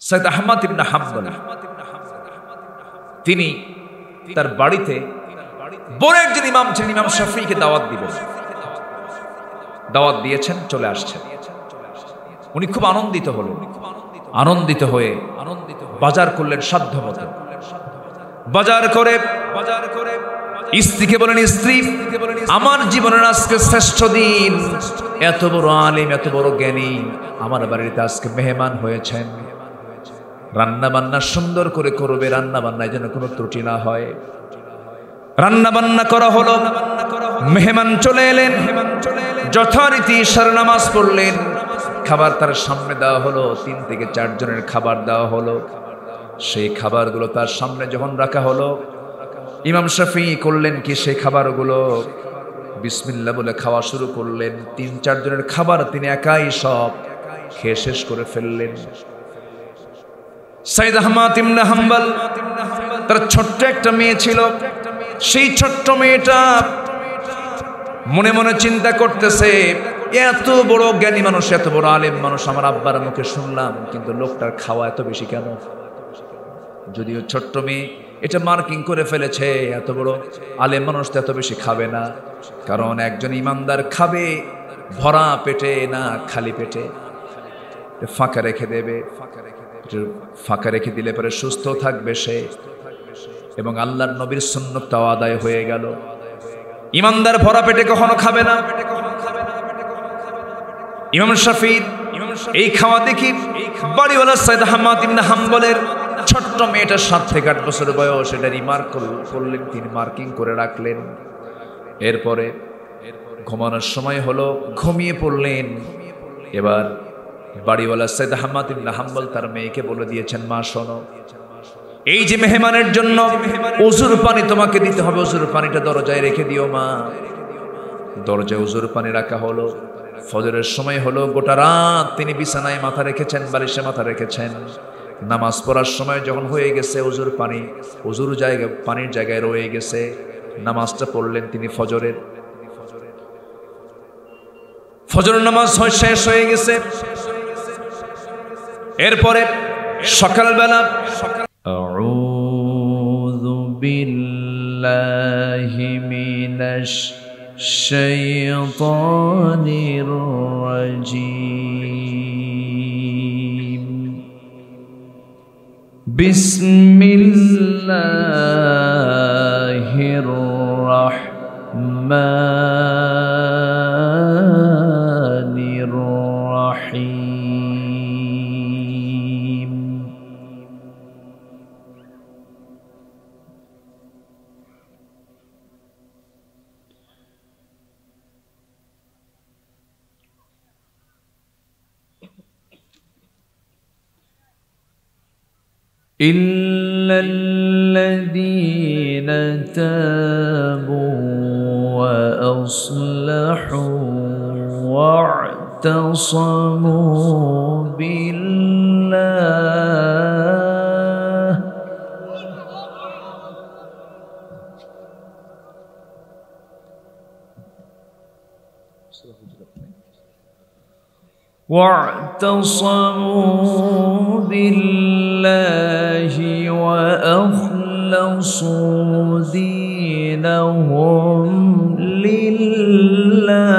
সৈয়দ আহমদ ইবনা হাম্বল। তিনি তার বাড়িতে বড় একজন ইমাম ছিলেন, ইমাম দাওয়াত দাওয়াত দিয়েছেন, চলে আসছেন। উনি খুব আনন্দিত হলেন। আনন্দিত হয়ে আনন্দিত বাজার করলেন সাধ্য মতো। বাজার করে বাজার করে স্ত্রীকে বলেন, স্ত্রী, আমার জীবনের আজকে শ্রেষ্ঠ দিন। এত বড় আলিম, এত বড় জ্ঞানী, আমার বাড়িতে আজকে মেহমান হয়েছেন। রান্না বান্না সুন্দর করে করবে রান্না বান্নায় যেন কোনো ত্রুটি না হয়। রান্না বান্না করা হলো, মেহমান চলে এলেন, যথারীতি নামাজ পড়লেন। খাবার তার সামনে দেওয়া হলো, তিন থেকে চারজনের খাবার দেওয়া হলো। সেই খাবারগুলো তার সামনে যখন রাখা হলো, ইমাম শাফি করলেন কি সেই খাবারগুলো? বিসমিল্লা বলে খাওয়া শুরু করলেন। তিন, চারজনের খাবার তিনি একাই সব খেয়ে শেষ করে ফেললেন। সাইদ আহমদ ইমনা হাম্বাল, তার ছোট্ট একটা মেয়ে ছিল। সেই ছোট্ট মেয়েটা মনে মনে চিন্তা করতেছে, এত বড় জ্ঞানী মানুষ, এত বড় আলেম মানুষ আমার আব্বার মুখে শুনলাম, কিন্তু লোকটার খাওয়া এত বেশি কেন? যদিও ছোট্ট মেয়ে, এটা মার্কিং করে ফেলেছে, এত বড় আলেম মানুষ তো এত বেশি খাবে না। কারণ একজন ইমানদার খাবে, ভরা পেটে না, খালি পেটে। ফাঁকা রেখে দেবে। ফাঁকা রেখে দিলে পরে সুস্থ থাকবে সে। এবং আল্লাহর নবীর সুন্নতটাও আদায় হয়ে গেল। ইমানদার ভরা পেটে কখনো খাবে না। ইমাম শাফির এই খাওয়া দেখি বাড়িওয়ালা সাইদ আহমদ ইবনে হাম্বলের ছোট্ট মেয়েটার সাত থেকে আট বছর বয়স, এটা রিমার্ক করলেন, তিনি মার্কিং করে রাখলেন। এরপরে ঘুমানোর সময় হলো, ঘুমিয়ে পড়লেন। এবার বাড়িওয়ালা সৈয়দ আহমদ ইবনে হাম্বল তার মেয়েকে বলে দিয়েছেন, মা, শোনো, এই যে মেহমানের জন্য অজুর পানি তোমাকে দিতে হবে অজুর পানিটা দরজায় রেখে দিও, মা। দরজায় অজুর পানি রাখা হলো। ফজরের সময় হলো, গোটা রাত তিনি বিছানায় মাথা রেখেছেন, বালিশে মাথা রেখেছেন। নামাজ পড়ার সময় যখন হয়ে গেছে অজুর পানি অজুর জায়গায় পানির জায়গায় রয়ে গেছে। নামাজটা পড়লেন তিনি ফজরের। ফজর নামাজ শেষ হয়ে গেছে। এরপরে সকালবেলা আউযু বিল্লাহি মিনাশ শাইতানির রাজীম বিসমিল্লাহির রাহমান إلا الذين تابوا وأصلحوا واعتصموا بالله واعتصموا بالله وأخلصوا دينهم لله.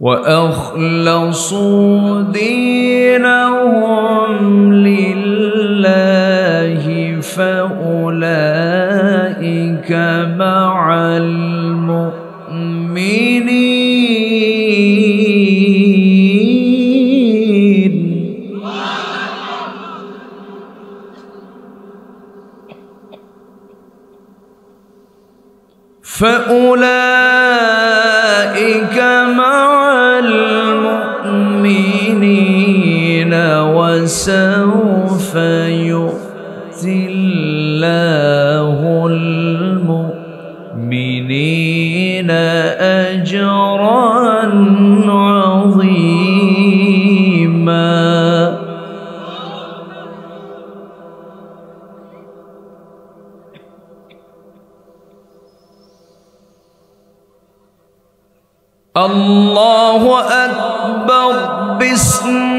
وأخلصوا دينهم فأولئك الله أكبر. بسم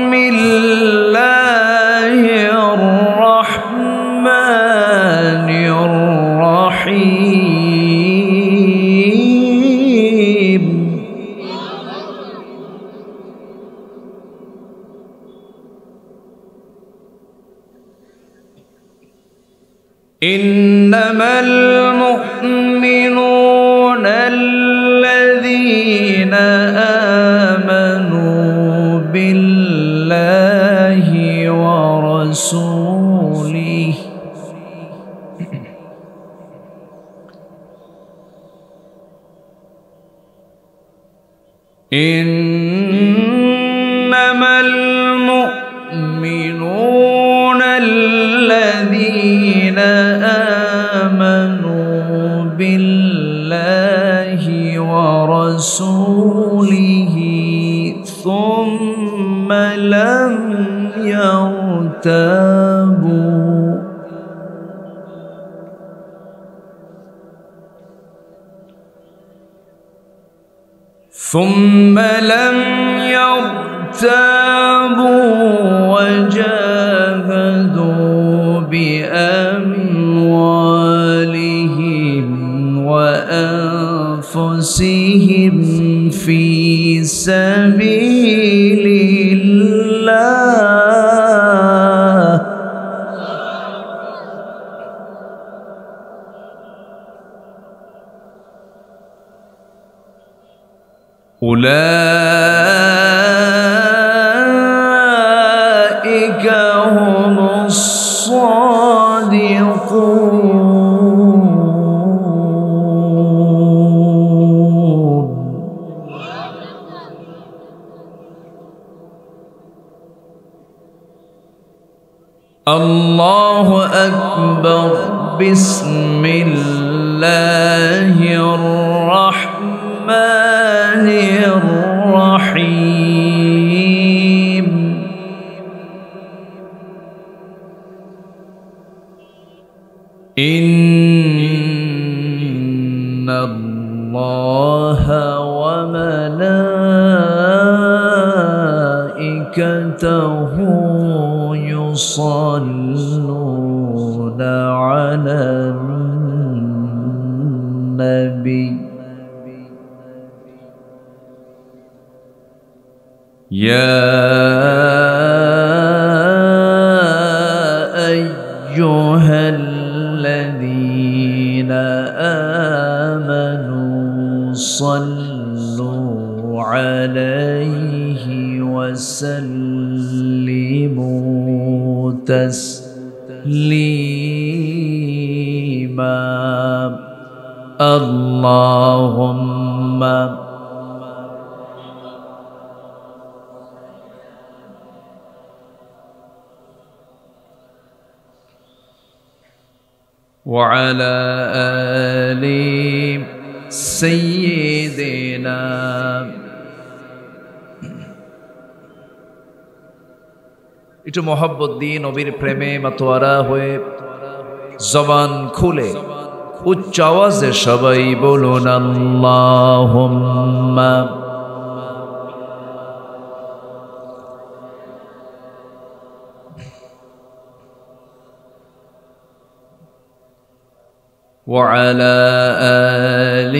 وأنفسهم في سبيل الله أكبر. بسم الله الرحمن একটু মহব্বত দিয়ে নবীর প্রেমে মাতোয়ারা হয়ে জবান খুলে উচ্চ আওয়াজে সবাই বলুন اللهم وعلى آل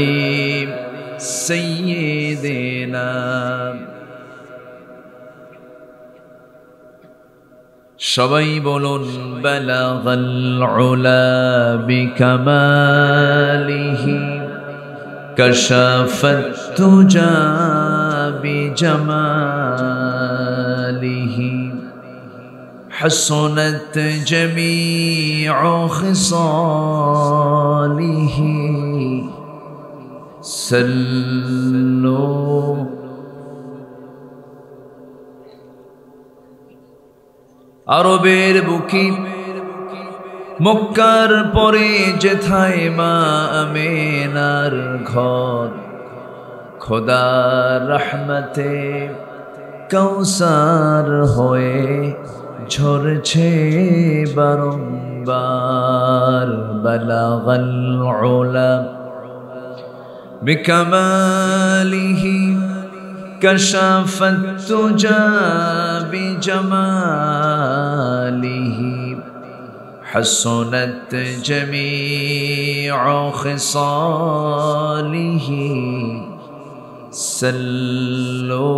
سيدنا সবাই বলুন بلغ العلا بكماله كشف التجى بجماله حسنت جميع خصاله سلوا আরবের বুকি, মক্কার পরে যেথায় মা আমেনার ঘর। খোদা রহমতে কৌসার হয়ে ঝরছে বারম্বার বলা ওলা বিকমালিহি কশাফত তুজা। بجماله حسنت جميع خصاله سلوا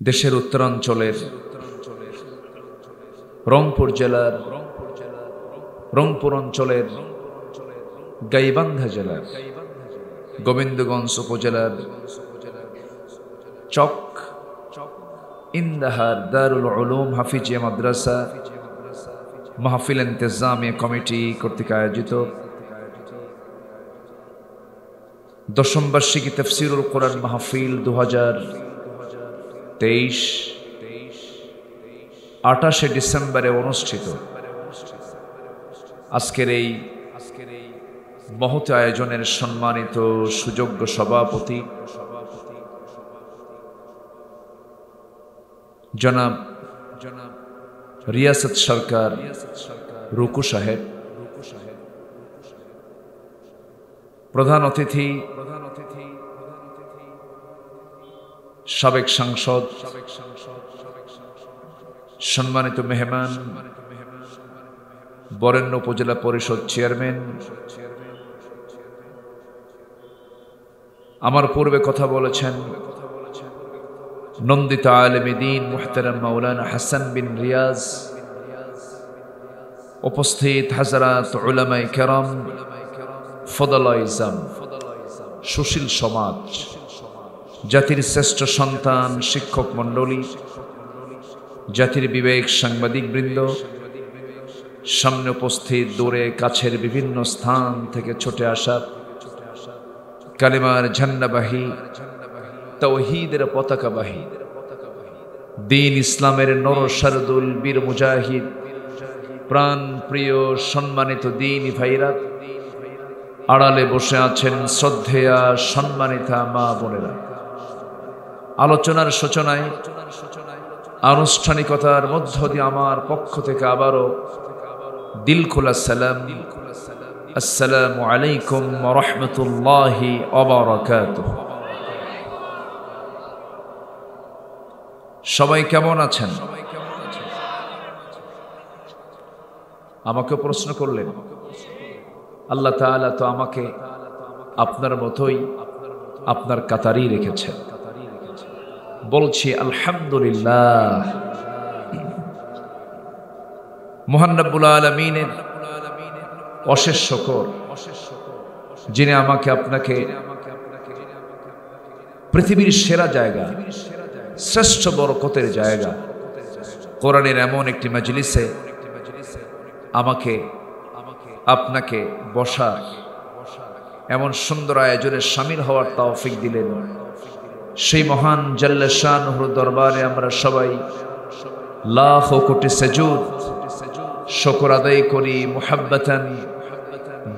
দেশের উত্তরাঞ্চলের রংপুর জেলার রংপুর অঞ্চলের গাইবান্ধা জেলার, গোবিন্দগঞ্জ উপজেলার চক ইন্দাহার দারুল উলুম হাফিজিয়া মাদ্রাসা মাহফিল ইন্তেজামিয়া কমিটি কর্তৃক আয়োজিত দশম বার্ষিকী তফসিরুল কোরআন মাহফিল দু হাজার তেইশ আঠাশে ডিসেম্বরে অনুষ্ঠিত। আজকের এই মহৎ আয়োজনের সম্মানিত সুযোগ্য সভাপতি, জনাব জনাব রিয়াসত সরকার রুকু সাহেব প্রধান অতিথি প্রধান অতিথি, সাবেক সাংসদ, সম্মানিত মেহমান বরেণ্য উপজেলা পরিষদ চেয়ারম্যান। আমার পূর্বে কথা বলেছেন নন্দিত আলমদিন মুহতারাম মাওলানা হাসান বিন রিয়াজ। উপস্থিত হাজারাত উলামাই কেরাম ফদলাইজাম সুশীল সমাজ, জাতির শ্রেষ্ঠ সন্তান শিক্ষক মণ্ডলী, জাতির বিবেক সাংবাদিক বৃন্দ সামনে উপস্থিত দূরে কাছের বিভিন্ন স্থান থেকে ছুটে আসা কালিমার ঝান্ডাবাহী তৌহিদের পতাকাবাহী, দিন ইসলামের নর শারদুল বীর মুজাহিদ প্রাণ প্রিয় সম্মানিত দিন ভাইরা আড়ালে বসে আছেন শ্রদ্ধেয়া সম্মানিতা মা বোনেরা। আলোচনার সূচনায়, আনুষ্ঠানিকতার মধ্য দিয়ে আমার পক্ষ থেকে আবারও দিল খোলা সালাম। আসসালামু আলাইকুম রহমতুল্লাহি অবরাকাত সবাই কেমন আছেন? আমাকে প্রশ্ন করলেন, আল্লাহ তাআলা তো আমাকে আপনার মতোই আপনার কাতারই রেখেছেন। বলছি, আলহামদুলিল্লাহ। মোহান্নবুল আলমিনের অশেষ শকর, যিনি আমাকে আপনাকে পৃথিবীর সেরা জায়গা, শ্রেষ্ঠ বরকতের জায়গা, কোরআনের এমন একটি মজলিসে আমাকে, আপনাকে বসার এমন সুন্দর আয়োজনে সামিল হওয়ার তৌফিক দিলেন। সেই মহান জাল্লাশান দরবারে আমরা সবাই লাখ কোটি সেজুদ শকর আদায় করি মোহাব্বতান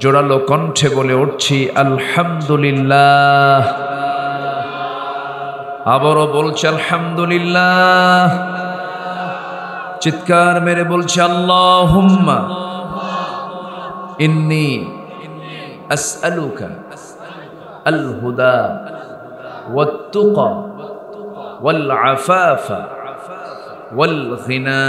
জোরালো কণ্ঠে বলে উঠছি আলহামদুলিল্লাহ আবারও বলছে আলহামদুলিল্লাহ চিৎকার মেরে বলছে আল্লাহ হুম্মা ইন্নি আসআলুকা আল হুদা والتقى والعفاف والغنى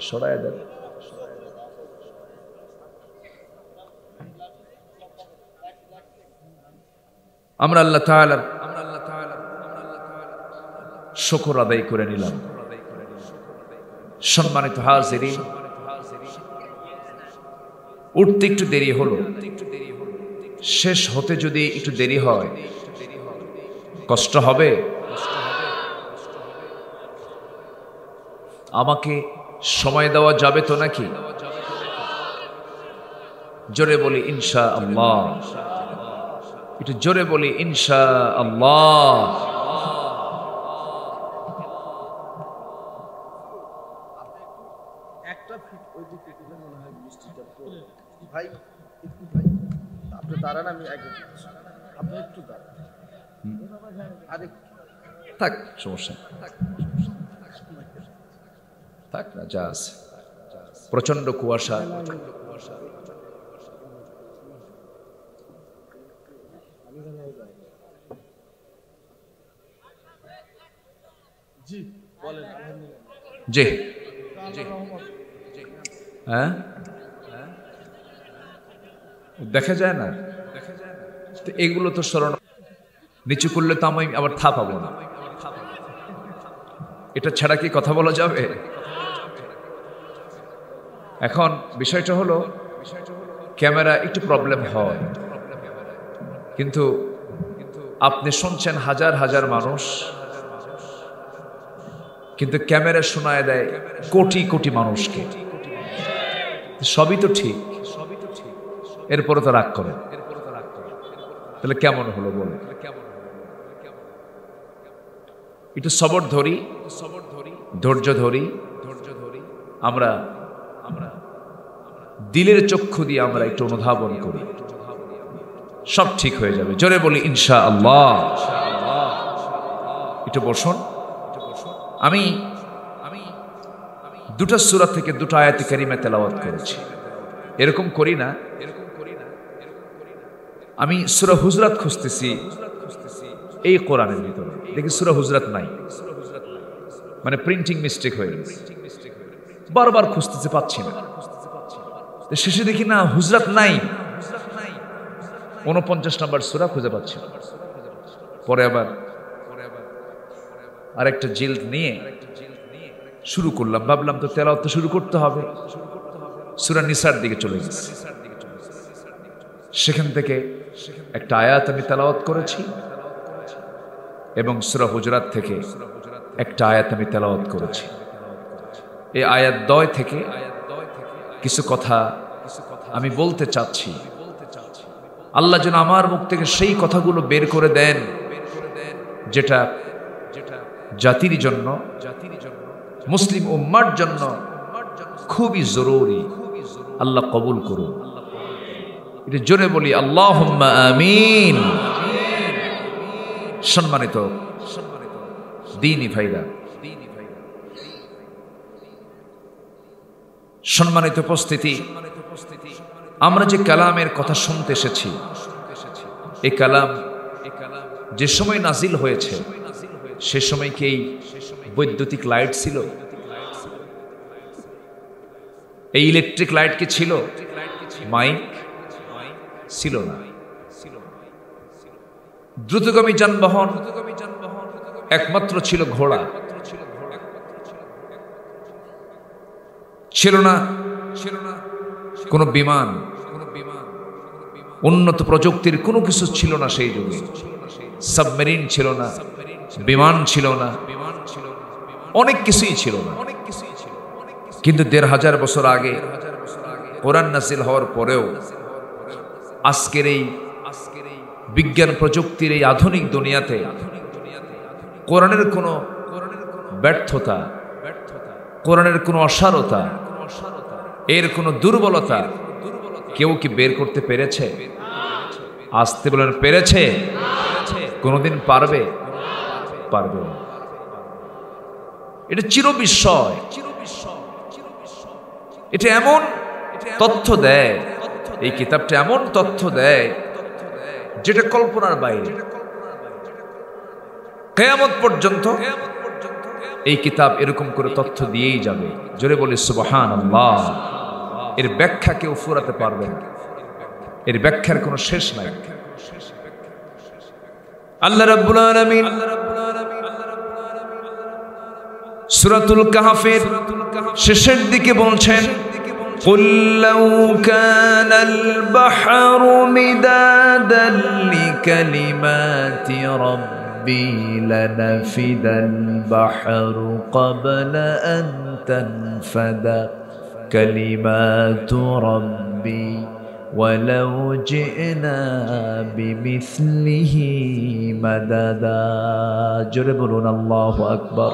সরাই দেন। আমরা আল্লাহ তাআলার শকর আদায় করে নিলাম। সম্মানিত হাজিরি উঠতে একটু দেরি হলো। শেষ হতে যদি একটু দেরি হয়, কষ্ট হবে? আমাকে সময় দেওয়া যাবে তো নাকি? জোরে বলি ইনশা আল্লাহ। একটু জোরে বলি ইনশা আল্লাহ। ভাই একটু ভাই আপনি দাঁড়ান আমি আগে দিচ্ছি। আপনি একটু দাঁড়ান। আরে থাক সমস্যা নেই। থাক না, যা আছে। প্রচণ্ড কুয়াশা। জি হ্যাঁ? দেখা যায় না? তো এগুলো তো স্মরণ নিচু করলে তো আমি আবার থা পাবো না। এটা ছাড়া কি কথা বলা যাবে? এখন বিষয়টা হলো, ক্যামেরা একটু প্রবলেম হয়। কিন্তু আপনি শুনছেন হাজার হাজার মানুষ, কিন্তু ক্যামেরা শোনায় দেয় কোটি কোটি মানুষকে। সবই তো ঠিক। এরপরে তো রাগ করে তাহলে কেমন হলো বলো একটু সবর ধরি, ধৈর্য ধরি। ধৈর্য ধরি আমরা আমরা দিলের চক্ষু দিয়ে আমরা একটু অনুধাবন করি। সব ঠিক হয়ে যাবে। জোরে বলি ইনশা আল্লাহ একটু বসুন। আমি দুটো সুরা থেকে দুটো আয়াতি কারিমা তেলাওয়াত করেছি। এরকম করি না। আমি সুরা হুজরাত খুঁজতেছি এই কোরআনের ভিতরে। দেখি সুরা হুজরাত নাই। মানে প্রিন্টিং মিস্টেক হয়ে গেছে। বারবার খুঁজতেছে, পাচ্ছি না। শেষে দেখি না, হুজরাত নাই। উনপঞ্চাশ নাম্বার সুরা খুঁজে পাচ্ছি। পরে আবার আরেকটা জিল্দ নিয়ে শুরু করলাম। ভাবলাম তো তেলাওয়াত তো শুরু করতে হবে। সুরা নিসার দিকে চলে গেছে। সেখান থেকে একটা আয়াত আমি তেলাওয়াত করেছি এবং সুরা হুজরাত থেকে একটা আয়াত আমি তেলাওয়াত করেছি। এই আয়াত দয় থেকে কিছু কথা আমি বলতে চাচ্ছি, আল্লাহ যেন আমার মুখ থেকে সেই কথাগুলো বের করে দেন যেটা জাতির জন্য, মুসলিম উম্মার জন্য খুবই জরুরি। আল্লাহ কবুল করুন। এটা জোরে বলি আল্লাহ আমিন। সম্মানিত দিনী ভাইরা, সম্মানিত উপস্থিতি। আমরা যে কালামের কথা শুনতে এসেছি এই কালাম যে সময় নাজিল হয়েছে, সে সময় কি বৈদ্যুতিক লাইট ছিল? এই ইলেকট্রিক লাইট কি ছিল? মাইক ছিল না। দ্রুতগামী যানবাহন একমাত্র ছিল ঘোড়া। ছিল না ছিল না। কোনো বিমান, উন্নত প্রযুক্তির কোনো কিছু ছিল না সেই যুগে। সাবমেরিন ছিল না, বিমান ছিল না, অনেক কিছুই ছিল না। কিন্তু দেড় হাজার বছর আগে, কোরআন নাসিল হওয়ার পরেও আজকের এই বিজ্ঞান প্রযুক্তির এই আধুনিক দুনিয়াতে কোরআনের কোনো ব্যর্থতা ব্যর্থতা, কোরআনের কোনো অসারতা এর কোনো দুর্বলতা কেউ কি বের করতে পেরেছে? আসতে বলেন, পেরেছে? কোনোদিন পারবে? পারবে এটা চির বিস্ময় এটা এমন তথ্য দেয়, এই কিতাবটা এমন তথ্য দেয় যেটা কল্পনার বাইরে। কেয়ামত পর্যন্ত এই কিতাব এরকম করে তথ্য দিয়েই যাবে। জোরে বলি সুবহান আল্লাহ এর ব্যাখ্যা কেউ ফুরাতে পারবে না এর ব্যাখ্যার কোনো শেষ নাই আল্লাহ রাব্বুল আলামিন সূরাতুল কাহফের শেষের দিকে বলছেন قل لو كان البحر مدادا لكلمات ربي ربي لنفد البحر قبل أن تنفد كلمات ربي ولو جئنا بمثله مددا جربنا الله أكبر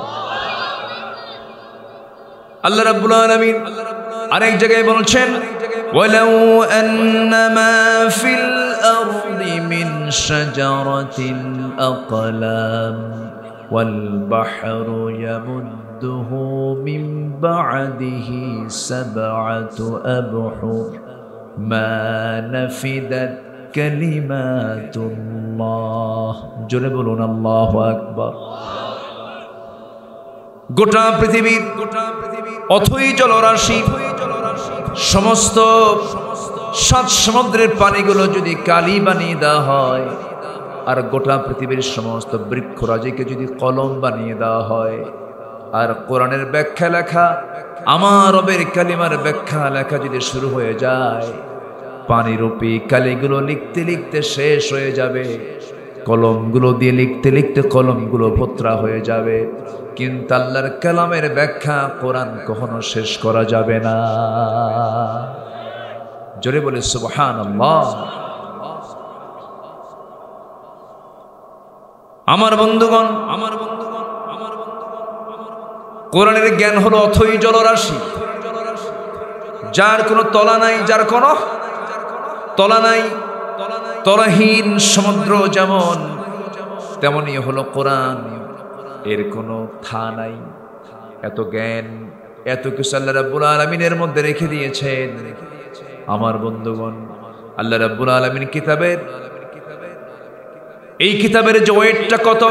আল্লাহ রাব্বুল আলামিন আরেক জায়গায় বলছেন ولو أن ما في الأرض من شجرة أقلام والبحر يمده من بعده سبعة أبحر ما نفدت كلمات الله جربنا الله أكبر গোটা পৃথিবীর অথই জলরাশি সমস্ত সাত সমুদ্রের পানিগুলো যদি কালি বানিয়ে দেওয়া হয় আর গোটা পৃথিবীর সমস্ত বৃক্ষরাজিকে যদি কলম বানিয়ে দেওয়া হয়, আর কোরআনের ব্যাখ্যা লেখা, আমার রবের কালিমার ব্যাখ্যা লেখা যদি শুরু হয়ে যায়, পানিরূপী কালিগুলো লিখতে লিখতে শেষ হয়ে যাবে, কলমগুলো দিয়ে লিখতে লিখতে কলমগুলো ভোত্রা হয়ে যাবে। কিন্তু আল্লাহর কালামের ব্যাখ্যা কোরআন কখনো শেষ করা যাবে না। জোরে বলে সুবহান আমার বন্ধুগণ আমার বন্ধুগণ, আমার কোরআনের জ্ঞান হলো অথই জলরাশি। যার কোনো তলা নাই, যার কোনো তলা নাই তলাহীন সমুদ্র যেমন তেমনই হলো কোরআন। এর কোনো থা নাই। এত জ্ঞান, এত কিছু আল্লাহ রাব্বুল আলমিনের মধ্যে রেখে দিয়েছেন। আমার বন্ধুগণ, আল্লাহ রাব্বুল আলমিন কিতাবের এই কিতাবের যে ওয়েটটা কত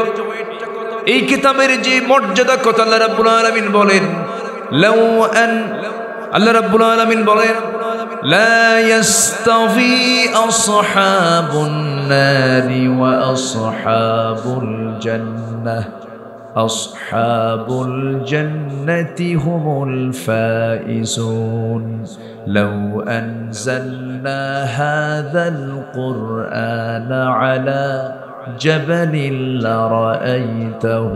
এই কিতাবের যে মর্যাদা কত আল্লাহ রাব্বুল আলমিন বলেন লাউ আন আল্লাহ রাব্বুল আলমিন বলেন لا يستوي أصحاب النار وأصحاب الجنة أصحاب الجنة هم الفائزون لو أنزلنا هذا القرآن على جبل لرأيته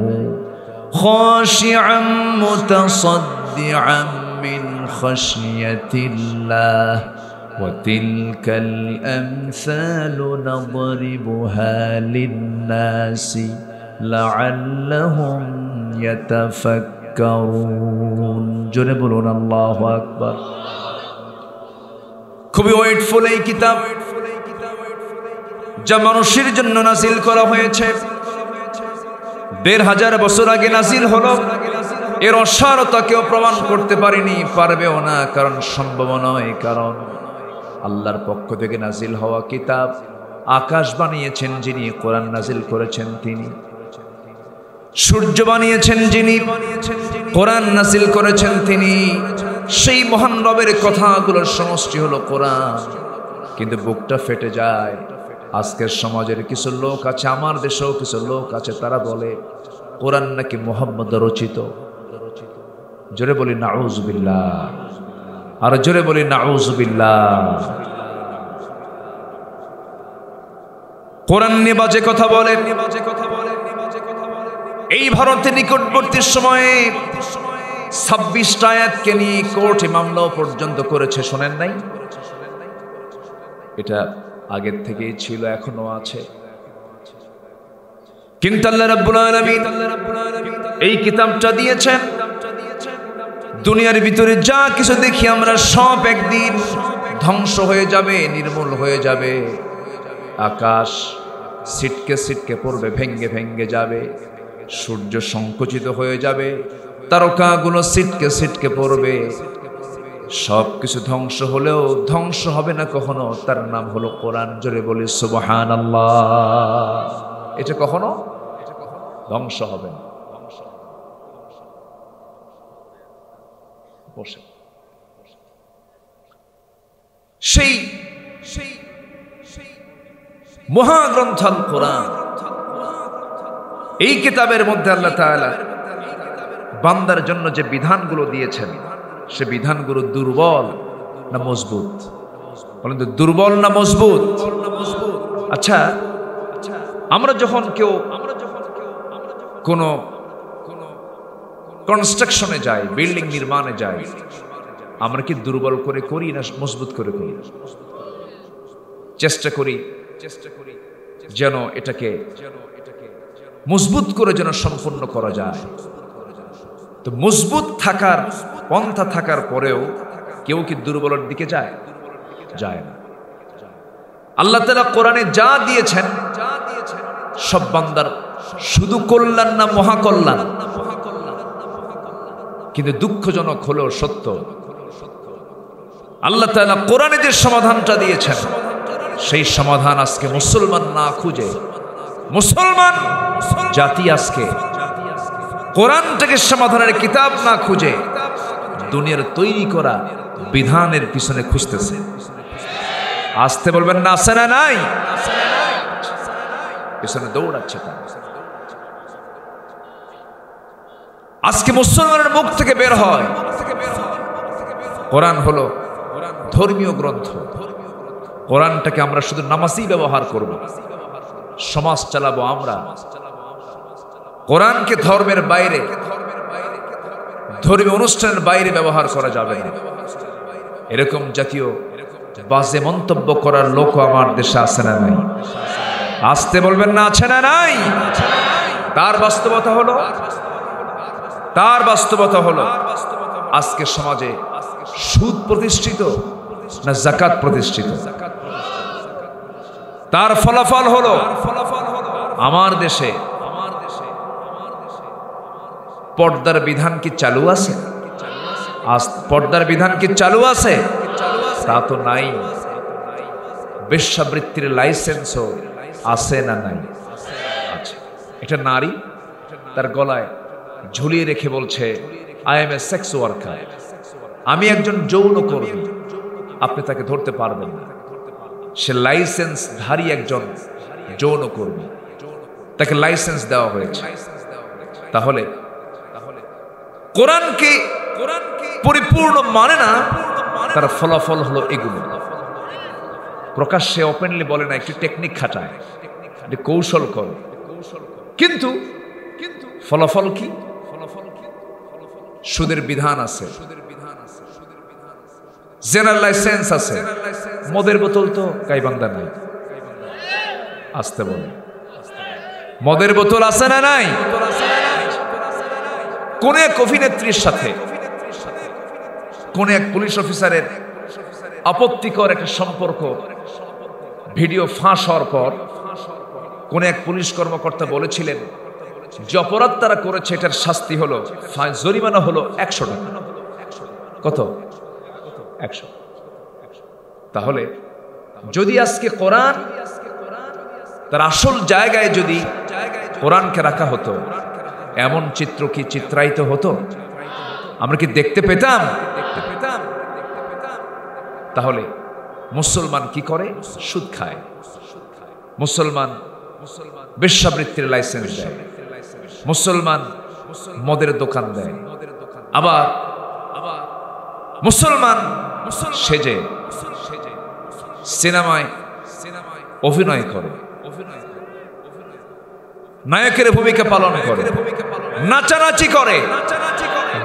خاشعا متصدعا من خشية الله وتلك الأمثال نضربها للناس لعلهم يتفكرون جربون الله أكبر খুবই ওয়েটফুল এই কিতাব যা মানুষের জন্য নাসিল করা হয়েছে। দেড় হাজার বছর আগে নাসিল হলো। এর অসারতা কেউ প্রমাণ করতে পারেনি, পারবেও না, কারণ সম্ভব নয়, কারণ আল্লাহর পক্ষ থেকে নাজিল হওয়া কিতাব আকাশ বানিয়েছেন যিনি, কোরআন নাজিল করেছেন তিনি। সূর্য বানিয়েছেন যিনি, কোরআন নাজিল করেছেন তিনি। সেই মহান রবের কথাগুলোর সমষ্টি হলো কোরআন। কিন্তু বুকটা ফেটে যায়। আজকের সমাজের কিছু লোক আছে, আমার দেশেও কিছু লোক আছে, তারা বলে, কোরআন নাকি মোহাম্মদ রচিত? জোরে বলি নাউজবিল্লা আর জোরে বলি নাউজবিল্লা কোরআন নিয়ে বাজে কথা বলেন এই ভারতের নিকটবর্তী সময়ে ছাব্বিশটা আয়াতকে নিয়ে কোর্টে মামলাও পর্যন্ত করেছে, শোনেন নাই? এটা আগের থেকেই ছিল এখনও আছে। কিন্তু আল্লাহ রাব্বুল আলামিন এই কিতাবটা দিয়েছেন, দুনিয়ার ভিতরে যা কিছু দেখি আমরা সব একদিন ধ্বংস হয়ে যাবে, নির্মূল হয়ে যাবে। আকাশ সিটকে সিটকে পড়বে, ভেঙ্গে ভেঙ্গে যাবে, সূর্য সংকুচিত হয়ে যাবে, তারকাগুলো সিটকে সিটকে পড়বে সব কিছু ধ্বংস হলেও ধ্বংস হবে না কখনো। তার নাম হলো কোরআন। জোরে বলি সুবহান এটা কখনো? ধ্বংস হবে না। বসে। সেই সেই মহাগ্রন্থ আল কোরআন। এই কিতাবের মধ্যে আল্লাহ বান্দার জন্য যে বিধানগুলো দিয়েছেন সে বিধানগুলো দুর্বল না মজবুত? বলেন তো, দুর্বল না মজবুত? আচ্ছা আমরা যখন কেউ কোনো কনস্ট্রাকশনে যায় বিল্ডিং নির্মাণে যাই, আমরা কি দুর্বল করে করি না মজবুত করে করি চেষ্টা করি? চেষ্টা করি যেন এটাকে মজবুত করে যেন সম্পূর্ণ করা যায়। তো মজবুত থাকার, পন্থা থাকার পরেও কেউ কি দুর্বলের দিকে যায়? যায় না। আল্লাহ তালা কোরআনে যা দিয়েছেন, সব বান্দার শুধু কল্যাণ না মহাকল্যাণ? কিন্তু দুঃখজনক হলেও সত্য, আল্লাহ তালা কোরআনে যে সমাধানটা দিয়েছেন, সেই সমাধান আজকে মুসলমান না খুঁজে। মুসলমান জাতি আজকে কোরআন থেকে সমাধানের কিতাব না খুঁজে দুনিয়ার তৈরি করা বিধানের পিছনে খুঁজতেছে। আসতে বলবেন, না, আসে না, নাই। পিছনে দৌড়াচ্ছে তা আজকে মুসলমানের মুখ থেকে বের হয়। কোরআন হলো ধর্মীয় গ্রন্থ। কোরআনটাকে আমরা শুধু নামাজই ব্যবহার করব, সমাজ চালাবো আমরা। কোরআনকে ধর্মের বাইরে, ধর্মীয় অনুষ্ঠানের বাইরে ব্যবহার করা যাবে এরকম জাতীয় বাজে মন্তব্য করার লোক আমার দেশে আছে না নাই। আসতে বলবেন না, আছে না নাই? তার বাস্তবতা হলো, তার বাস্তবতা হলো, আজকে সমাজে সুদ প্রতিষ্ঠিত না জাকাত প্রতিষ্ঠিত? তার ফলাফল হলো, আমার দেশে পর্দার বিধান কি চালু আছে? আজ পর্দার বিধান কি চালু আছে? তা তো নাই। বেশ্যাবৃত্তির লাইসেন্সও আছে না নাই? আছে এটা নারী তার গলায় ঝুলিয়ে রেখে বলছে I am a sex worker আমি একজন যৌন কর্মী। আপনি তাকে ধরতে পারবেন না। সে লাইসেন্স ধারী একজন যৌন কর্মী। তাকে লাইসেন্স দেওয়া হয়েছে। তাহলে কোরআনকে পরিপূর্ণ মানে না, তার ফলাফল হলো এগুলো। প্রকাশ্যে ওপেনলি বলে না, একটি টেকনিক খাটায়, একটি কৌশল কর। কিন্তু ফলাফল কি? সুদের বিধান আছে। জেনারেল লাইসেন্স আছে। মদের বোতল তো গাইবান্ধা নাই। আসতে বলে মদের বোতল আছে না নাই? কোন এক অভিনেত্রীর সাথে, কোন এক পুলিশ অফিসারের আপত্তিকর একটা সম্পর্ক, ভিডিও ফাঁস হওয়ার পর কোন এক পুলিশ কর্মকর্তা বলেছিলেন যে অপরাধ তারা করেছে, এটার শাস্তি হলো জরিমানা হলো একশো টাকা। কত? একশো। তাহলে যদি আজকে কোরআন তার আসল জায়গায় যদি কোরআনকে রাখা হতো এমন চিত্র কি চিত্রায়িত হতো? আমরা কি দেখতে পেতাম? দেখতে পেতাম তাহলে মুসলমান কি করে? সুদ খায়। মুসলমান বেশ্যাবৃত্তির লাইসেন্স দেয়। মুসলমান মদের দোকান দেয়। আবার মুসলমান সেজে সিনেমায় অভিনয় করে। নায়কের ভূমিকা পালন করে নাচানাচি করে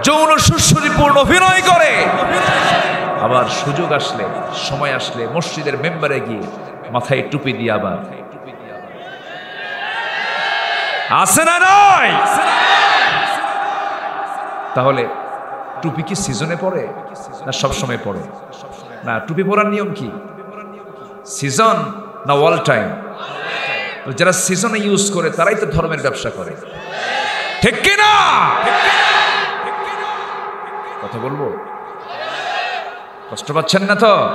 যৌন সুশ্রীপূর্ণ অভিনয় করে। আবার সুযোগ আসলে সময় আসলে মসজিদের মেম্বারে গিয়ে মাথায় টুপি দিয়ে আবার। আসে না নয় তাহলে টুপি কি সিজনে পড়ে না সব সময় পড়ে? না টুপি পরার নিয়ম কি? সিজন না অল টাইম? যারা সিজনে ইউজ করে, তারাই তো ধর্মের ব্যবসা করে। ঠিক কিনা? কথা বলব? কষ্ট পাচ্ছেন না তো?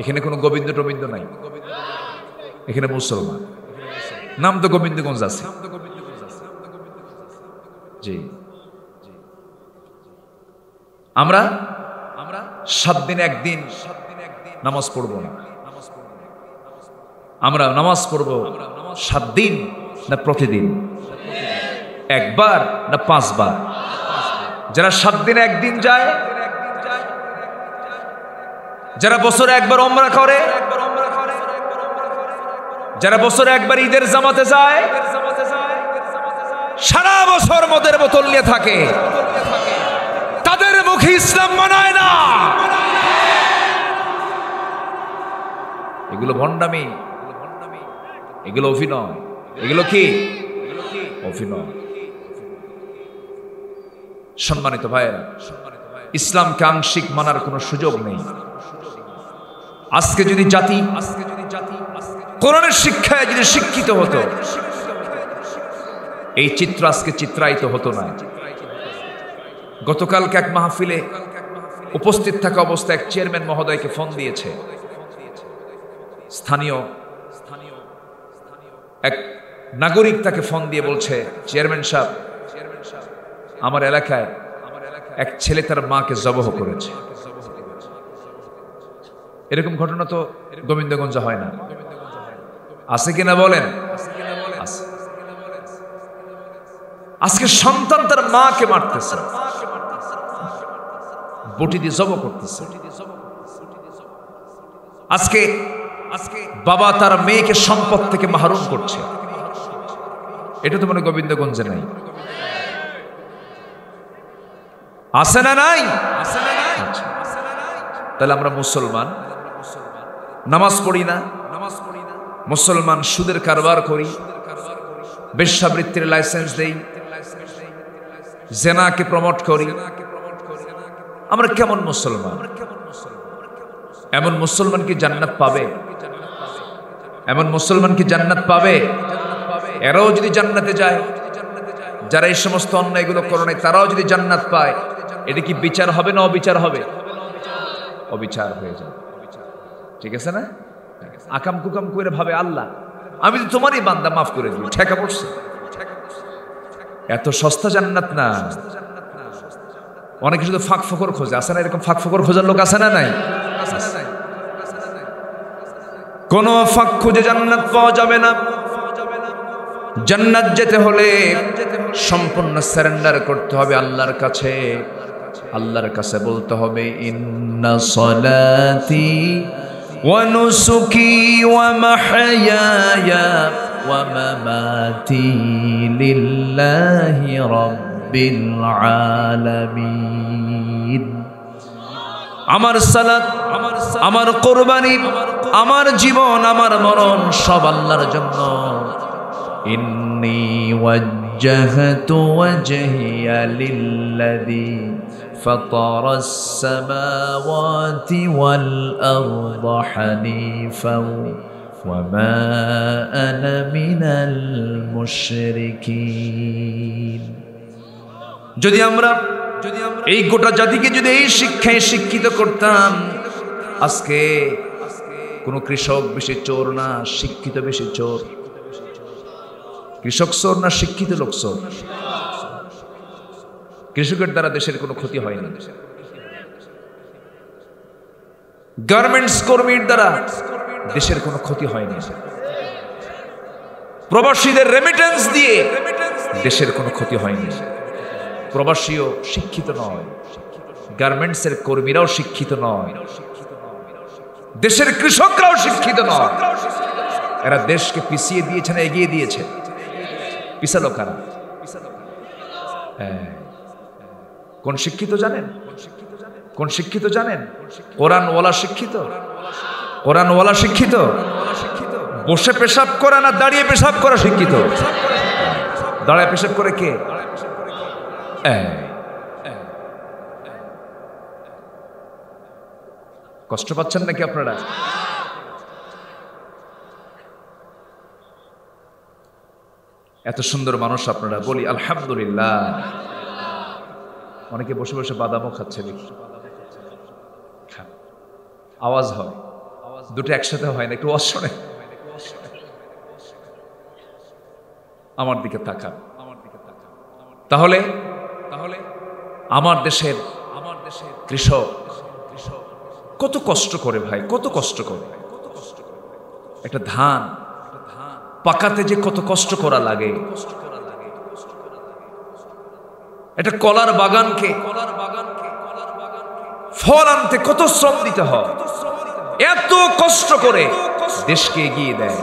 এখানে কোনো গোবিন্দ টোবিন্দ নাই। এখানে মুসলমান। নাম তো গোবিন্দগঞ্জ আছে। আমরা আমরা সাত দিন একদিন নামাজ পড়ব না। আমরা নামাজ পড়ব সাত দিন না প্রতিদিন? একবার না পাঁচবার? যারা সাত দিন একদিন যায়, যারা বছরে একবার অমরা করে, যারা বছরে একবার ঈদের জামাতে যায়, সারা বছর মদের বোতল নিয়ে থাকে। তাদের মুখে ইসলাম মানায় না। এগুলো ভণ্ডামি। এগুলো অভিনয়। এগুলো কি? অভিনয়। সম্মানিত ভাইয়েরা, ইসলামকে আংশিক মানার কোনো সুযোগ নেই। আজকে যদি জাতি কোরআনের শিক্ষায় যদি শিক্ষিত হতো, এই চিত্র আজকে চিত্রায়িত হতো না। গতকালকে এক মাহফিলে উপস্থিত থাকা অবস্থায় এক চেয়ারম্যান মহোদয়কে ফোন দিয়েছে। স্থানীয় এক নাগরিক তাকে ফোন দিয়ে বলছে, চেয়ারম্যান সাহেব, আমার এলাকায় এক ছেলে তার মাকে জবহ করেছে। এরকম ঘটনা তো গোবিন্দগঞ্জে হয় না। আছে কিনা বলেন। আজকে সন্তান তার মাকে মারতেছে। বটি দিয়ে জব করতেছে। আজকে বাবা তার মেয়েকে সম্পদ থেকে মাহরুম করছে। এটা তো মনে গোবিন্দগঞ্জে নাই। আছে না নাই। তাহলে আমরা মুসলমান। নামাজ পড়ি না। মুসলমান সুদের কারবার করি। বেশ্যাবৃত্তির লাইসেন্স দেই। জেনাকে প্রমোট করি। আমরা কেমন মুসলমান? এমন মুসলমান কি জান্নাত পাবে? এমন মুসলমান কি জান্নাত পাবে? এরাও যদি জান্নাতে যায়, যারা এই সমস্ত অন্যায়গুলো করে নাই, তারাও যদি জান্নাত পায়, এটা কি বিচার হবে না অবিচার হবে? অবিচার হয়ে যাবে। ঠিক আছে না? আকাম কুকাম করে ভাবে আল্লাহ, আমি তো তোমারই বান্দা, মাফ করে দিই ঠেকা পড়ছে। এত সস্তা জান্নাত না। অনেকে শুধু ফাঁক ফকর খোঁজে আসে না এরকম ফাঁক ফকর খোঁজার লোক আসে না নাই? কোন ফাঁক খুঁজে জান্নাত পাওয়া যাবে না। জান্নাত যেতে হলে সম্পূর্ণ সারেন্ডার করতে হবে আল্লাহর কাছে। আল্লাহর কাছে বলতে হবে, ইন্না সলাতি মাহইয়ায়া ওয়া মামাতি লিল্লাহি রাব্বিল আলামিন। আমার সালাত আমার কোরবানি আমার জীবন আমার মরণ সব আল্লাহর জন্য إني وجهت وجهي للذي فطر السماوات والأرض حنيفا وما أنا من المشركين যদি আমরা যদি আমরা এই গোটা জাতিকে যদি এই শিক্ষায় শিক্ষিত করতাম আজকে কোনো কৃষক বেশি চোর না শিক্ষিত বেশি চোর? কৃষক চোর না শিক্ষিত লোক চোর? কৃষকের দ্বারা দেশের কোনো ক্ষতি হয় না। গার্মেন্টস কর্মীর দ্বারা দেশের কোনো ক্ষতি হয়নি প্রবাসীদের রেমিটেন্স দিয়ে দেশের কোনো ক্ষতি হয়নি প্রবাসীও শিক্ষিত নয়। গার্মেন্টসের কর্মীরাও শিক্ষিত নয়। দেশের কৃষকরাও শিক্ষিত নয় এরা দেশকে পিছিয়ে দিয়েছে না এগিয়ে দিয়েছে? পিছালো কারা? হ্যাঁ। কোন শিক্ষিত জানেন? কোন শিক্ষিত জানেন? কোরআনওয়ালা শিক্ষিত? কোরআনওয়ালা শিক্ষিত? বসে পেশাব করা না দাঁড়িয়ে পেশাব করা শিক্ষিত? দাঁড়ায় পেশাব করে কে? এই। কষ্ট পাচ্ছেন নাকি আপনারা? এত সুন্দর মানুষ আপনারা, বলি আলহামদুলিল্লাহ। অনেকে বসে বসে বাদামও খাচ্ছে দেখি। আওয়াজ হয়। দুটো একসাথে হয় না, একটু অশনে আমার দিকে তাকান আমার দিকে তাকান। তাহলে তাহলে আমার দেশের আমার দেশের কৃষক কত কষ্ট করে ভাই, কত কষ্ট করে। একটা ধান, পাকাতে যে কত কষ্ট করা লাগে। একটা কলার বাগানকে কলার বাগানকে ফল আনতে কত শ্রম দিতে হয়। এত কষ্ট করে দেশকে এগিয়ে দেয়।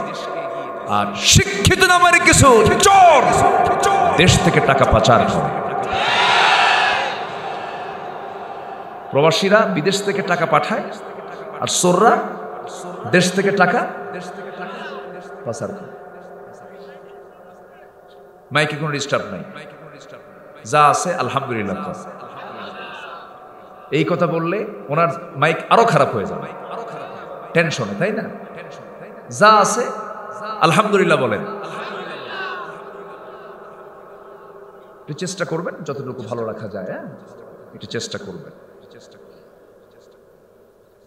আর শিক্ষিত নামের কিছু, দেশ থেকে টাকা পাচার প্রবাসীরা বিদেশ থেকে টাকা পাঠায়, আর সোররা দেশ থেকে টাকা পাচার মাইকে কোনো ডিস্টার্ব নাই। যা আছে, আলহামদুলিল্লাহ। এই কথা বললে ওনার মাইক আরও খারাপ হয়ে যাবে। টেনশনে তাই না? যা আছে, আলহামদুলিল্লাহ বলেন। একটু চেষ্টা করবেন, যতটুকু ভালো রাখা যায় হ্যাঁ? একটু চেষ্টা করবেন।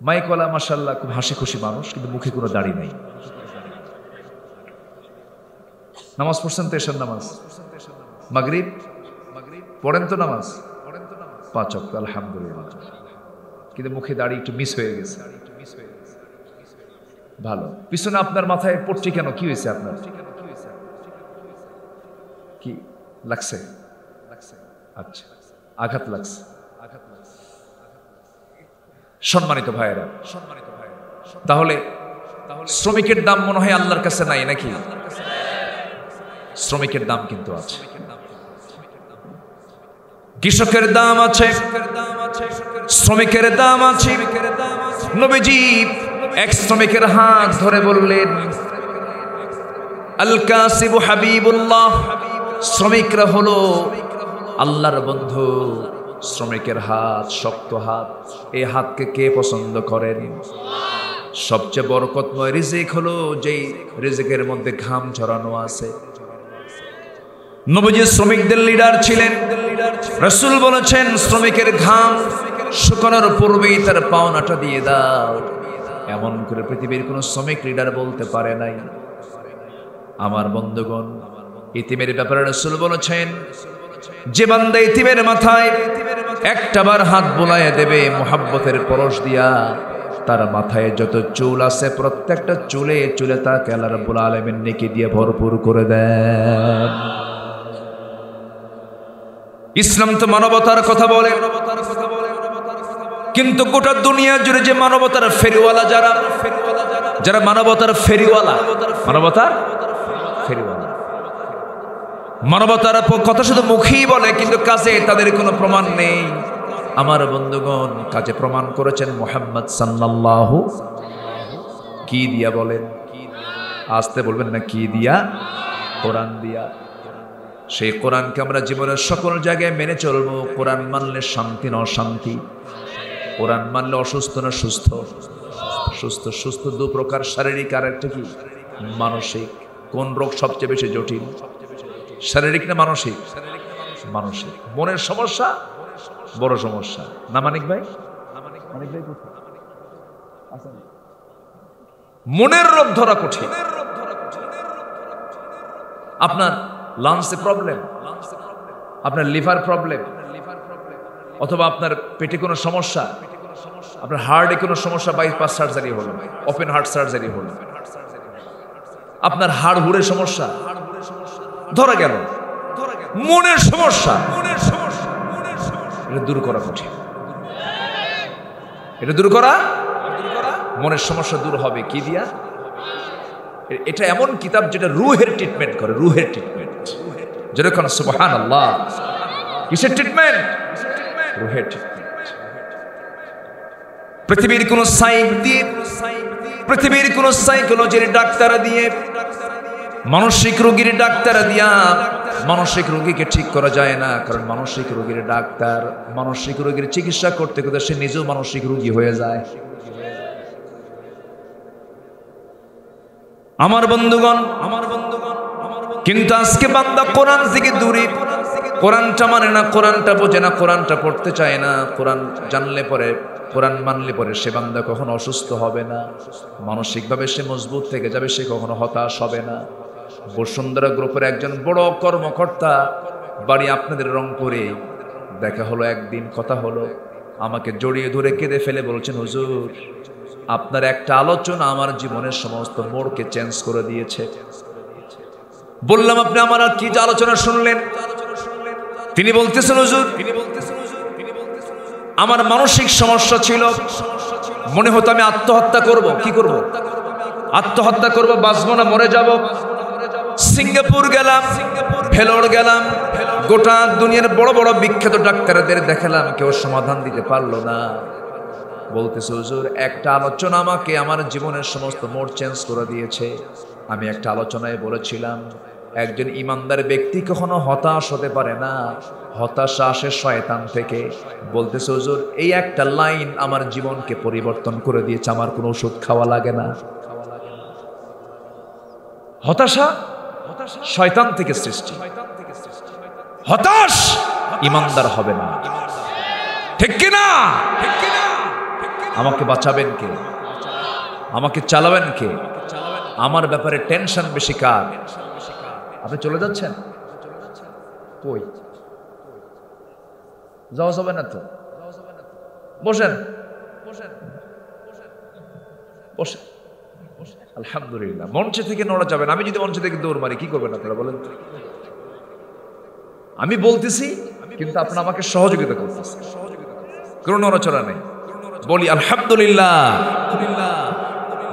মাইকওয়ালা মাসাল্লাহ খুব হাসি খুশি মানুষ, কিন্তু মুখে কোনো দাড়ি নেই। নামাজ পড়ছেন তো এসার নামাজ? মাগরিব? পড়েন তো নামাজ? পাঁচ অক্ট আলহামদুলিল্লাহ কিন্তু মুখে দাড়ি একটু মিস হয়ে গেছে। ভালো। পিছনে আপনার মাথায় পড়ছি কেন? কি হয়েছে আপনার? কি লাগছে? আচ্ছা আঘাত লাগছে। সম্মানিত ভাইয়েরা সম্মানিত ভাইয়েরা তাহলে শ্রমিকের দাম মনে হয় আল্লাহর কাছে নাই নাকি? শ্রমিকের দাম কিন্তু আছে। কৃষকের দাম আছে, শ্রমিকের দাম আছে। নবীজি এক শ্রমিকের হাত ধরে বললেন আল কাসিব হাবিবুল্লাহ, শ্রমিকরা হলো আল্লাহর বন্ধু। শ্রমিকের হাত, শক্ত হাত, এই হাতকে কে পছন্দ করেন? সবচেয়ে বরকতময় রিজিক হলো যেই রিজিকের মধ্যে ঘাম ঝরানো আছে। নবজি শ্রমিকদের লিডার ছিলেন। রসুল বলেছেন, শ্রমিকের ঘাম শুকানোর পূর্বেই তার পাওনাটা দিয়ে দাও। এমন করে পৃথিবীর কোনো শ্রমিক লিডার বলতে পারে নাই। আমার বন্ধুগণ, ইতিমের ব্যাপারে রসুল বলেছেন যে বান্দা ইতিমের মাথায় একটাবার হাত বোলায় দেবে, মোহাব্বতের পরশ দিয়া, তার মাথায় যত চুল আছে, প্রত্যেকটা চুলে চুলে তাকে আল্লাহ রাব্বুল আলামিন নেকি দিয়ে ভরপুর করে দেন। ইসলাম তো মানবতার কথা বলে, কিন্তু গোটা দুনিয়া জুড়ে যে মানবতার ফেরিওয়ালা যারা যারা মানবতার ফেরিওয়ালা মানবতার ফেরিওয়ালা মানবতার কথা শুধু মুখেই বলে, কিন্তু কাজে তাদের কোনো প্রমাণ নেই। আমার বন্ধুগণ, কাজে প্রমাণ করেছেন মোহাম্মদ সাল্লাল্লাহু কি দিয়া বলেন? আসতে বলবেন না কি দিয়া? কোরআন দিয়া। সেই কোরআনকে আমরা জীবনের সকল জায়গায় মেনে চলবো। কোরআন মানলে শান্তি না অশান্তি। কোরআন মানলে অসুস্থ না সুস্থ? সুস্থ সুস্থ দু প্রকার শারীরিক আর একটা কি? মানসিক। কোন রোগ সবচেয়ে বেশি জটিল? শারীরিক না মানসিক? মানসিক। মনের সমস্যা? বড় সমস্যা। না মানিক ভাই? ভাই মনের রোগ ধরা কঠিন। আপনার লাংসে প্রবলেম আপনার লিভার প্রবলেম অথবা আপনার পেটে কোনো সমস্যা? আপনার হার্টে কোনো সমস্যা? বাইপাস সার্জারি হলো। ওপেন হার্ট সার্জারি হলো। আপনার হাড় হুড়ে সমস্যা? ধরা গেল মনের সমস্যা। মনের সমস্যা এটা দূর করা কঠিন। এটা দূর করা? মনের সমস্যা দূর হবে কি দিয়া? এটা এমন কিতাব যেটা রুহের ট্রিটমেন্ট করে, রুহের ট্রিটমেন্ট যেরকম সুবহান আল্লাহ কিসের ট্রিটমেন্ট রুহের ট্রিটমেন্ট পৃথিবীর কোন সাইক দিয়ে পৃথিবীর কোন সাইকোলজির ডাক্তার দিয়ে মানসিক রোগীর ডাক্তার দিয়া মানসিক রোগীকে ঠিক করা যায় না, কারণ মানসিক রোগীর ডাক্তার মানসিক রোগীর চিকিৎসা করতে করতে সে নিজেও মানসিক রোগী হয়ে যায়। আমার বন্ধুগণ আমার বন্ধুগণ কিন্তু আজকে বান্দা কোরআন থেকে দূরে। কোরআনটা মানে না, কোরআনটা বোঝে না, কোরআনটা পড়তে চায় না। কোরআন জানলে পরে, কোরআন মানলে পরে সে বান্দা কখনো অসুস্থ হবে না। মানসিকভাবে সে মজবুত থেকে যাবে, সে কখনো হতাশ হবে না। বসুন্ধরা গ্রুপের একজন বড় কর্মকর্তা বাড়ি আপনাদের রংপুরে। দেখা হলো, একদিন কথা হলো, আমাকে জড়িয়ে ধরে কেঁদে ফেলে বলছেন, হুজুর, আপনার একটা আলোচনা আমার জীবনের সমস্ত মোড়কে চেঞ্জ করে দিয়েছে। বললাম, আপনি আমার আর কি যে আলোচনা শুনলেন? তিনি বলতেছেন, হুজুর, আমার মানসিক সমস্যা ছিল। মনে হতো আমি আত্মহত্যা করব। কি করব? আত্মহত্যা করব, বাঁচবো না, মরে যাব। সিঙ্গাপুর গেলাম, ভেলোর গেলাম, গোটা দুনিয়ার বড় বড় বিখ্যাত ডাক্তারদের দেখালাম, কেউ সমাধান দিতে পারল না। বলতেছে, হুজুর, একটা আলোচনা আমাকে আমার জীবনের সমস্ত মোড় চেঞ্জ করে দিয়েছে। আমি একটা আলোচনায় বলেছিলাম, একজন ইমানদার ব্যক্তি কখনো হতাশ হতে পারে না। হতাশা আসে শয়তান থেকে। বলতেছে, হুজুর, এই একটা লাইন আমার জীবনকে পরিবর্তন করে দিয়েছে। আমার কোনো ওষুধ খাওয়া লাগে না। হতাশা? শয়তান থেকে সৃষ্টি। হতাশ ইমানদার হবে না। ঠিক কিনা? আমাকে বাঁচাবেন কে? আমাকে চালাবেন কে? আমার ব্যাপারে টেনশন বেশি কার? আপনি চলে যাচ্ছেন? কই? যাওয়া যাবে না তো? বসেন। বসেন। বসেন। আলহামদুলিল্লাহ। মঞ্চে থেকে নড়া যাবে না। আমি যদি মঞ্চে থেকে দৌড় মারি, কি করবেন আপনারা বলেন? আমি বলতেছি, কিন্তু আপনারা আমাকে সহযোগিতা করতেছেন। কোনো নড়াচড়া নেই। বলি, আলহামদুলিল্লাহ।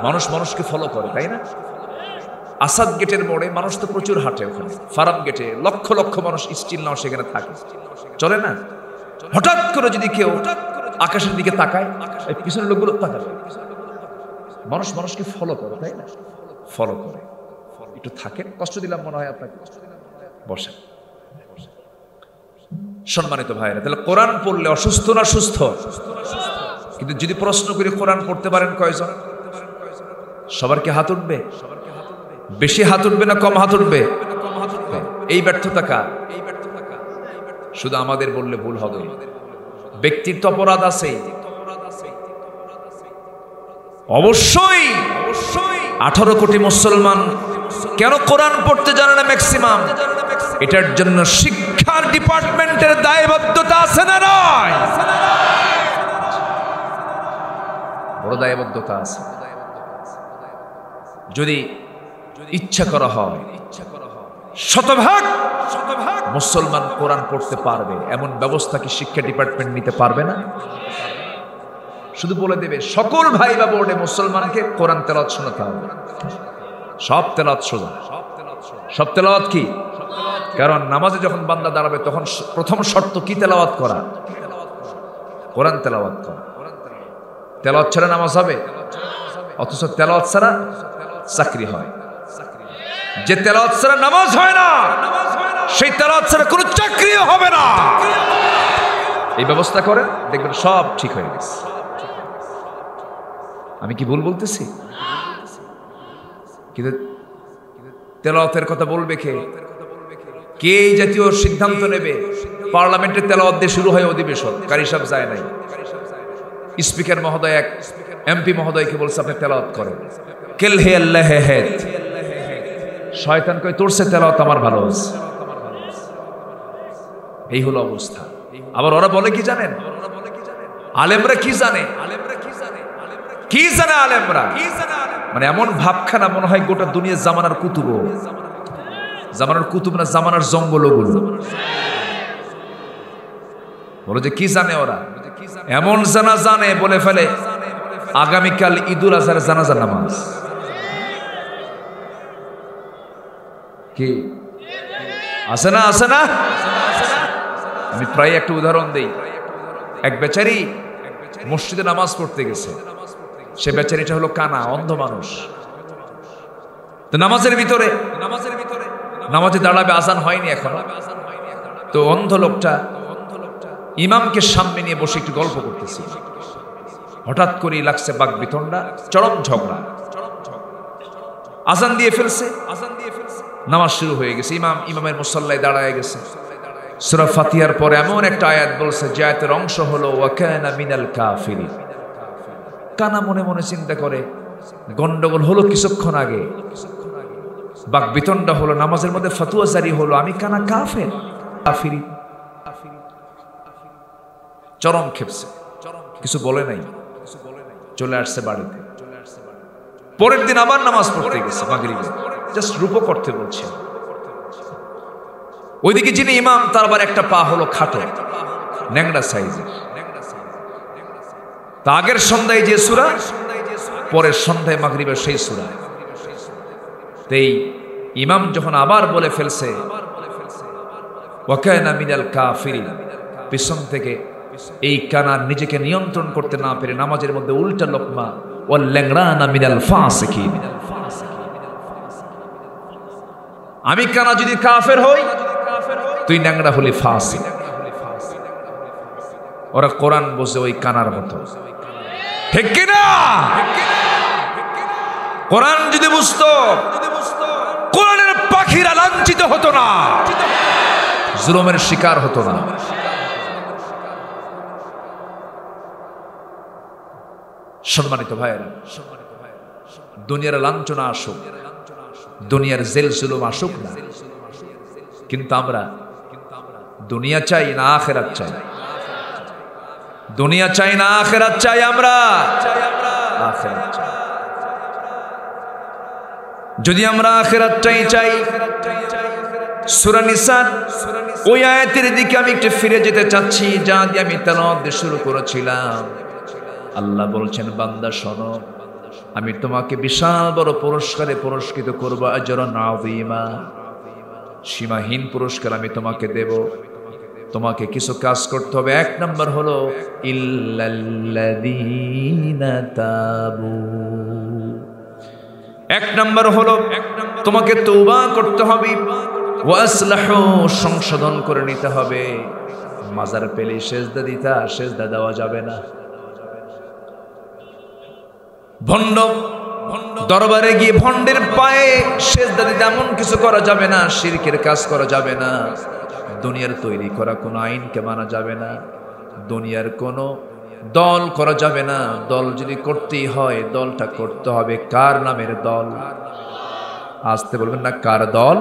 মানুষ মানুষকে ফলো করে, তাই না? আসাদ গেটের মোড়ে মানুষ তো প্রচুর হাঁটে ওখানে। ফারাম গেটে লক্ষ লক্ষ মানুষ স্টিল নাও সেখানে থাকে। চলে না? হঠাৎ করে যদি কেউ আকাশের দিকে তাকায় পিছনের লোকগুলো তাকাবে। মানুষ মানুষকে ফলো করে, তাই না? ফলো করে। একটু থাকেন, কষ্ট দিলাম মনে হয় আপনাকে। বসেন সম্মানিত ভাইরা তাহলে কোরআন পড়লে অসুস্থ না সুস্থ? কিন্তু যদি প্রশ্ন করে, কোরআন পড়তে পারেন কয়জন? সবার কি হাত উঠবে? বেশি হাত উঠবে না কম হাত উঠবে? এই ব্যর্থতা কার? শুধু আমাদের বললে ভুল হবে। ব্যক্তির তো অপরাধ আছে। অবশ্যই। অবশ্যই আঠারো কোটি মুসলমান। কেন কোরআন পড়তে জানে না ম্যাক্সিমাম এটার জন্য শিক্ষার ডিপার্টমেন্টের দায়বদ্ধতা আছে না নয় বড় দায়বদ্ধতা আছে। যদি ইচ্ছা করা হয় শতভাগ শতভাগ মুসলমান কোরআন পড়তে পারবে। এমন ব্যবস্থা কি শিক্ষা ডিপার্টমেন্ট নিতে পারবে না? শুধু বলে দেবে, সকল ভাই বা বোর্ডে মুসলমানকে কোরআন তেলাওয়াত শোনাতে হবে। সব তেলাওয়াত সোজা সব তেলাওয়াত কি? কারণ নামাজে যখন বান্দা দাঁড়াবে, তখন প্রথম শর্ত কি তেলাওয়াত করা? কোরআন তেলাওয়াত করা। তেলাওয়াত ছাড়া নামাজ হবে? অথচ তেলাওয়াত ছাড়া চাকরি হয়। যে তেলাওয়াত ছাড়া নামাজ হয় না, সেই তেলাওয়াত ছাড়া কোনো চাকরিও হবে না। এই ব্যবস্থা করে দেখবেন সব ঠিক হয়ে গেছে। আমি কি ভুল বলতেছি? কিন্তু তেলাওয়াতের কথা বলবে কে? কে এই জাতীয় সিদ্ধান্ত নেবে? পার্লামেন্টে তেলাওয়াত দিয়ে শুরু হয় অধিবেশন। কারি সাহেব যায় নাই। স্পিকার মহোদয় এক এমপি মহোদয়কে বলছে, আপনি তেলাওয়াত করেন। কেল হে আল্লাহ হে শয়তান কই তোর সে তেলাওয়াত আমার ভালো হচ্ছে এই হলো অবস্থা। আবার ওরা বলে কি জানেন? আলেমরা কি জানে? কি জানে আলেমরা? মানে এমন ভাবখানা মনে হয় গোটা দুনিয়ার জামানার কুতুব। জামানার কুতুব না জামানার জঙ্গল বলো যে কি জানে ওরা? এমন জানা জানে, বলে ফেলে, আগামীকাল ঈদুল আজহার জানাজা নামাজ। কি? আছে না আছে না? আমি প্রায় একটা উদাহরণ দেই। এক বেচারি মসজিদে নামাজ পড়তে গেছে। সে বেচারিটা হলো কানা, অন্ধ মানুষ। নামাজের ভিতরে, নামাজে দাঁড়াবে আজান হয়নি এখন। তো অন্ধ লোকটা ইমামকে সামনে নিয়ে বসে একটু গল্প করতেছি। হঠাৎ করেই লাগছে বাক বিতণ্ডা চরম ঝগড়া। আজান দিয়ে ফেলছে, নামাজ শুরু হয়ে গেছে। ইমাম, ইমামের মুসল্লায় দাঁড়ায় গেছে। সুরা ফাতিয়ার পরে এমন একটা আয়াত বলছে, যে আয়াতের অংশ হলো ওয়াকানা মিনাল কাফিরিন। কানা মনে মনে চিন্তা করে, গন্ডগোল হলো কিছুক্ষণ আগে। বাক বিতণ্ডা হলো, নামাজের মধ্যে ফতুয়া জারি হলো, আমি কানা কাফের, কাফিরি। চরম খেপছে। কিছু বলে নাই, চলে আসছে বাড়িতে। পরের দিন আবার নামাজ পড়তে গেছে মাগরিবে। জাস্ট রূপ করতে বলছে। ওইদিকে যিনি ইমাম, তার আবার একটা পা হলো খাটো ন্যাংরা সাইজের। তা আগের সন্ধ্যায় যে সুরা, পরের সন্ধ্যায় মাগরিবের সেই সুরা। তেই ইমাম যখন আবার বলে ফেলছে ওয়াকায়না পিছন থেকে এই কানা নিজেকে নিয়ন্ত্রণ করতে না পেরে নামাজের মধ্যে উল্টা লোকমা ও ল্যাংরানা মিনাল ফাসিকিন আমি কানা যদি কাফের হই, তুই ন্যাংরা হলি ফাসিক ওরা কোরআন বসে ওই কানার মতো। ঠিক কিনা? কোরআন যদি বুঝতো, কোরআনের পাখিরা লাঞ্ছিত হতো না। জুলুমের শিকার হতো না। সম্মানিত ভাইয়েরা, দুনিয়ার লাঞ্ছনা আসুক, দুনিয়ার জেল জুলুম আসুক না, কিন্তু আমরা দুনিয়া চাই না আখেরাত চাই। দুনিয়া চাই না, আখেরাত চাই আমরা। যদি আমরা আখেরাতটাই চাই করেছিলাম। আল্লাহ বলছেন, বান্দা আমি তোমাকে বিশাল বড় পুরস্কারে পুরস্কৃত করব সীমাহীন পুরস্কার আমি তোমাকে দেব। তোমাকে কিছু কাজ করতে হবে। এক নম্বর হলো তাবু। এক নম্বর হলো, তোমাকে তৌবা করতে হবে। ওয়াসলাহু, সংশোধন করে নিতে হবে। মাজার পেলে সেজদা দিতা সেজদা দেওয়া যাবে না। ভণ্ড, দরবারে গিয়ে ভণ্ডের পায়ে সেজদা দিতে এমন কিছু করা যাবে না, শিরকের কাজ করা যাবে না। দুনিয়ার তৈরি করা কোনো আইনকে মানা যাবে না। দুনিয়ার কোনো দল করা যাবে না। দল যদি করতেই হয়, দলটা করতে হবে কার নামের দল? আসতে বলবেন না, কার দল?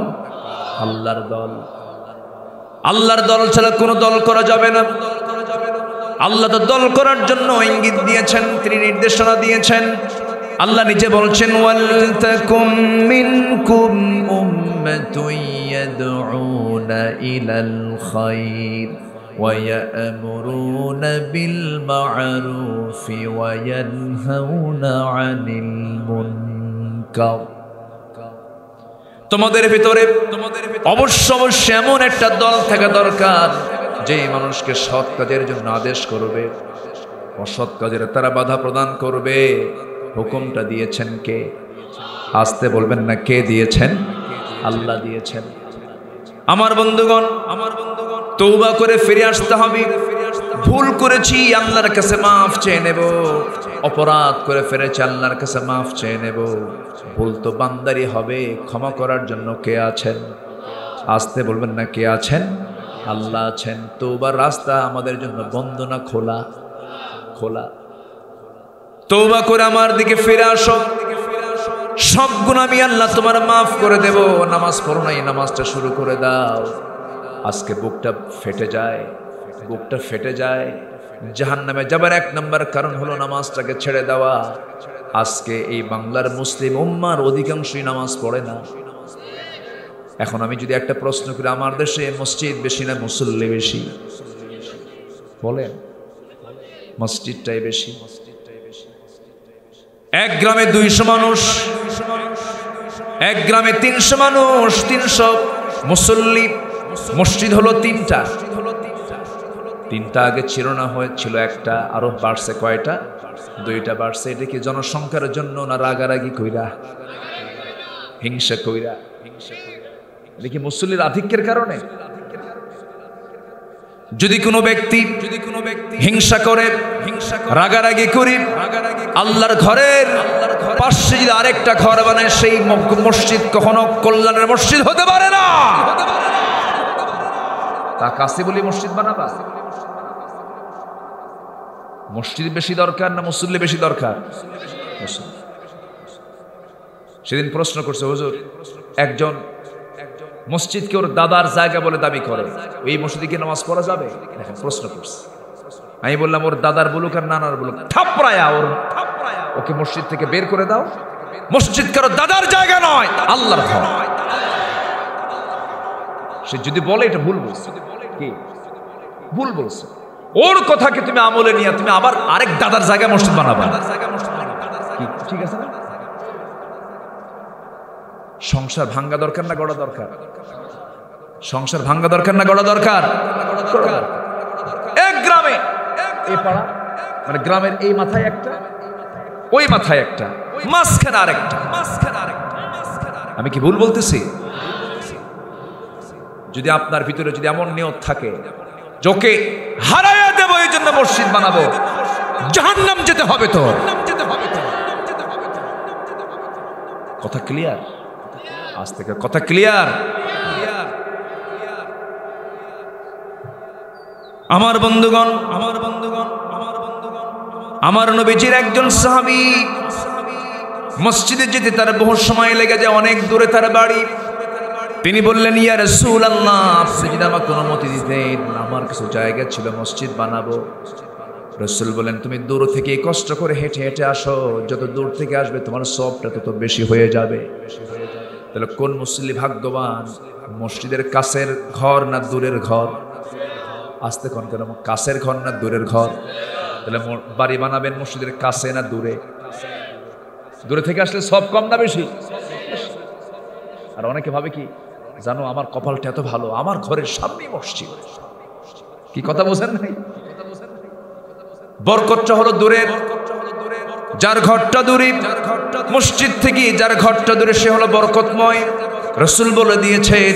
আল্লাহর দল। আল্লাহর দল ছাড়া কোনো দল করা যাবে না। আল্লাহ তো দল করার জন্য ইঙ্গিত দিয়েছেন, তিনি নির্দেশনা দিয়েছেন। আল্লাহ নিজে বলছেন ওয়ালতাকুম মিনকুম উম্মাতুন ইয়াদউনা ইলাল খায়র ويأمرون بالمعروف وينهون عن المنكر তোমাদের ভিতরে অবশ্য অবশ্য এমন একটা দল থাকা দরকার যে মানুষকে সৎ কাজের জন্য আদেশ করবে অসৎ কাজের তারা বাধা প্রদান করবে হুকুমটা দিয়েছেন কে? আসতে বলবেন না কে দিয়েছেন? আল্লাহ দিয়েছেন। আমার বন্ধুগণ আমার বন্ধুগণ তৌবা করে ফিরে আসতে হবে। ভুল করেছি, আল্লাহর কাছে মাফ চেয়ে নেব। অপরাধ করে ফিরেছি, আল্লাহর কাছে মাফ চেয়ে নেব। ভুল তো বান্দারি হবে, ক্ষমা করার জন্য কে আছেন? আসতে বলবেন না কে আছেন? আল্লাহ আছেন। তৌবার রাস্তা আমাদের জন্য বন্ধ না খোলা? খোলা। তৌবা করে আমার দিকে ফিরে আসো। সব গুণ আমি আল্লাহ তোমার মাফ করে দেব। নামাজ পড়ো নাই নামাজটা শুরু করে দাও। আজকে বুকটা ফেটে যায়, বুকটা ফেটে যায়। জাহান নামে যাবার এক নম্বর কারণ হলো নামাজটাকে ছেড়ে দেওয়া। আজকে এই বাংলার মুসলিম উম্মার অধিকাংশই নামাজ পড়ে না। এখন আমি যদি একটা প্রশ্ন করি, আমার দেশে মসজিদ বেশি না মুসল্লি বেশি? বলেন। মসজিদটাই বেশি। এক গ্রামে দুইশো মানুষ, এক গ্রামে তিনশো মানুষ, তিনশো মুসল্লি। মসজিদ হলো তিনটা। তিনটা আগে ছিল না হয়েছিল একটা, আরও বাড়ছে কয়টা? দুইটা বাড়ছে। এটা কি জনসংখ্যার জন্য না রাগারাগি কইরা হিংসা কইরা? হিংসা কইরা। এটা কি মুসল্লির আধিক্যের কারণে? যদি কোনো ব্যক্তি যদি কোনো ব্যক্তি হিংসা করে হিংসা রাগারাগি করি আল্লাহর ঘরের পাশে যদি আরেকটা ঘর বানায় সেই মসজিদ কখনো কল্যাণের মসজিদ হতে পারে না। তা কাছে বলি মসজিদ বানাবা? মসজিদ বেশি দরকার না মুসল্লি বেশি দরকার। সেদিন প্রশ্ন করছে হুজুর একজন মসজিদকে ওর দাদার জায়গা বলে দাবি করে। এই মসজিদে কি নামাজ পড়া যাবে? দেখেন, প্রশ্ন করছে। আমি বললাম, ওর দাদার বলুক আর নানার বলুক। থাপড়ায়া ওর ওকে মসজিদ থেকে বের করে দাও। মসজিদ কারও দাদার জায়গা নয়, আল্লাহর ঘর। সে যদি বলে, এটা ভুল বলছে। কি? ভুল বলছে। ওর কথাকে তুমি আমলে নিয়ে তুমি আবার আরেক দাদার জায়গায় মসজিদ বানাবা। ঠিক আছে না? সংসার ভাঙ্গা দরকার না গড়া দরকার? সংসার ভাঙ্গা দরকার না গড়া দরকার? এক গ্রামে। এই পাড়া মানে গ্রামের এই মাথায় একটা, ওই মাথায় একটা, মাঝখানে আরেকটা। মাঝখানে আরেকটা আমি কি ভুল বলতেছি? যদি আপনার ভিতরে যদি এমন নিয়ত থাকে, যোকে হারাইয়া দেব, এই জন্য মসজিদ বানাবো, জাহান্নাম যেতে হবে তো। কথা ক্লিয়ার আজ থেকে কথা ক্লিয়ার আমার বন্ধুগণ আমার বন্ধুগণ আমার বন্ধুগণ, আমার নবীজির একজন সাহাবী মসজিদে যেতে তার বহু সময় লেগে যায়, অনেক দূরে তার বাড়ি। তিনি বললেন, ইয়া রাসূল আল্লাহ আপনি যদি আমাকে অনুমতি দিতেন আমার কিছু জায়গা ছিল, মসজিদ বানাবো। রসুল বলেন, তুমি দূর থেকে কষ্ট করে হেঁটে হেঁটে আসো, যত দূর থেকে আসবে তোমার সবটা তত বেশি হয়ে যাবে। তাহলে কোন মুসল্লি ভাগ্যবান? মসজিদের কাছের ঘর না দূরের ঘর? আসতে কোন কেন, কাছের ঘর না দূরের ঘর? তাহলে বাড়ি বানাবেন মসজিদের কাছে না দূরে? দূরে থেকে আসলে সব কম না বেশি? আর অনেকে ভাবে কি, জানো আমার কপালটা এত ভালো, আমার ঘরের সামনে মসজিদ। কি কথা বোঝেন নাই? বরকতটা হলো দূরের। যার ঘরটা দূরে, মসজিদ থেকে যার ঘরটা দূরে, সে হলো বরকতময়। রসুল বলে দিয়েছেন,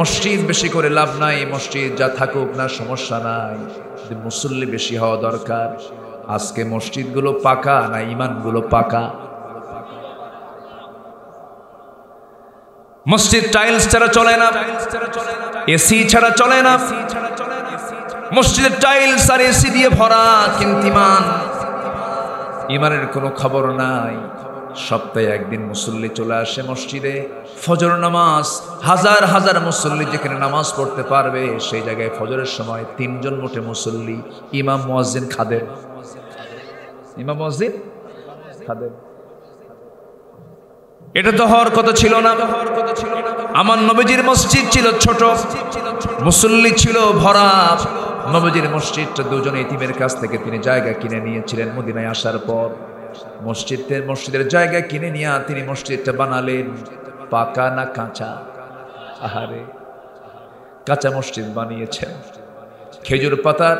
মসজিদ বেশি করে লাভ নাই, মসজিদ যা থাকুক না, সমস্যা নাই। মুসল্লি বেশি হওয়া দরকার। আজকে মসজিদগুলো পাকা না ইমানগুলো পাকা? মসজিদ টাইলস ছাড়া চলে না, এসি ছাড়া চলে না। মসজিদের টাইলস আর এসি দিয়ে ভরা কিন্তু ইমান ইমানের কোনো খবর নাই। সপ্তাহে একদিন মুসল্লি চলে আসে মসজিদে। ফজর নামাজ, হাজার হাজার মুসল্লি যেখানে নামাজ পড়তে পারবে, সেই জায়গায় ফজরের সময় তিনজন মোটে মুসল্লি, ইমাম, মুয়াজ্জিন খাদেন ইমাম মসজিদ খাদেন এটা তো হওয়ার কথা ছিল না। আমার নবীজির মসজিদ ছিল ছোট। মুসল্লি ছিল ভরা। নবীজির মসজিদটা দুজন ইতিমের কাছ থেকে তিনি জায়গা কিনে নিয়েছিলেন মদিনায় আসার পর। মসজিদের মসজিদের জায়গা কিনে নিয়ে তিনি মসজিদটা বানালেন। পাকা না কাঁচা? আহারে। কাঁচা মসজিদ বানিয়েছেন। খেজুর পাতার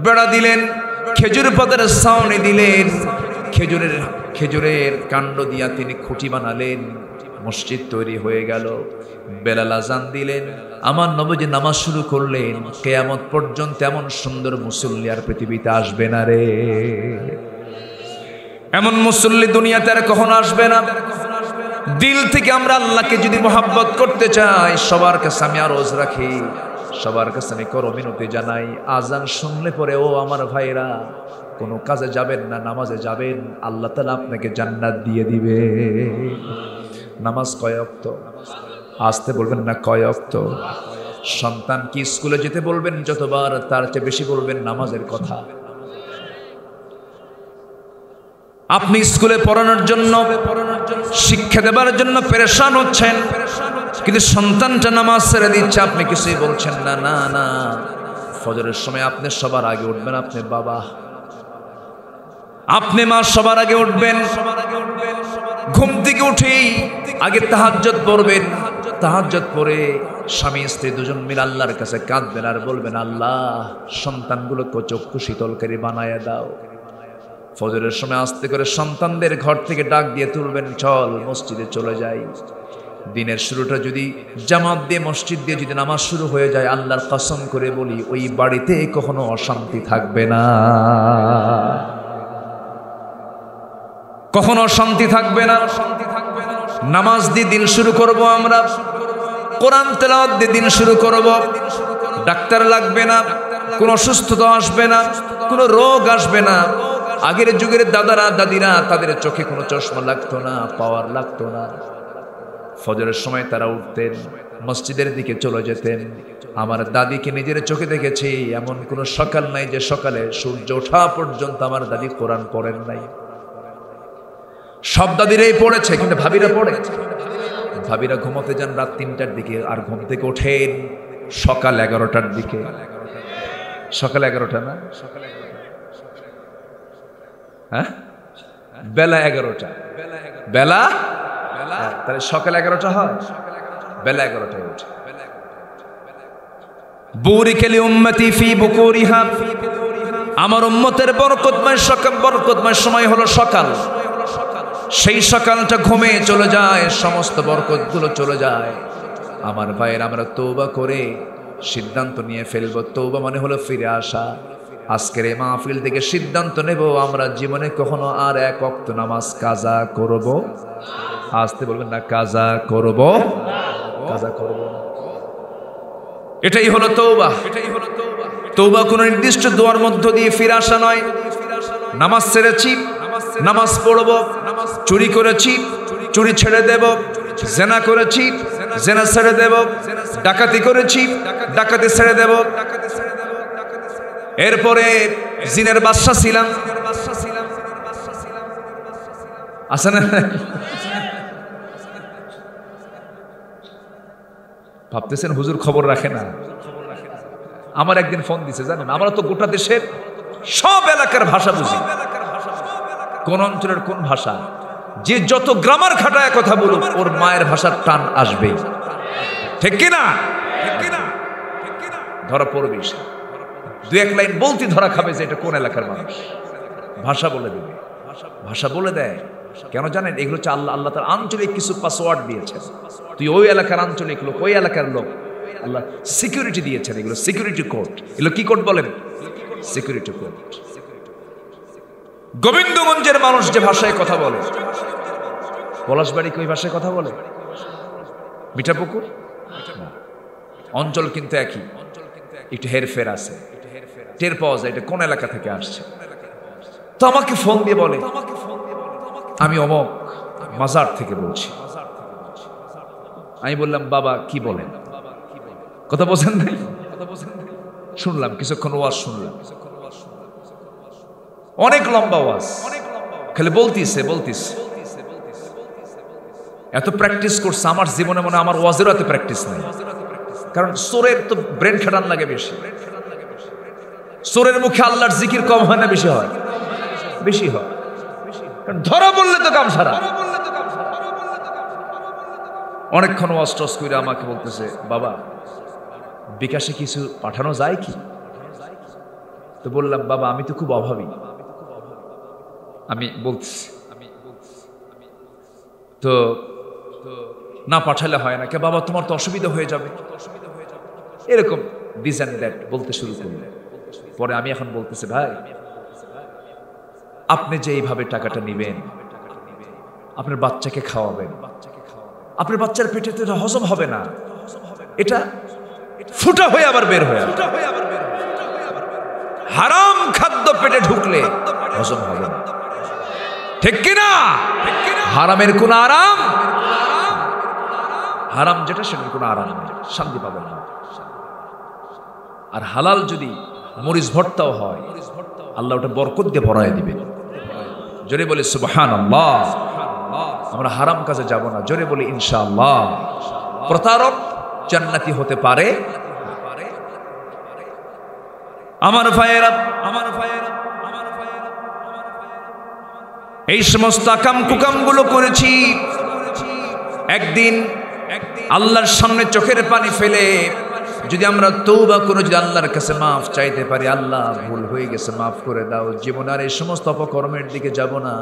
বেড়া দিলেন, খেজুর পাতার সাউনি দিলেন, খেজুরের খেজুরের কাণ্ড দিয়া তিনি খুঁটি বানালেন। মসজিদ তৈরি হয়ে গেল। বেলাল আজান দিলেন। আমার নবজি নামাজ শুরু করলেন। কেয়ামত পর্যন্ত এমন সুন্দর মুসল্লি আর পৃথিবীতে আসবে না রে। এমন মুসল্লি দুনিয়াতে আর কখনো আসবে না। দিল থেকে আমরা আল্লাহকে যদি মোহাব্বত করতে চাই, সবার কাছে আমি আরজ রাখি। সবার কাছে আমি করো মিনতি জানাই। আজান শুনলে পরে, ও আমার ভাইরা কোনো কাজে যাবেন না, নামাজে যাবেন। আল্লাহ তালা আপনাকে জান্নাত দিয়ে দিবে। নামাজ কয় অক্ত? আসতে বলবেন না কয় অক্ত? সন্তান কি স্কুলে যেতে বলবেন? যতবার তার চেয়ে বেশি বলবেন নামাজের কথা। আপনি স্কুলে পড়ানোর জন্য, শিক্ষা দেবার জন্য পেরেশান হচ্ছেন, কিন্তু সন্তানটা নামাজ ছেড়ে দিচ্ছে, আপনি কিছুই বলছেন না। না না। ফজরের সময় আপনি সবার আগে উঠবেন, আপনি বাবা। আপনি মা সবার আগে উঠবেন। ঘুম থেকে উঠেই আগে তাহাজ্জত পড়বেন। তাহাজ্জত পরে স্বামী, স্ত্রী দুজন মিল আল্লাহর কাছে কাঁদবেন আর বলবেন, আল্লাহ, সন্তানগুলোকে চক্ষু শীতলকারী বানায় দাও। ফজরের সময় আস্তে করে সন্তানদের ঘর থেকে ডাক দিয়ে তুলবেন, চল মসজিদে চলে যাই। দিনের শুরুটা যদি জামাত দিয়ে, মসজিদ দিয়ে যদি নামাজ শুরু হয়ে যায়, আল্লাহর কসম করে বলি, ওই বাড়িতে কখনো অশান্তি থাকবে না। কখনো শান্তি থাকবে না। নামাজ দিয়ে দিন শুরু করব আমরা। কোরআন তেলাওয়াত দিয়ে দিন শুরু করব। ডাক্তার লাগবে না, কোনো অসুস্থতা আসবে না, কোনো রোগ আসবে না। আগের যুগের দাদারা, দাদিরা, তাদের চোখে কোনো চশমা লাগতো না, পাওয়ার লাগতো না। ফজরের সময় তারা উঠতেন, মসজিদের দিকে চলে যেতেন। আমার দাদিকে নিজের চোখে দেখেছি, এমন কোনো সকাল নাই যে সকালে সূর্য ওঠা পর্যন্ত আমার দাদি কোরআন পড়েন নাই। সব দাদিরাই পড়েছে কিন্তু ভাবিরা পড়ে ভাবিরা ঘুমোতে যান রাত তিনটার দিকে আর ঘুম থেকে ওঠেন সকাল এগারোটার দিকে। সকাল এগারোটা না? সকাল হ্যাঁ? বেলা এগারোটা। বেলা? হ্যাঁ, তাহলে সকাল এগারোটা হয়। বেলা এগারোটায় ওঠে। বুরিকেলি উম্মতি ফি বুকুরিহা। আমার উম্মতের বরকতময় সকাল বরকতময় সময় হলো সকাল। সেই সকালটা ঘুমে চলে যায়, সমস্ত বরকতগুলো চলে যায়। আমার ভাইয়ের আমরা তৌবা করে সিদ্ধান্ত নিয়ে ফেলব। তৌবা মানে হলো ফিরে আসা। আজকের এই মাহফিল থেকে সিদ্ধান্ত নেব, আমরা জীবনে কখনো আর এক অক্ত নামাজ কাজা করব। আসতে বলবেন না, কাজা করব। কাজা করব। এটাই হলো তৌবা এটাই হলো তৌবা তৌবা কোনো নির্দিষ্ট দোয়ার মধ্য দিয়ে ফিরে আসা নয়। নামাজ ছেড়েছি নামাজ পড়ব, চুরি করেছি, চুরি ছেড়ে দেব, জেনা করেছি, জেনা ছেড়ে দেব, ডাকাতি করেছি, ডাকাতি ছেড়ে দেব। এরপরে জিনের বাদশা ছিলাম। আছে না? ভাবতেছেন হুজুর খবর রাখে না? আমার একদিন ফোন দিছে, জানেন? আমরা তো গোটা দেশের সব এলাকার ভাষা বুঝি। কোন অঞ্চলের কোন ভাষা, যে যত গ্রামার খাটায় কথা বলুক, ওর মায়ের ভাষার টান আসবেই ঠিক কিনা ধরা পড়বে। দু এক লাইন বলতে ধরা খাবে যে এটা কোন এলাকার মানুষ। ভাষা বলে দেবে। ভাষা বলে দেয়। কেন জানেন? এগুলো হচ্ছে আল্লাহ আল্লাহ তার আঞ্চলিক কিছু পাসওয়ার্ড দিয়েছেন। তুই ওই এলাকার আঞ্চলিক লোক, ওই এলাকার লোক। আল্লাহ সিকিউরিটি দিয়েছেন এগুলো। সিকিউরিটি কোড এগুলো কি কোড বলেন? সিকিউরিটি কোড গোবিন্দগঞ্জের মানুষ যে ভাষায় কথা বলে। পলাশবাড়ি ওই ভাষায় কথা বলে? মিঠাপুকুর। অঞ্চল কিন্তু একই। একটু হেরফের আছে। টের পাওয়া যায় এটা কোন এলাকা থেকে আসছে। তো আমাকে ফোন দিয়ে বলে, আমি অমক, মাজার থেকে বলছি। আমি বললাম, বাবা, কি বলেন? কথা বোঝেন নাই? শুনলাম, কিছুক্ষণ ওয়াজ শুনলাম। অনেক লম্বা ওয়াজ। খালি বলতিছে বলতিস এত প্র্যাকটিস করছে, আমার জীবনে মনে আমার ওয়াজেরও এত প্র্যাকটিস নেই। কারণ সোরের তো ব্রেন খাটান লাগে বেশি। সোরের মুখে আল্লাহর জিকির কম হয় না, বেশি হয়? বেশি হয়। কারণ ধরা বললে তো কাম সারা। অনেকক্ষণ ওয়াজ টস করে আমাকে বলতেছে, বাবা, বিকাশে কিছু পাঠানো যায় কি? তো বললাম, বাবা, আমি তো খুব অভাবী। আমি বলছি তো না পাঠালে হয় না। কে বাবা, তোমার তো অসুবিধা হয়ে যাবে। এরকম দিস অ্যান্ড দ্যাট বলতে শুরু করলে। পরে আমি এখন বলতেছি, ভাই, আপনি যে এইভাবে টাকাটা নিবেন, আপনার বাচ্চাকে খাওয়াবেন, আপনার বাচ্চার পেটে তো হজম হবে না। এটা ফুটা হয়ে আবার বের হয়ে। হারাম খাদ্য পেটে ঢুকলে হজম হবে না। ঠিক কিনা? হারামের কোন আরাম? হারাম যেটা, সেটার কোনো আরাম শান্তি পাবেন না। আর হালাল যদি মরিচ ভর্তাও হয়, আল্লাহ ওটা বরকত দিয়ে ভরায় দিবে। জোরে বলে সুবহান আল্লাহ আমরা হারাম কাজে যাব না। জোরে বলি, ইনশাআল্লাহ। প্রতারক জান্নাতি হতে পারে। আমার ভাইয়েরা, আমার এই সমস্ত আকাম কুকামগুলো করেছি। একদিন আল্লাহর সামনে চোখের পানি ফেলে যদি আমরা তৌবা করে, যদি আল্লাহর কাছে মাফ চাইতে পারি, আল্লাহ ভুল হয়ে গেছে, মাফ করে দাও। জীবন আর এই সমস্ত অপকর্মের দিকে যাব না।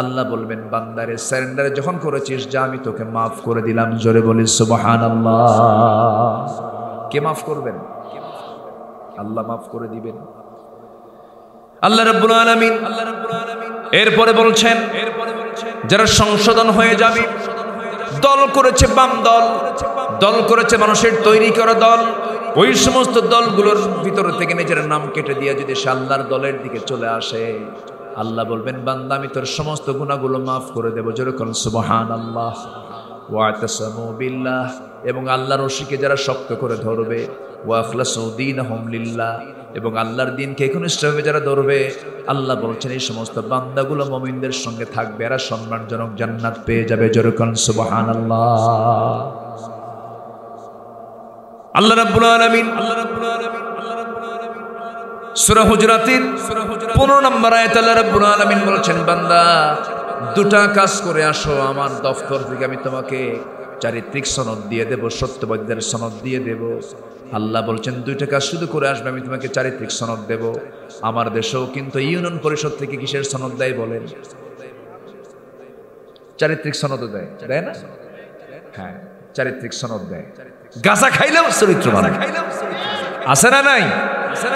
আল্লাহ বলবেন, বান্দারে স্যারেন্ডারে যখন করেছিস, যা আমি তোকে মাফ করে দিলাম, জোরে বলি সুবহান আল্লাহ কে মাফ করবেন? আল্লাহ মাফ করে দিবেন। আল্লাহ রাব্বুল আলামিন আল্লাহ রাব্বুল আলামিন এরপরে বলছেন, যারা সংশোধন হয়ে যাবে, দল করেছে বাম দল দল করেছে মানুষের তৈরি করা দল, ওই সমস্ত দলগুলোর ভিতর থেকে নিজের নাম কেটে দিয়ে যদি সে আল্লাহর দলের দিকে চলে আসে, আল্লাহ বলবেন, বান্দা, আমি তোর সমস্ত গুণাগুলো মাফ করে দেবো যেরকম সুবহান আল্লাহ বিল্লাহ। এবং আল্লাহর রশিকে যারা শক্ত করে ধরবে ওয়াখলাসু দীনহুম লিল্লাহ। এবং আল্লাহর দিনকে একনিষ্ঠভাবে যারা ধরবে? আল্লাহ বলছেন, এই সমস্ত বান্দাগুলো মমিনদের সঙ্গে থাকবে, এরা সম্মানজনক জান্নাত পেয়ে যাবে। যেরকম সুবহানাল্লাহ। আল্লাহ আল্লাহ রাব্বুল আলামিন আল্লাহ রাব্বুল আলামিন সূরা হুজরাতের 15 নম্বর আয়াত আল্লাহ রাব্বুল আলামিন বলেছেন, বান্দা, দুটা কাজ করে আসো, আমার দফতর থেকে আমি তোমাকে চারিত্রিক সনদ দিয়ে দেব, সত্যবাদীদের সনদ দিয়ে দেব। আল্লাহ বলছেন, দুইটা কাজ শুধু করে আসবে, আমি তোমাকে চারিত্রিক সনদ দেব। আমার দেশেও কিন্তু ইউনিয়ন পরিষদ থেকে কিসের সনদ দেয় বলেন? চারিত্রিক সনদ দেয় দেয় না? হ্যাঁ চারিত্রিক সনদ দেয়। গাছা খাইলেও চরিত্র বানায়। আছে না নাই?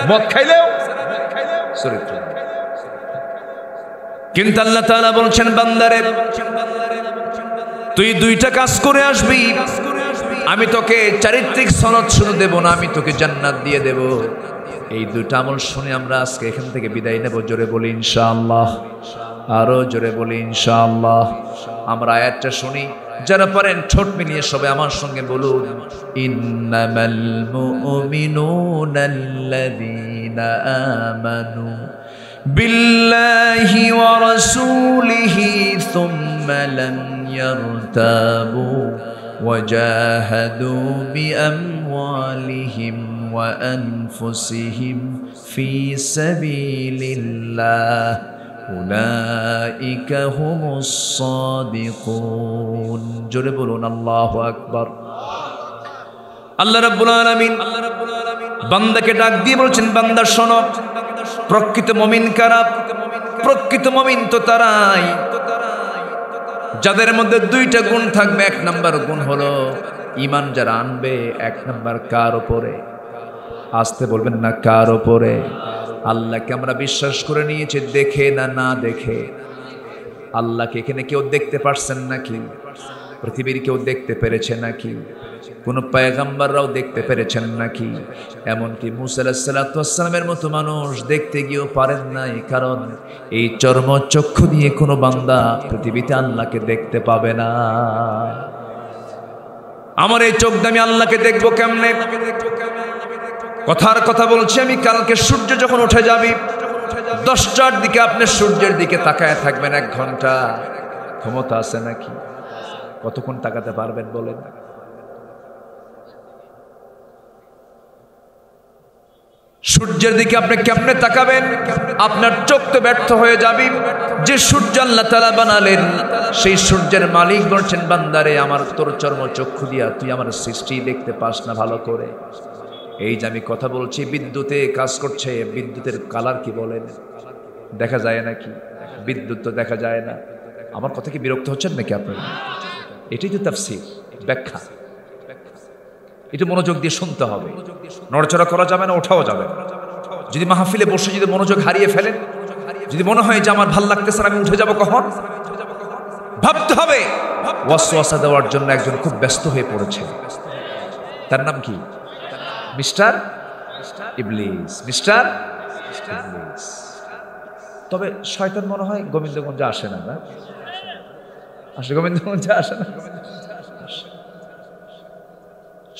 মদ খাইলেও চরিত্র। কিন্তু আল্লাহ তাআলা বলছেন, বান্দারে, তুই দুইটা কাজ করে আসবি। আমি তোকে চারিত্রিক সনদ শুধু দেব না, আমি তোকে জান্নাত দিয়ে দেব। এই দুটা আমল শুনে আমরা আজকে এখান থেকে বিদায় নেব, জোরে বলি ইনশাআল্লাহ। আরও জোরে বলি ইনশাআল্লাহ। আমরা আয়াতটা শুনি, যারা পারেন ঠোঁট মিলিয়ে সবাই আমার সঙ্গে বলুন, ইন্নামাল মুমিনুনাল্লাযীনা আমানু বিল্লাহি ওয়া রাসূলিহি সুম্মা লাম ইয়ারতাবু। وجاهدوا بأموالهم وأنفسهم في سبيل الله أولئك هم الصادقون جربون الله أكبر আল্লাহ রাব্বুল আলামিন বান্দাকে ডাক দিয়ে বলছেন বান্দা শোনো প্রকৃত মমিন কারা প্রকৃত মমিন তো তারাই যাদের মধ্যে দুইটা গুণ থাকবে, এক নাম্বার গুণ হলো ইমান যারা আনবে, এক নাম্বার কার ওপরে? আসতে বলবেন না কার ওপরে? আল্লাহকে আমরা বিশ্বাস করে নিয়েছি, দেখে না না দেখে। আল্লাহকে এখানে কেউ দেখতে পারছেন নাকি? পৃথিবীর কেউ দেখতে পেরেছে নাকি? কোন পায়গাম্বাররাও দেখতে পেরেছেন নাকি? এমনকি মুসাল্লামের মতো মানুষ দেখতে গিয়েও পারেন নাই, কারণ এই চর্ম চক্ষু দিয়ে কোনো বান্দা পৃথিবীতে আল্লাহকে দেখতে পাবে না। আমার এই চোখ দিয়ে আমি আল্লাহকে দেখব কেমনে? কথার কথা বলছি আমি, কালকে সূর্য যখন উঠে যাবি, দশটার দিকে আপনি সূর্যের দিকে তাকায় থাকবেন এক ঘণ্টা। ক্ষমতা আছে নাকি? কতক্ষণ তাকাতে পারবেন বলেন? সূর্যের দিকে আপনি কেমনে তাকাবেন? আপনার চোখ তো ব্যর্থ হয়ে যাবে। যে সূর্য আল্লাহ বানালেন, সেই সূর্যের মালিক বলছেন, বান্দারে, আমার তোর চর্ম চক্ষু দিয়া তুই আমার সৃষ্টি দেখতে পাস না ভালো করে। এই যে আমি কথা বলছি, বিদ্যুতে কাজ করছে, বিদ্যুতের কালার কি বলেন? দেখা যায় নাকি? বিদ্যুৎ তো দেখা যায় না। আমার কথা কি বিরক্ত হচ্ছেন নাকি আপনারা? এটাই তো তাফসির, ব্যাখ্যা। একটু মনোযোগ দিয়ে শুনতে হবে। নড়াচড়া করা যাবে না, ওঠাও যাবে যদি মাহফিলে বসে যদি মনোযোগ হারিয়ে ফেলেন, যদি মনে হয় যে আমার ভালো লাগতেছে আমি উঠে যাব কখন? ভাবতে হবে। ওয়াসওয়াসা দেওয়ার জন্য একজন খুব ব্যস্ত হয়ে পড়েছে। তার নাম কি? মিস্টার? ইবলিস। মিস্টার? তবে শয়তান মনে হয় গোবিন্দগঞ্জে আসে না না? আসে গোবিন্দগঞ্জে আসে না।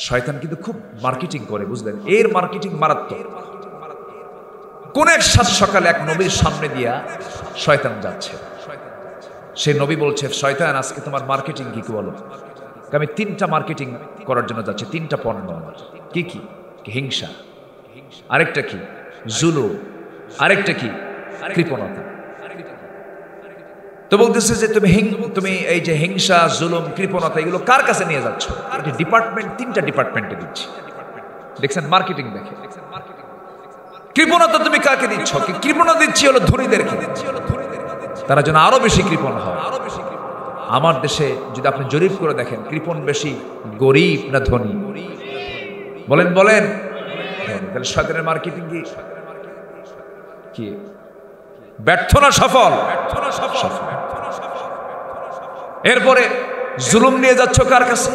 শয়তান কিন্তু খুব মার্কেটিং করে, বুঝলেন? এর মার্কেটিং মারাত্মক। কোন এক সাত সকালে এক নবীর সামনে দিয়া শয়তান যাচ্ছে। সে নবী বলছে, শয়তান, আজকে তোমার মার্কেটিং কি কি বলো আমি তিনটা মার্কেটিং করার জন্য যাচ্ছি, তিনটা পণ্য আমার। কি কি? হিংসা। আরেকটা কি? জুলু আরেকটা কি? কৃপণতা। তো বলতেছে যে তুমি হিং তুমি এই যে হিংসা, জুলুম, কৃপণতা এগুলো কার কাছে নিয়ে যাচ্ছ? এটা ডিপার্টমেন্ট তিনটা ডিপার্টমেন্টে দিচ্ছি। দেখছেন মার্কেটিং দেখে। কৃপণতা তুমি কাকে দিচ্ছ? কৃপণতা দিচ্ছি হলো ধনীদেরকে। তারা যেন আরও বেশি কৃপণ হয়। আমার দেশে যদি আপনি জরিপ করে দেখেন, কৃপণ বেশি গরিব না ধনী? বলেন বলেন। তাহলে শয়তানের মার্কেটিং কি? ব্যর্থ না সফল? এরপরে জুলুম নিয়ে যাচ্ছ কার কাছে?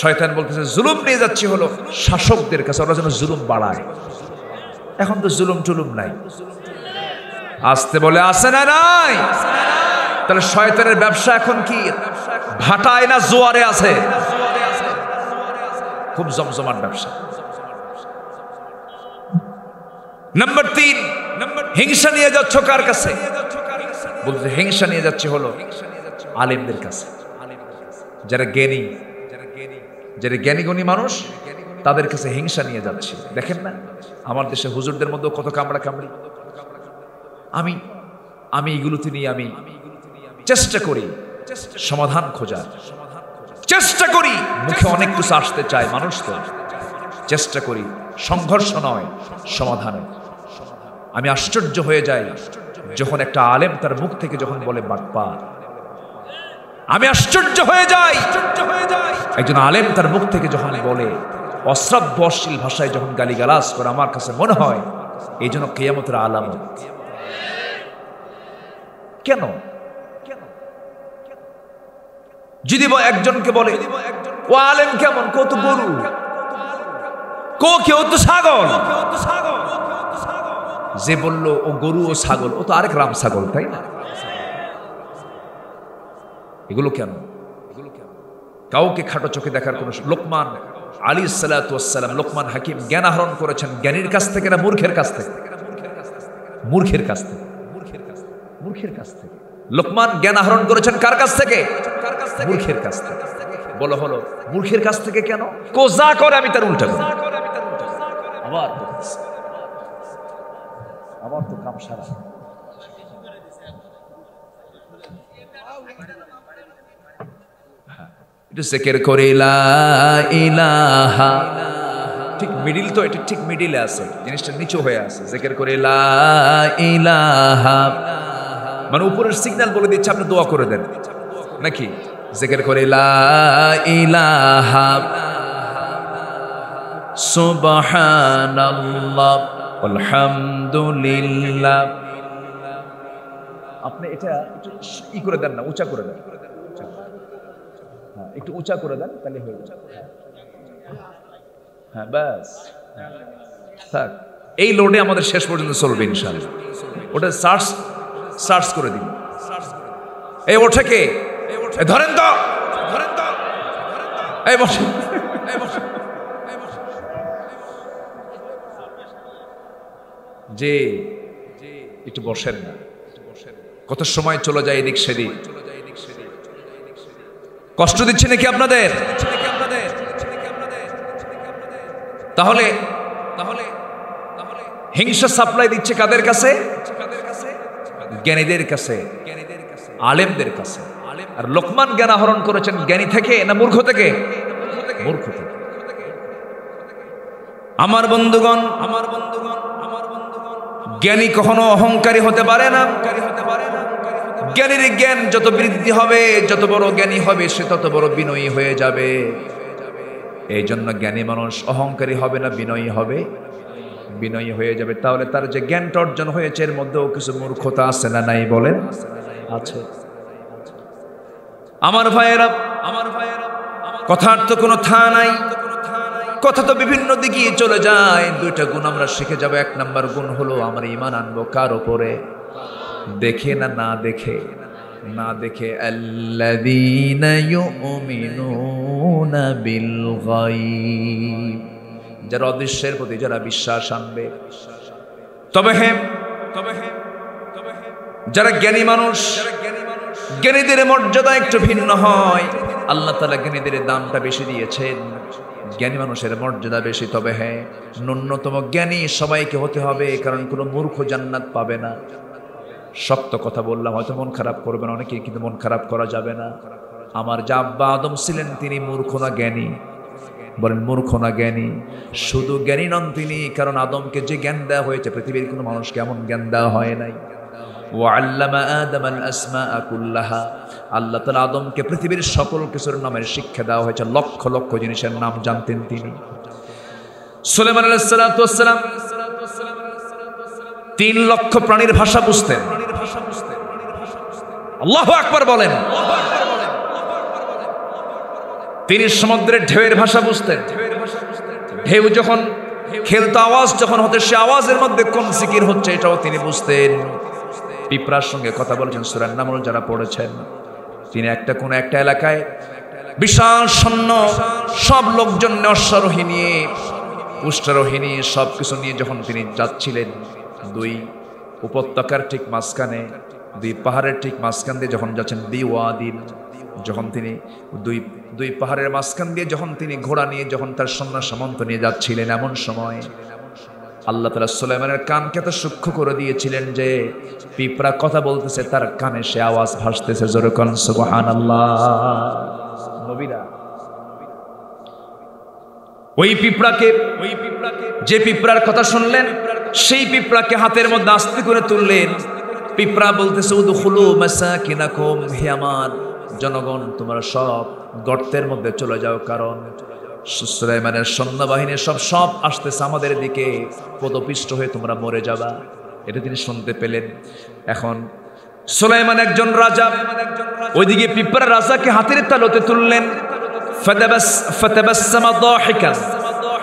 শয়তান বলতেছে, জুলুম নিয়ে যাচ্ছি হলো শাসকদের কাছে, ওরা যেন জুলুম বাড়ায়। এখন তো জুলুম টুলুম নাই। আসতে বলে, আসে না, নাই? তাহলে শয়তানের ব্যবসা এখন কি? ভাটায় না জোয়ারে আছে? খুব জমজমাট ব্যবসা। নাম্বার তিন হিংসা নিয়ে যাচ্ছ কার কাছে? বলতে হিংসা নিয়ে যাচ্ছে হলো আলেমদের কাছে। যারা জ্ঞানী যারা জ্ঞানী গুণী মানুষ, তাদের কাছে হিংসা নিয়ে যাচ্ছে। দেখেন না, আমার দেশে হুজুরদের মধ্যে কত কামড়া কামড়ি। আমি আমি এগুলোতে নিয়ে আমি চেষ্টা করি সমাধান খোঁজার। চেষ্টা করি, মুখে অনেক কিছু আসতে চায় মানুষ তো। চেষ্টা করি, সংঘর্ষ নয় সমাধানে আমি আশ্চর্য হয়ে যাই যখন একটা আলেম তার মুখ থেকে যখন বলে বাটপা আমি আশ্চর্য হয়ে যাই। একজন আলেম তার মুখ থেকে যখন বলে, অশ্রাব্য অশ্লীল ভাষায় যখন গালিগালাজ করে, আমার কাছে মনে হয় এই জন্য কেয়ামতের আলামত কেন? যদি একজনকে বলে, ও আলেম কেমন? কত গরু? কো কেউ তো ছাগল? যে বলল, ও গরু ও ছাগল। ও তো আরেক রাম ছাগল, তাই না? এগুলো কেন? কাউকে খাটো চোখে দেখার কোনো লোকমান আলী সালাতাম লোকমান হাকিম জ্ঞান আহরণ করেছেন জ্ঞানীর কাছ থেকে না মূর্খের কাছ থেকে? মূর্খের কাছ থেকে। মূর্খের কাছ থেকে। লোকমান জ্ঞান আহরণ করেছেন কার কাছ থেকে? মূর্খের কাছ থেকে। বলো হলো মূর্খের কাছ থেকে কেন? কো যা করে আমি তার উল্টা আবার আবার তো কাম সারা। একটু জেকের করে, লা ইলাহা। ঠিক মিডিল তো, এটা ঠিক মিডিলে আছে। জিনিসটা নিচু হয়ে আছে। জেকের করে ইলাহা। মানে উপরের সিগন্যাল বলে দিচ্ছে, আপনি দোয়া করে দেন। নাকি? জেকের করে ইলাহা। সুবহানাল্লাহ। আলহামদুলিল্লাহ। আপনি এটা একটু ই করে দেন না, উঁচা করে দেন। হ্যাঁ একটু উঁচা করে দেন, তাহলে হয়ে যাবে। হ্যাঁ ব্যাস। থাক, এই লোডে আমাদের শেষ পর্যন্ত চলবে ইনশাল্লাহ ওটা সার্চ সার্চ করে দিন। এই ওঠে কে? ধরেন তো ধরেন তো। এই বসে এই বসে। যে একটু বসেন না। কত সময় চলে যায় এদিক সেদিক? কষ্ট দিচ্ছে নাকি আপনাদের? তাহলে তাহলে হিংসা সাপ্লাই দিচ্ছে কাদের কাছে? জ্ঞানীদের কাছে। আলেমদের কাছে। আর লোকমান জ্ঞান আহরণ করেছেন জ্ঞানী থেকে না মূর্খ থেকে? মূর্খ থেকে। আমার বন্ধুগণ আমার বন্ধুগণ জ্ঞানী কখনো অহংকারী হতে পারে না। জ্ঞানীর জ্ঞান যত বৃদ্ধি হবে যত বড় জ্ঞানী হবে সে তত বড় বিনয়ী হয়ে যাবে। এই জন্য জ্ঞানী মানুষ অহংকারী হবে না বিনয়ী হবে। বিনয়ী হয়ে যাবে। তাহলে তার যে জ্ঞানটা অর্জন হয়েছে এর মধ্যেও কিছু মূর্খতা আছে না নাই বলেন? আছে। আমার ভাইয়েরা আমার ভাইয়েরা কথার তো কোনো থা নাই। কথা তো বিভিন্ন দিকে চলে যায়। দুইটা গুণ আমরা শিখে যাব। এক নাম্বার গুণ হলো, আমরা ইমান আনব কার ওপরে দেখে না না দেখে? না দেখে। যারা অদৃশ্যের প্রতি যারা বিশ্বাস আনবে। তবে হ্যাঁ তবে হ্যাঁ তবে যারা জ্ঞানী মানুষ, জ্ঞানীদের মর্যাদা একটু ভিন্ন হয়। আল্লাহ তালা জ্ঞানীদের দামটা বেশি দিয়েছেন। জ্ঞানী মানুষের মর্যাদা বেশি, তবে হ্যাঁ ন্যূনতম জ্ঞানী সবাইকে হতে হবে, কারণ কোনো মূর্খ জান্নাত পাবে না। শক্ত কথা বললাম, হয়তো মন খারাপ করবে না অনেকে কিন্তু মন খারাপ করা যাবে না। আমার যা আব্বা আদম ছিলেন, তিনি মূর্খ না জ্ঞানী। বলেন, মূর্খ না জ্ঞানী। শুধু জ্ঞানী নন তিনি, কারণ আদমকে যে জ্ঞান দেওয়া হয়েছে, পৃথিবীর কোনো মানুষকে এমন জ্ঞান দেওয়া হয় নাই। ও আল্লামা আদম আল আসমা আকুল্লাহা আল্লাহ তালা আদমকে পৃথিবীর সকল কিছুর নামের শিক্ষা দেওয়া হয়েছে, লক্ষ লক্ষ জিনিসের নাম জানতেন তিনি। সুলেমান তিন লক্ষ প্রাণীর ভাষা বুঝতেন। আল্লাহ আকবার বলেন। তিনি সমুদ্রের ঢেউয়ের ভাষা বুঝতেন। ঢেউ যখন খেলতো আওয়াজ যখন হতে, সে আওয়াজের মধ্যে কোন সিকির হচ্ছে এটাও তিনি বুঝতেন। পিঁপড়ার সঙ্গে কথা বলেছেন, সুরান নামল যারা পড়েছেন। তিনি একটা কোন একটা এলাকায় বিশাল সৈন্য সব লোকজন অশ্বারোহী নিয়ে পুষ্টারোহিণী সব কিছু নিয়ে যখন তিনি যাচ্ছিলেন, দুই উপত্যকার ঠিক মাঝখানে, দুই পাহাড়ের ঠিক মাঝখান দিয়ে যখন যাচ্ছেন বি ওয়াদিন যখন তিনি দুই দুই পাহাড়ের মাঝখান দিয়ে যখন তিনি ঘোড়া নিয়ে যখন তার সন্ন্যাস সামন্ত নিয়ে যাচ্ছিলেন, এমন সময় আল্লাহ তালা সুলাইমানের কানকে এত সূক্ষ্ম করে দিয়েছিলেন যে পিঁপড়া কথা বলতেছে, তার কানে সে আওয়াজ ভাসতেছে। ওই পিঁপড়াকে ওই পিঁপড়াকে, যে পিঁপড়ার কথা শুনলেন, সেই পিঁপড়াকে হাতের মধ্যে আস্তে করে তুললেন। পিঁপড়া বলতেছে, উদুখুলু মাসাকিনাকুম, হে আমার জনগণ, তোমরা সব গর্তের মধ্যে চলে যাও, কারণ সুলাইমানের সৈন্যবাহিনী, সব সব আসতেছে আমাদের দিকে। পদপিষ্ট হয়ে তোমরা মরে যাবা। এটা তিনি শুনতে পেলেন। এখন সুলাইমান একজন রাজা, ওইদিকে পিঁপড়া রাজাকে হাতের তালতে তুললেন।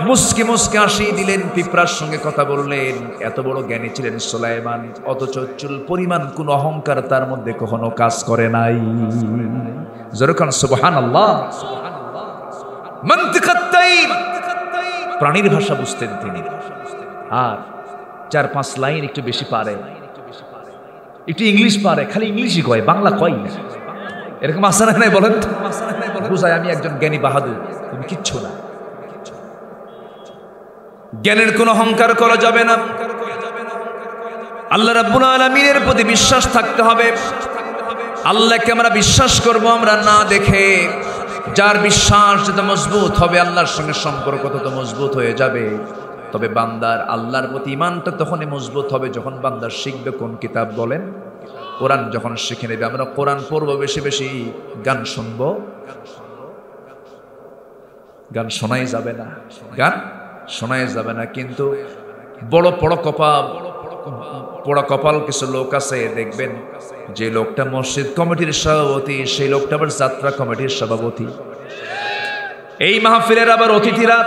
মুসকে মুসকে আসি দিলেন, পিঁপড়ার সঙ্গে কথা বললেন। এত বড় জ্ঞানী ছিলেন সুলাইমান, অথচ চুল পরিমাণ কোন অহংকার তার মধ্যে কখনো কাজ করে নাই। যেরকম সুবহান আল্লাহ প্রাণীর ভাষা বুঝতেন তিনি। আর চার পাঁচ লাইন একটু বেশি পারে। একটু ইংলিশ পারে, খালি ইংলিশই কয়, বাংলা কয় না? এরকম আসা নাই বলেন বুঝায়, আমি একজন জ্ঞানী বাহাদুর, তুমি কিচ্ছু না। জ্ঞানের কোনো অহংকার করা যাবে না। আল্লাহ রাব্বুল আলামিনের প্রতি বিশ্বাস থাকতে হবে। আল্লাহকে আমরা বিশ্বাস করব, আমরা না দেখে। যার বিশ্বাস যত মজবুত হবে, আল্লাহর সঙ্গে সম্পর্ক তত মজবুত হয়ে যাবে। তবে বান্দার আল্লাহর প্রতি ইমানটা তখনই মজবুত হবে যখন বান্দার শিখবে কোন কিতাব বলেন। কোরআন যখন শিখে নেবে, আমরা কোরআন পড়ব, বেশি বেশি গান শুনব। গান শোনাই যাবে না। গান শোনাই যাবে না, কিন্তু বড় বড় কপাল পোড়া কপাল কিছু লোক আছে, দেখবেন যে লোকটা মসজিদ কমিটির সভাপতি, সেই লোকটা আবার যাত্রা কমিটির সভাপতি। এই মাহফিলের আবার অতিথিরা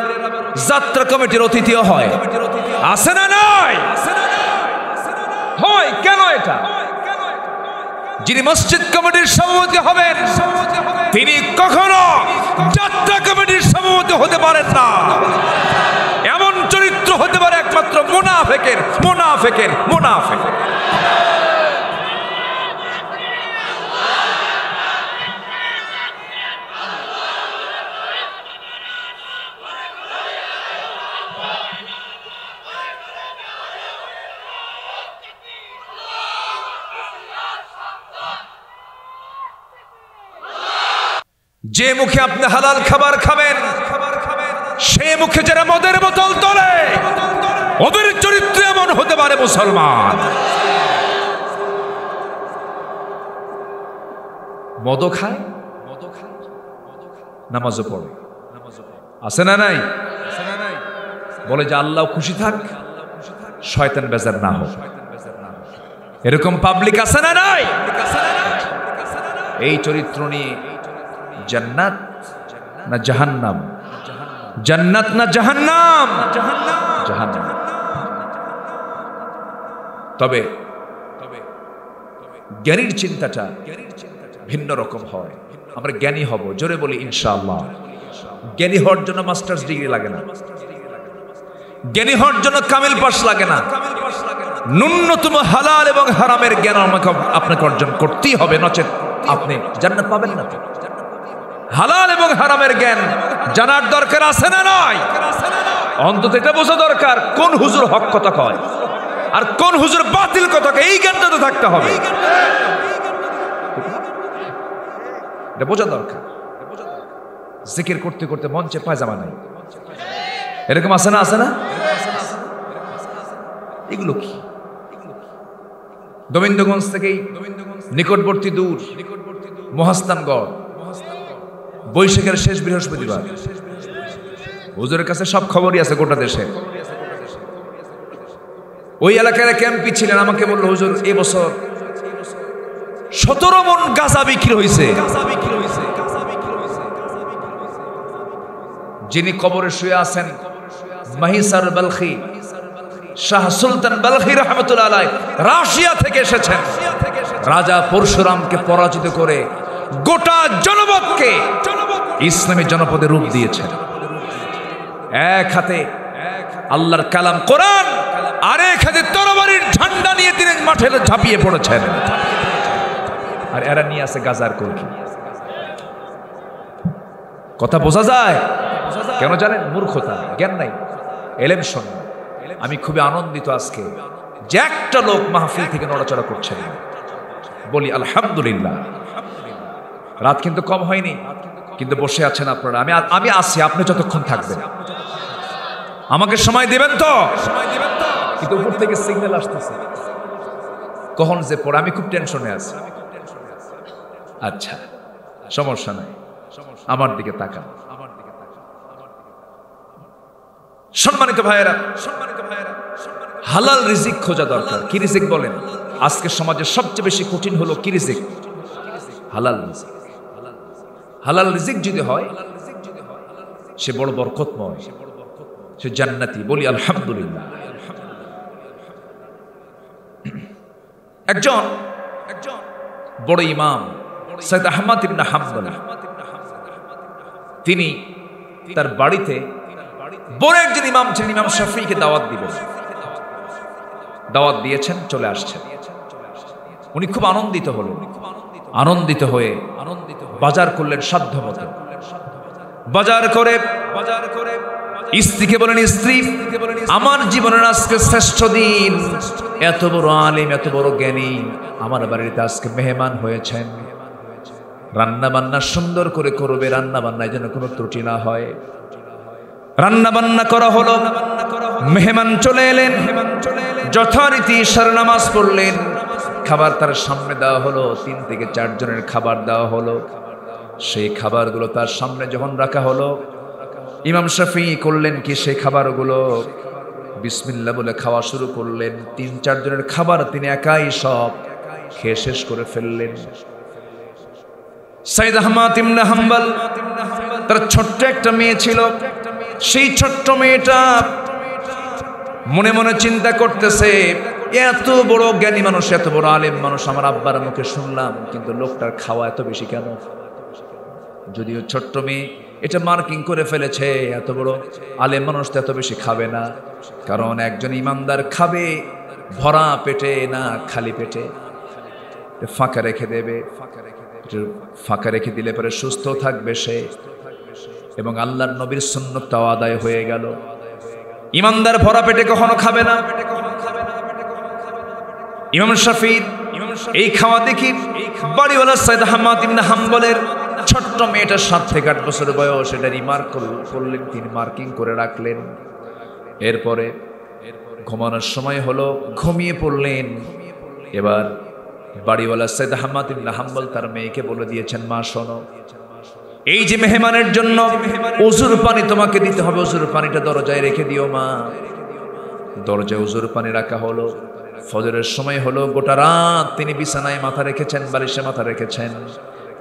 যাত্রা কমিটির অতিথিও হয়। আছে না নয় হয়, কেন এটা? যিনি মসজিদ কমিটির সভাপতি হবেন, তিনি কখনো যাত্রা কমিটির সভাপতি হতে পারেন না এমন চরিত্র হতে পারে একমাত্র মোনাফেকের মোনাফেকের মোনাফেকের যে মুখে আপনি হালাল খাবার খাবেন, সে মুখে যারা মদের বোতল তোলে। ওদের চরিত্র এমন হতে পারে মুসলমান। মদ খায়? নামাজও পড়ে। আছে না নাই? বলে যে আল্লাহ খুশি থাক, শয়তান বেজার না হোক। এরকম পাবলিক আছে না নাই? এই চরিত্র নিয়ে জান্নাত না জাহান্নাম? জান্নাত না জাহান্নাম? জাহান্নাম। তবে জ্ঞানীর চিন্তাটা ভিন্ন রকম হয়। আমরা জ্ঞানী হব, জোরে বলি ইনশাআল্লাহ। জ্ঞানী হওয়ার জন্য মাস্টার্স ডিগ্রি লাগে না। জ্ঞানী হওয়ার জন্য কামিল পাস লাগে না। ন্যূনতম হালাল এবং হারামের জ্ঞান আমাকে আপনাকে অর্জন করতেই হবে, নচেত আপনি জান্নাত পাবেন না। হালাল এবং হারামের জ্ঞান জানার দরকার আছে না নয়? অন্তত এটা বোঝা দরকার কোন হুজুর হক কথা কয়। আর কোন হুজুর বাতিল কথাকে এই জ্ঞানটা তো থাকতে হবে এটা বোঝা দরকার। জিকির করতে করতে মঞ্চে পায়জামা নাই। এরকম আছে না আছে না? এগুলো কি? গোবিন্দগঞ্জ থেকেই নিকটবর্তী দূর মহাস্তানগড় বৈশাখের শেষ বৃহস্পতিবার। হুজুরের কাছে সব খবরই আছে গোটা দেশে। ওই এলাকার ক্যাম্পি ছিলেন, আমাকে বলল, হুজুর এবছর সতেরো মন গাঁজা বিক্রি হয়েছে। যিনি কবরে শুয়ে আছেন, মাহিসার বালখি, শাহ সুলতান বালখি রহমতুল্লাহ রাশিয়া থেকে এসেছেন। রাজা পরশুরামকে পরাজিত করে গোটা জনপদকে ইসলামী জনপদে রূপ দিয়েছেন। এক হাতে আল্লাহর কালাম কোরআন আরেক হাতে তরবারির ঝান্ডা নিয়ে তিনি মাঠে ঝাঁপিয়ে পড়েছেন। আর এরা নিয়ে আছে গাজার কলকি। কথা বোঝা যায়? কেন জানেন? মূর্খতা, জ্ঞান নাই, এলেম শোন আমি খুবই আনন্দিত আজকে যে একটা লোক মাহফিল থেকে নড়াচড়া করছে। না বলি, আলহামদুলিল্লাহ। রাত কিন্তু কম হয়নি, কিন্তু বসে আছেন আপনারা। আমি আমি আসি, আপনি যতক্ষণ থাকবেন। আমাকে সময় দেবেন তো সময় দেবেন তো? কিন্তু উপর থেকে সিগন্যাল আসতেছে। কখন যে পড়ে, আমি খুব টেনশনে আছি। আচ্ছা সমস্যা নাই। আমার দিকে তাকান। সম্মানিত ভাইয়েরা সম্মানিত ভাইয়েরা, হালাল রিজিক খোঁজা দরকার। কি রিজিক বলেন? আজকের সমাজে সবচেয়ে বেশি কঠিন হলো কি রিজিক? হালাল রিজিক। হালাল রিজিক যদি হয়, সে বড় বরকতময়। সে জান্নাতি। বলি আলহামদুলিল্লাহ। একজন একজন বড় ইমাম সৈয়দ আহমদ ইবনে হাম্বল। তিনি তার বাড়িতে বড় একজন ইমাম ছিলেন ইমাম শাফিকে দাওয়াত দিবেন দাওয়াত দিয়েছেন, চলে আসছেন। উনি খুব আনন্দিত হলেন। আনন্দিত হয়ে আনন্দিত বাজার করলেন সাধ্য মতো বাজার করে বাজার করে স্ত্রীকে বলেন, স্ত্রী, আমার জীবনের আজকে শ্রেষ্ঠ দিন। এত বড় আলিম, এত বড় জ্ঞানী, আমার বাড়িতে আজকে মেহমান হয়েছেন। রান্না বান্না সুন্দর করে করবে রান্না বান্নায় যেন কোনো ত্রুটি না হয়। রান্না বান্না করা হলো। মেহমান চলে এলেন। যথারীতি সার নামাজ পড়লেন। খাবার তার সামনে দেওয়া হলো। তিন থেকে চারজনের খাবার দেওয়া হলো। সেই খাবারগুলো তার সামনে যখন রাখা হলো ইমাম শাফি করলেন কি সেই খাবারগুলো? বিসমিল্লা বলে খাওয়া শুরু করলেন। তিন চারজনের খাবার তিনি একাই সব খেয়ে শেষ করে ফেললেন। সাইদ আহমদ ইমনা হাম্বাল, তার ছোট্ট একটা মেয়ে ছিল। সেই ছোট্ট মেয়েটা মনে মনে চিন্তা করতেছে, এত বড় জ্ঞানী মানুষ, এত বড় আলেম মানুষ আমার আব্বার মুখে শুনলাম, কিন্তু লোকটার খাওয়া এত বেশি কেন? যদিও ছোট্ট মেয়ে এটা মার্কিং করে ফেলেছে, এত বড় আলেম মানুষ তো এত বেশি খাবে না। কারণ একজন ইমানদার খাবে, ভরা পেটে না খালি পেটে। ফাঁকা রেখে দেবে। ফাঁকা রেখে দিলে পরে সুস্থ থাকবে সে। এবং আল্লাহর নবীর সুন্নতটাও আদায় হয়ে গেল। ইমানদার ভরা পেটে কখনো খাবে না। ইমাম শাফির এই খাওয়া দেখি বাড়িওয়ালা সাইদ আহমদ ইবনে হাম্বলের ছোট্ট মেয়েটার সাত থেকে আট বছর বয়স, এটা রিমার্ক করলেন তিনি মার্কিং করে রাখলেন। এরপরে ঘুমানোর সময় হলো, ঘুমিয়ে পড়লেন। এবার বাড়িওয়ালা সৈয়দ আহমদ হাম্বল তার মেয়েকে বলে দিয়েছেন, মা, শোনো, এই যে মেহমানের জন্য উজুর পানি তোমাকে দিতে হবে, উজুর পানিটা দরজায় রেখে দিও, মা। দরজায় উজুর পানি রাখা হলো। ফজরের সময় হলো, গোটা রাত তিনি বিছানায় মাথা রেখেছেন, বালিশে মাথা রেখেছেন।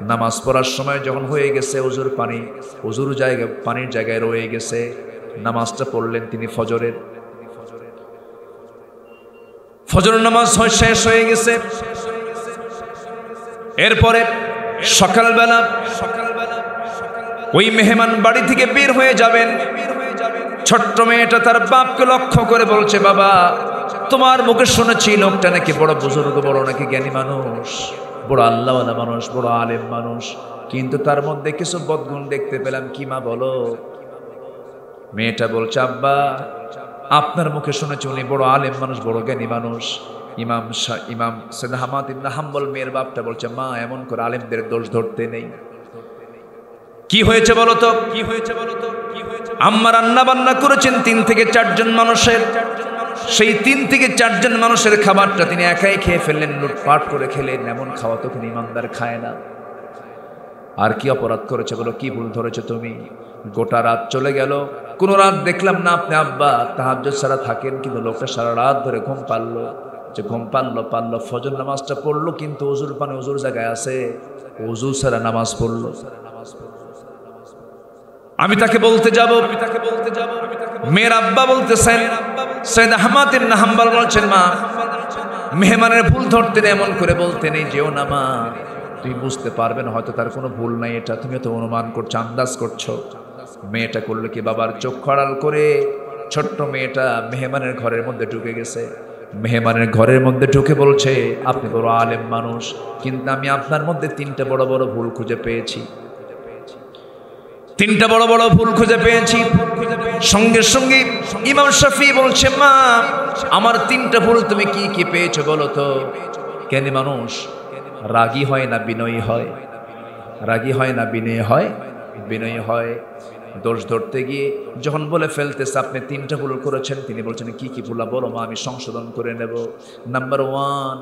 নামাজ পড়ার সময় যখন হয়ে গেছে উজুর পানি উজুর জায়গায় পানির জায়গায় রয়ে গেছে, নামাজটা পড়লেন তিনি ফজরের। ফজর নামাজ শেষ হয়ে গেছে। এরপরে সকালবেলা ওই মেহমান বাড়ি থেকে বের হয়ে যাবেন। ছোট্ট মেয়েটা তার বাপকে লক্ষ্য করে বলছে, বাবা, তোমার মুখে শুনেছি লোকটা নাকি বড় বুজুর্গ, বড় নাকি জ্ঞানী মানুষ। বড় আল্লাহওয়ালা মানুষ, বড় আলেম মানুষ। কিন্তু তার মধ্যে কিছু বদগুণ দেখতে পেলাম, কি মা বলো? মেয়েটা বলছে, আব্বা, আপনার মুখে শুনেছি উনি বড় আলেম মানুষ, বড় জ্ঞানী মানুষ। ইমাম ইমাম সৈদ হামাদ ইবনা হাম্বল মেয়ের বাপটা বলছে, মা, এমন করে আলেমদের দোষ ধরতে নেই। কি হয়েছে বলো তো? কি হয়েছে বলো তো? কি হয়েছে আম্মা রান্না বান্না করেছেন তিন থেকে চারজন মানুষের। সেই তিন থেকে চারজন মানুষের খাবারটা তিনি একাই খেয়ে ফেললেন, লুটপাট করে খেলেন, এমন খাওয়া তো কোনো ইমানদার খায় না। আর কি অপরাধ করেছে বলো, কি ভুল ধরেছো তুমি? গোটা রাত চলে গেল। কোন রাত দেখলাম না আপনি আব্বা তাহাজ ছাড়া থাকেন, কিন্তু লোকটা সারা রাত ধরে ঘুম পারল যে ঘুম পারল পারল ফজর নামাজটা পড়ল, কিন্তু অজুর পানে অজুর জায়গায় আছে। অজু সারা নামাজ পড়ল। আমি তাকে বলতে যাব আমি তাকে বলতে যাব, মেয়ের আব্বা বলতেছেন সৈয়দ আহমদ ইবনে হাম্বল বলছেন, মা, মেহমানের ভুল ধরতেন এমন করে বলতে নেই, যেও না, মা। তুমি বুঝতে পারবে না, হয়তো তার কোনো ভুল নাই এটা। তুমি তো অনুমান করছ, আন্দাজ করছ। মেয়েটা করল কি বাবার চোখ খড়াল করে? ছোট্ট মেয়েটা মেহমানের ঘরের মধ্যে ঢুকে গেছে। মেহমানের ঘরের মধ্যে ঢুকে বলছে, আপনি বড় আলেম মানুষ, কিন্তু আমি আপনার মধ্যে তিনটা বড় বড় ভুল খুঁজে পেয়েছি। তিনটা বড় বড় ভুল খুঁজে পেয়েছি। সঙ্গে সঙ্গে ইমাম শাফি বলছে, মা, আমার তিনটা ভুল তুমি কি কি পেয়েছ বলো তো? কেন মানুষ, রাগী হয় না বিনয়ী হয়? রাগী হয় না বিনয়ী হয়? বিনয়ী হয়। দোষ ধরতে গিয়ে যখন বলে ফেলতেছে, আপনি তিনটা ভুল করেছেন। তিনি বলছেন, কি কি ভুলা? বলো মা, আমি সংশোধন করে নেব। নাম্বার ওয়ান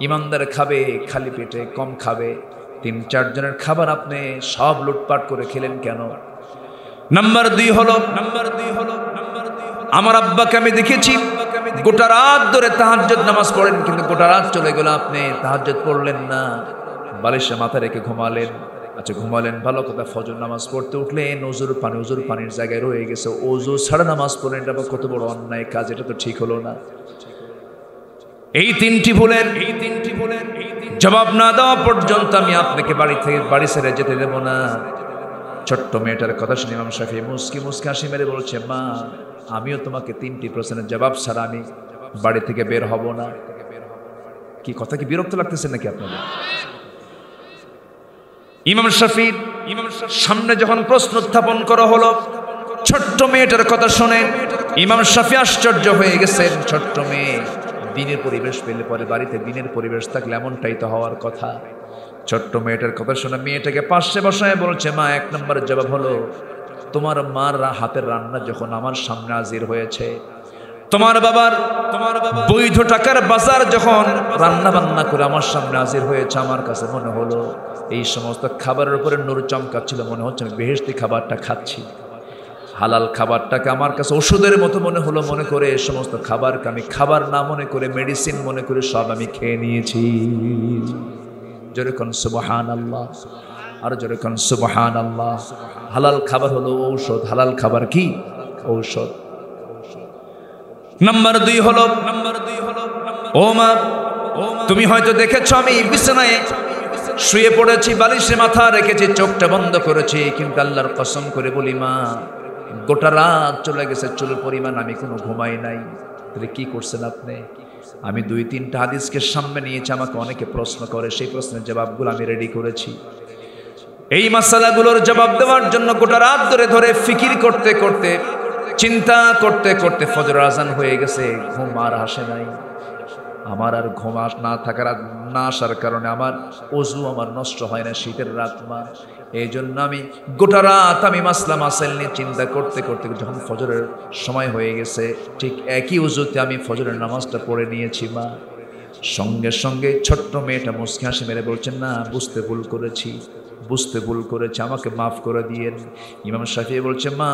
ইমানদার খাবে, খালি পেটে কম খাবে। তিন চারজনের খাবার আপনি সব লুটপাট করে খেলেন কেন? নাম্বার দুই হলো নাম্বার দুই হলো আমার আব্বাকে আমি দেখেছি, গোটা রাত ধরে তাহাজ্জুদ নামাজ পড়েন, কিন্তু গোটা রাত চলে গেল, আপনি তাহাজ্জুদ পড়লেন না। বালিশে মাথা রেখে ঘুমালেন আচ্ছা ঘুমালেন, ভালো কথা, ফজর নামাজ পড়তে উঠলেন, ওজুর পানি, ওজুর পানির জায়গায় রয়ে গেছে, ওজু ছাড়া নামাজ পড়লেন, এটা কত বড় অন্যায় কাজ, এটা তো ঠিক হলো না। এই তিনটি ভুলের, এই তিনটি ভুলের জবাব না দেওয়া পর্যন্ত আমি আপনাকে বাড়ি থেকে, বাড়ি ছেড়ে যেতে দেব না। ছোট্ট মেয়েটার কথা শুনে ইমাম শাফি মুসকি মুসকি হাসি মেরে বলছে, মা, আমিও তোমাকে তিনটি প্রশ্নের জবাব ছাড়া আমি বাড়ি থেকে বের হব না। কি কথা, কি বিরক্ত লাগতেছে নাকি আপনাদের? ইমাম শাফির ইমাম সামনে যখন প্রশ্ন উত্থাপন করা হলো, ছোট্ট মেয়েটার কথা শুনে ইমাম শাফি আশ্চর্য হয়ে গেছেন, ছোট্ট মেয়ে দিনের পরিবেশ পেলে পরে বাড়িতে দিনের পরিবেশ থাকলে এমনটাই তো হওয়ার কথা। ছোট্ট মেয়েটার কথা শোনা মেয়েটাকে পাশে বসায় বলছে, মা, এক নম্বরের জবাব হলো, তোমার মার হাতের রান্না যখন আমার সামনে হাজির হয়েছে, তোমার বাবার তোমার বৈধ টাকার বাজার যখন রান্না বান্না করে আমার সামনে হাজির হয়েছে, আমার কাছে মনে হলো, এই সমস্ত খাবারের উপরে নূর চমকাচ্ছিল, মনে হচ্ছে আমি বেহেস্তি খাবারটা খাচ্ছি। হালাল খাবারটাকে আমার কাছে ওষুধের মতো মনে হলো, মনে করে এ সমস্ত খাবারকে আমি খাবার না মনে করে মেডিসিন মনে করে সব আমি খেয়ে নিয়েছি। যেরকম সুবহান আল্লাহ আর যেরকম সুবহান আল্লাহ হালাল খাবার হলো ঔষধ, হালাল খাবার কি? ঔষধ। নাম্বার দুই হলো নাম্বার দুই হলো ও মা তুমি হয়তো দেখেছ আমি বিছানায় শুয়ে পড়েছি বালিশে মাথা রেখেছি, চোখটা বন্ধ করেছি, কিন্তু আল্লাহর কসম করে বলি, মা গোটা রাত চলে গেছে, চুলের পরিমাণ আমি কোনো ঘুমাই নাই। তাহলে কি করছেন আপনি? আমি দুই, তিনটা হাদিসকে সামনে নিয়েছি, আমাকে অনেকে প্রশ্ন করে, সেই প্রশ্নের জবাবগুলো আমি রেডি করেছি। এই মাসালাগুলোর জবাব দেওয়ার জন্য গোটা রাত ধরে ধরে ফিকির করতে করতে, চিন্তা করতে করতে ফজর আজান হয়ে গেছে, ঘুম আর আসে নাই। আমার আর ঘুম না থাকার, না আসার কারণে আমার অজু আমার নষ্ট হয় না, শীতের রাত মা। এই জন্য আমি গোটা রাত আমি মাসলা মাসাইল নিয়ে চিন্তা করতে করতে যখন ফজরের সময় হয়ে গেছে, ঠিক একই উজুতে আমি ফজরের নামাজটা পড়ে নিয়েছি মা। সঙ্গে সঙ্গে ছোট্ট মেয়েটা মুসকি হাসি মেরে বলছেন না, বুঝতে ভুল করেছি, বুঝতে ভুল করেছে, আমাকে মাফ করে দিয়েন। ইমাম শাফি বলছে, মা,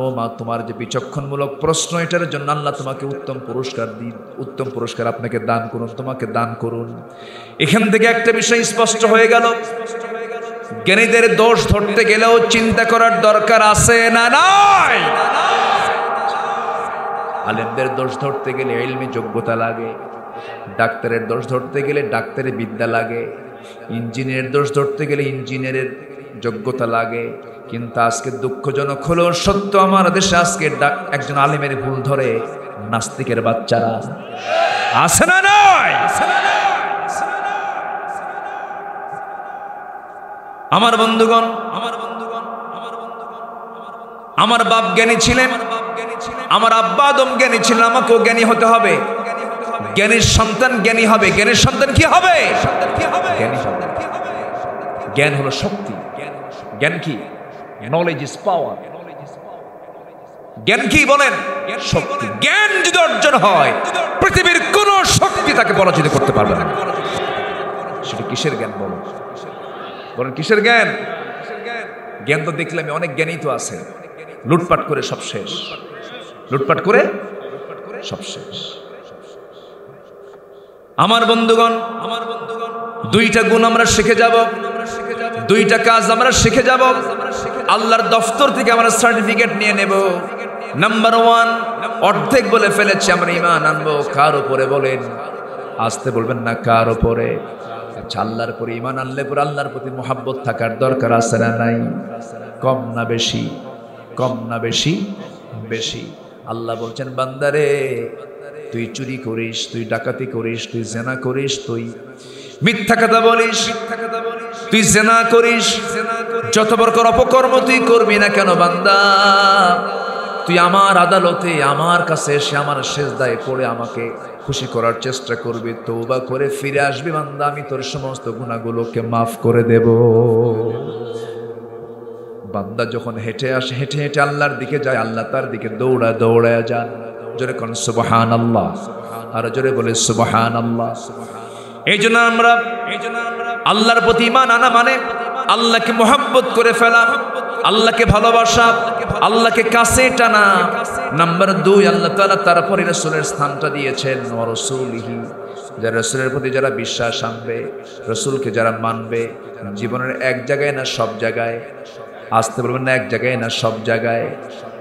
ও মা, তোমার যে বিচক্ষণমূলক প্রশ্ন, এটার জন্য আল্লাহ তোমাকে উত্তম পুরস্কার দিন উত্তম পুরস্কার আপনাকে দান করুন, তোমাকে দান করুন। এখান থেকে একটা বিষয় স্পষ্ট হয়ে গেল। জ্ঞানীদের দোষ ধরতে গেলেও চিন্তা করার দরকার আছে না নাই? আলেমদের দোষ ধরতে গেলে এলমি যোগ্যতা লাগে, ডাক্তারের দোষ ধরতে গেলে ডাক্তারের বিদ্যা লাগে, ইঞ্জিনিয়ারের দোষ ধরতে গেলে ইঞ্জিনিয়ারের যোগ্যতা লাগে। কিন্তু আজকে দুঃখজনক হলো সত্য, আমার দেশে আজকে একজন আলেমের ভুল ধরে নাস্তিকের বাচ্চারা। আছে না নয় আমার বন্ধুগণ আমার বন্ধুগণ আমার বন্ধুগণ, আমার বাপ জ্ঞানী ছিলেন, আমার আব্বা আদম জ্ঞানী ছিলেন, আমাকেও জ্ঞানী হতে হবে। জ্ঞানীর সন্তান জ্ঞানী হবে। জ্ঞানের সন্তান কি হবে? জ্ঞানী হলো শক্তি। জ্ঞান কি? নলেজ ইজ পাওয়ার জ্ঞান কি বলেন? শক্তি। জ্ঞান যদি অর্জন হয়, পৃথিবীর কোন শক্তি তাকে পরাজিত করতে পারবে না। সেটা কিসের জ্ঞান বলো? বলেন, কিসের জ্ঞান? জ্ঞান তো দেখলে আমি অনেক জ্ঞানী তো আছে। লুটপাট করে সব শেষ। লুটপাট করে সব শেষ। আমার বন্ধুগণ আমার বন্ধুগণ দুইটা গুণ আমরা শিখে যাব। দুইটা কাজ আমরা শিখে যাব। আল্লাহর দফতর থেকে আমরা সার্টিফিকেট নিয়ে নেব। নাম্বার ওয়ান অর্ধেক বলে ফেলেছি আমরা ইমান আনব। কার উপরে বলেন? আসতে বলবেন না, কার উপরে? আল্লাহর পরে ইমান আনলে পরে আল্লাহর প্রতি মোহাব্বত থাকার দরকার আছে না নাই? কম না বেশি, কম না বেশি বেশি। আল্লাহ বলছেন, বান্দারে, তুই চুরি করিস, তুই ডাকাতি করিস, তুই জেনা করিস, তুই মিথ্যা কথা বলিস, তুই জেনা করিস। যত বরকর অপকর্ম তুই করবি না কেন বান্দা? তুই আমার আদালতে, আমার কাছে এসে আমার শেষ দায়ে পড়ে আমাকে খুশি করার চেষ্টা করবি তৌবা করে ফিরে আসবি বান্দা, আমি তোর সমস্ত গুণাগুলোকে মাফ করে দেব। বান্দা যখন হেঁটে আসে, হেঁটে হেঁটে আল্লাহর দিকে যায়, আল্লাহ তার দিকে দৌড়া দৌড়ায় যান। জোরে কোন সুবাহান আল্লাহ আর জোরে বলে সুবাহান আল্লাহ এই জন্য আমরা এই জন্য আল্লাহর প্রতি ইমান আনা মানে আল্লাহকে মোহাম্মত করে ফেলা। আল্লাহকে ভালোবাসা, আল্লাহকে কাছে টানা। নাম্বার দুই, আল্লাহ তালা তারপরে রসুলের স্থানটা দিয়েছেন। রসুলহি যারা রসুলের প্রতি যারা বিশ্বাস আনবে, রসুলকে যারা মানবে, জীবনের এক জায়গায় না সব জায়গায়, আসতে বলবেন না এক জায়গায় না সব জায়গায়।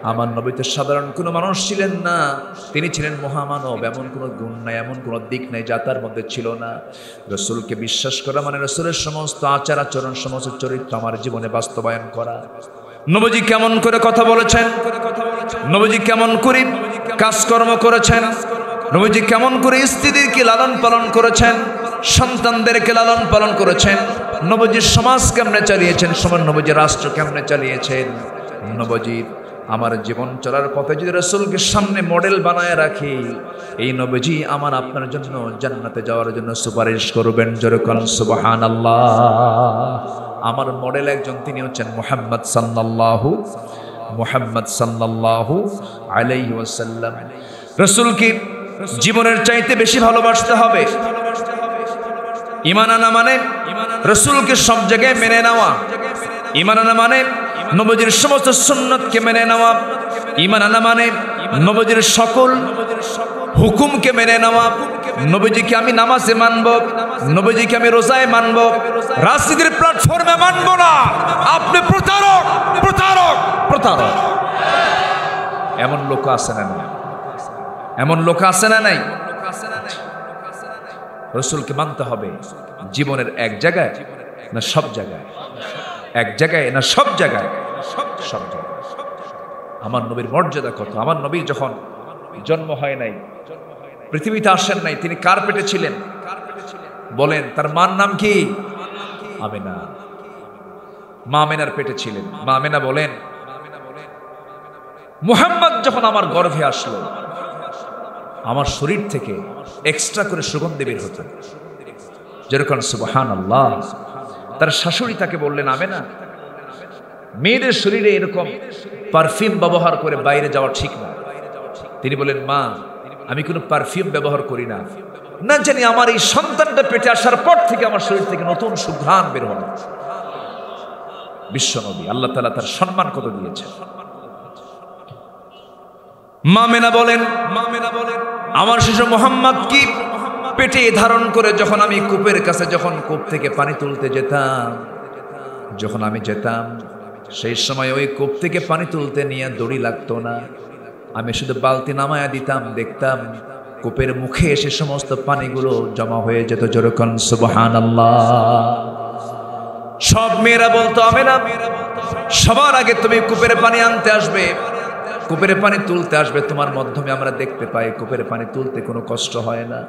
আমার নবী তো সাধারণ কোনো মানুষ ছিলেন না। তিনি ছিলেন মহামানব, এমন কোনো গুণ নাই, এমন কোনো দিক নাই যা তার মধ্যে ছিল না। রসুলকে বিশ্বাস করা মানে রসুলের সমস্ত আচার আচরণ, সমস্ত চরিত্র আমার জীবনে বাস্তবায়ন করা। নবজি কেমন করে কথা বলেছেন? নবজি কেমন করে কাজকর্ম করেছেন? নবজি কেমন করে স্ত্রীদেরকে লালন পালন করেছেন? সন্তানদেরকে লালন পালন করেছেন? নবজির সমাজ কেমনে চালিয়েছেন? সমান নবজির রাষ্ট্র কেমনে চালিয়েছেন? নবজির আমার জীবন চলার পথে যদি রসুলকে সামনে মডেল বানায় রাখি, এই নবজি আমার আপনার জন্য জান্নাতে যাওয়ার জন্য সুপারিশ করবেন যেরকম সুবাহান আল্লাহ আমার মডেল একজন, তিনি হচ্ছেন মোহাম্মদ সাল্লাল্লাহু মোহাম্মদ সাল্লাল্লাহু আলাইহি ওয়াসাল্লাম। রসুলকে জীবনের চাইতে বেশি ভালোবাসতে হবে। ইমান আনা মানে রসুলকে সব জায়গায় মেনে নেওয়া। ইমান আনা মানে নবজির সমস্ত সুন্নতকে মেনে নেওয়া ইমান আনা মানে নবজির সকল হুকুমকে মেনে নেওয়া। নবীজিকে আমি নামাজে মানব, নবীজিকে আমি রোজায় মানব। রাজনীতির প্ল্যাটফর্মে মানব না। আপনি প্রতারক প্রতারক প্রতারক। এমন লোক আছে না এমন লোক আছে না নাই? রসুলকে মানতে হবে। জীবনের এক জায়গায় না সব জায়গায়? এক জায়গায় না সব জায়গায়? সব আমার নবীর মর্যাদা কত? আমার নবীর যখন জন্ম হয় নাই, পৃথিবীতে আসেন নাই, তিনি কার পেটে ছিলেন? বলেন, তার মার নাম কি? আমেনা। মা আমেনার পেটে ছিলেন। মা বলেন, মুহাম্মদ যখন আমার গর্ভে আসলো, আমার শরীর থেকে এক্সট্রা করে সুগন্ধি বের হতো। যেরকম সুবহান আল্লাহ তার শাশুড়ি তাকে বললেন, আবে না। মেয়েদের শরীরে এরকম পারফিউম ব্যবহার করে বাইরে যাওয়া ঠিক না। তিনি বলেন মা, আমি কোনো পারফিউম ব্যবহার করি না। না জানি আমার এই সন্তানটা পেটে আসার পর থেকে আমার শরীর থেকে নতুন সুঘ্রাণ বের হলো। বিশ্বনবী আল্লাহ তালা তার সম্মান কত দিয়েছে মামেনা বলেন মামেনা বলেন, আমার শিশু মোহাম্মদ কি পেটে ধারণ করে যখন আমি কূপের কাছে যখন কূপ থেকে পানি তুলতে যেতাম, যখন আমি যেতাম, সেই সময় ওই কূপ থেকে পানি তুলতে নিয়ে দড়ি লাগতো না। আমি শুধু বালতি নামায়া দিতাম, দেখতাম কূপের মুখে এসে সমস্ত পানিগুলো জমা হয়ে যেত যেরকম সুবহান সব মেয়েরা বলতো আমি না সবার আগে তুমি কূপের পানি আনতে আসবে। কূপের পানি তুলতে আসবে, তোমার মাধ্যমে আমরা দেখতে পাই, কূপের পানি তুলতে কোনো কষ্ট হয় না।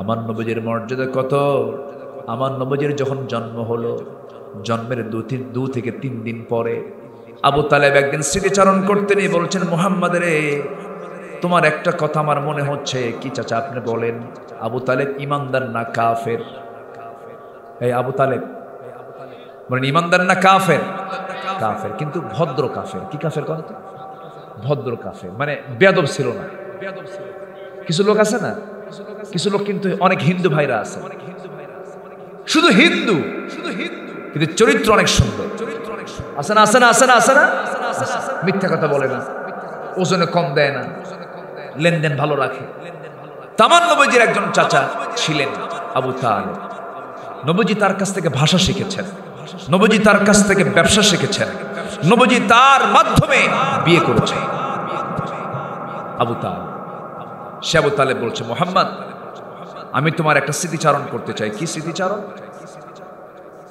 আমার নবজির মর্যাদা কত? আমার নবজির যখন জন্ম হলো, জন্মের দু তিন, দু থেকে তিন দিন পরে আবু তালেব একদিন স্মৃতিচারণ করতে নিয়ে বলছেন রে, তোমার একটা কথা আমার মনে হচ্ছে। কি চাচা আপনি বলেন? আবু তালেব ইমানদার না কাফের? এই আবু তালেব বলেন, ইমানদার না কাফের? কাফের, কিন্তু ভদ্র কাফের। কি কাফের কথা তো? ভদ্র কাফের। মানে বেয়াদব ছিল না। কিছু লোক আছে না? কিছু লোক কিন্তু অনেক হিন্দু ভাইরা আছে। শুধু হিন্দু শুধু হিন্দু কিন্তু চরিত্র অনেক সুন্দর। আছে না আছে না আছে না আছে না? মিথ্যা কথা বলে না। ওজনে কম দেয় না। লেনদেন ভালো রাখে। তামান নবজির একজন চাচা ছিলেন আবু তালেব। নবজি তার কাছ থেকে ভাষা শিখেছেন। নবজি তার কাছ থেকে ব্যবসা শিখেছেন। নবজি তার মাধ্যমে বিয়ে করেছে আবু তাল সে আবু তালে বলছে, মোহাম্মদ আমি তোমার একটা স্মৃতিচারণ করতে চাই। কি স্মৃতিচারণ?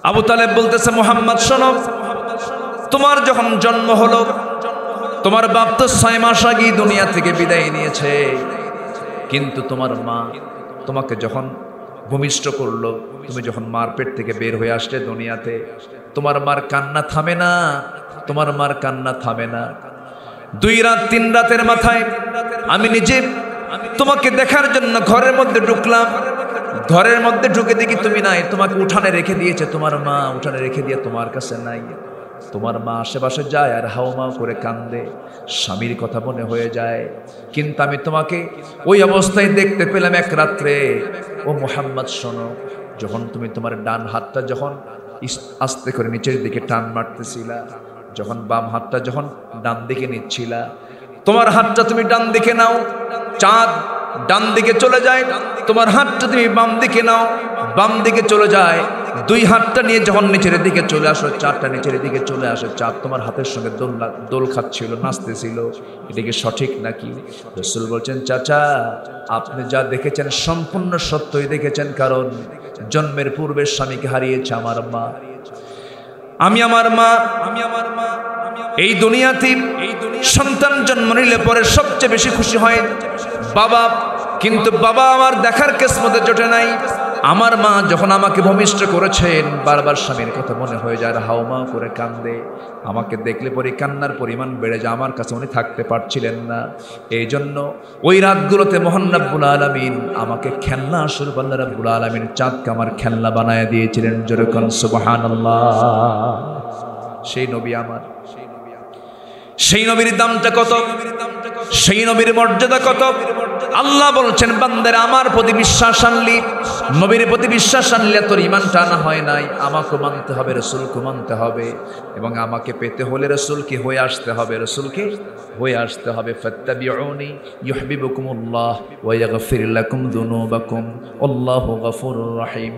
আবু তালেব বলতেছে, মোহাম্মদ, শোনো। তোমার যখন জন্ম হলো, তোমার বাপ তো ছয় মাস আগে দুনিয়া থেকে বিদায় নিয়েছে। কিন্তু তোমার মা তোমাকে যখন ভূমিষ্ঠ করল, তুমি যখন মার পেট থেকে বের হয়ে আসলে দুনিয়াতে, তোমার মার কান্না থামে না, তোমার মার কান্না থামে না। দুই রাত, তিন রাতের মাথায় আমি নিজে তোমাকে দেখার জন্য ঘরের মধ্যে ঢুকলাম। ঘরের মধ্যে ঢুকে দেখি তুমি নাই। তোমাকে উঠানে রেখে দিয়েছে। তোমার মা উঠানে রেখে দিয়ে তোমার কাছে নাই। তোমার মা আশেপাশে যায় আর হাওমাও করে কান্দে। স্বামীর কথা মনে হয়ে যায়। কিন্তু আমি তোমাকে ওই অবস্থায় দেখতে পেলাম এক রাত্রে। ও মোহাম্মদ, শোনো, যখন তুমি তোমার ডান হাতটা যখন আস্তে করে নিচের দিকে টান মারতেছিলা, যখন বাম হাতটা যখন ডান দিকে নিচ্ছিলা তোমার হাতটা তুমি ডান দিকে নাও, চাঁদ ডান দিকে চলে যায়, তোমার হাতটা তুমি বাম দিকে নাও, বাম দিকে চলে যায়, দুই হাতটা নিয়ে যখন নিচের দিকে চলে আসো, চারটা নিচের দিকে চলে আসে, চাঁদ তোমার হাতের সঙ্গে দোল দোল খাচ্ছিল, নাচতেছিল, এটা কি সঠিক নাকি? রসুল বলছেন, চাচা, আপনি যা দেখেছেন সম্পূর্ণ সত্যই দেখেছেন, কারণ জন্মের পূর্বের স্বামীকে হারিয়েছে আমার মা। আমি আমার মা, আমি আমার মা এই দুনিয়াতে সন্তান জন্ম নিলে পরে সবচেয়ে বেশি খুশি হয় বাবা। কিন্তু বাবা আমার দেখার কেসমতে জোটে নাই। আমার মা যখন আমাকে ভূমিষ্ঠ করেছেন, বারবার স্বামীর কথা মনে হয়ে যায় হাওমা করে কান্দে। আমাকে দেখলে পরে কান্নার পরিমাণ বেড়ে যায়, আমার কাছে উনি থাকতে পারছিলেন না। এই জন্য ওই রাতগুলোতে মোহন রাব্বুল আলমিন আমাকে খেলনা স্বরূপ আল্লাহ রাব্বুল আলমিন চাঁদকে আমার খেলনা বানায় দিয়েছিলেন যেরকম সুবাহান সেই নবী আমার। সেই নবীর দামটা কত? সেই নবীর মর্যাদা কত? আল্লাহ বলছেন, বান্দের, আমার প্রতি বিশ্বাস আনলি, নবীর প্রতি বিশ্বাস আনলে তোর ইমানটা আনা হয় নাই। আমাকে মানতে হবে, রসুলকে মানতে হবে, এবং আমাকে পেতে হলে রসুলকে হয়ে আসতে হবে, রসুলকে হয়ে আসতে হবে। ফাত্তাবিউনি ইউহিব্বুকুমুল্লাহ ওয়া ইয়াগফির লাকুম যুনুবাকুম আল্লাহু গফুরুর রহিম।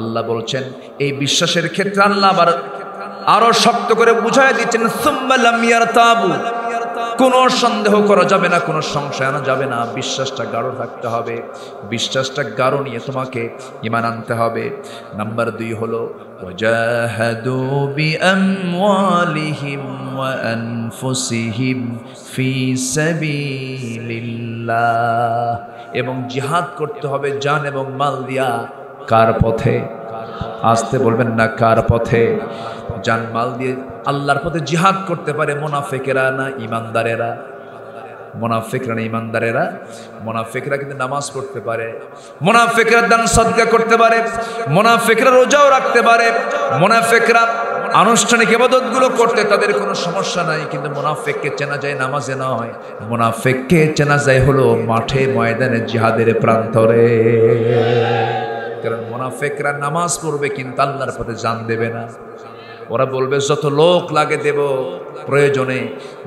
আল্লাহ বলছেন, এই বিশ্বাসের ক্ষেত্রে আল্লাহ আবার আরও শক্ত করে বুঝাই দিচ্ছেন তাবু কোনো সন্দেহ করা যাবে না, কোনো সংশয় আনা যাবে না। বিশ্বাসটা গাঢ় থাকতে হবে। বিশ্বাসটা গাঢ় নিয়ে তোমাকে ইমান আনতে হবে। নাম্বার দুই হলো এবং জিহাদ করতে হবে জান এবং মাল দিয়া। কার পথে? আসতে বলবেন না কার পথে? জান মাল দিয়ে আল্লাহর পথে জিহাদ করতে পারে মোনাফেকেরা না ইমানদারেরা মোনাফেকরা না ইমানদারেরা মোনাফেকরা কিন্তু নামাজ পড়তে পারে। মোনাফেকরা দান সদকা করতে পারে। মোনাফেকরা রোজাও রাখতে পারে। মোনাফেকরা আনুষ্ঠানিক এবাদতগুলো করতে তাদের কোনো সমস্যা নাই, কিন্তু মোনাফেককে চেনা যায় নামাজে নয় মোনাফেককে চেনা যায় হলো মাঠে, ময়দানে, জিহাদের প্রান্তরে। কারণ মোনাফেকরা নামাজ পড়বে কিন্তু আল্লাহর পথে জান দেবে না। ওরা বলবে যত লোক লাগে দেব প্রয়োজনে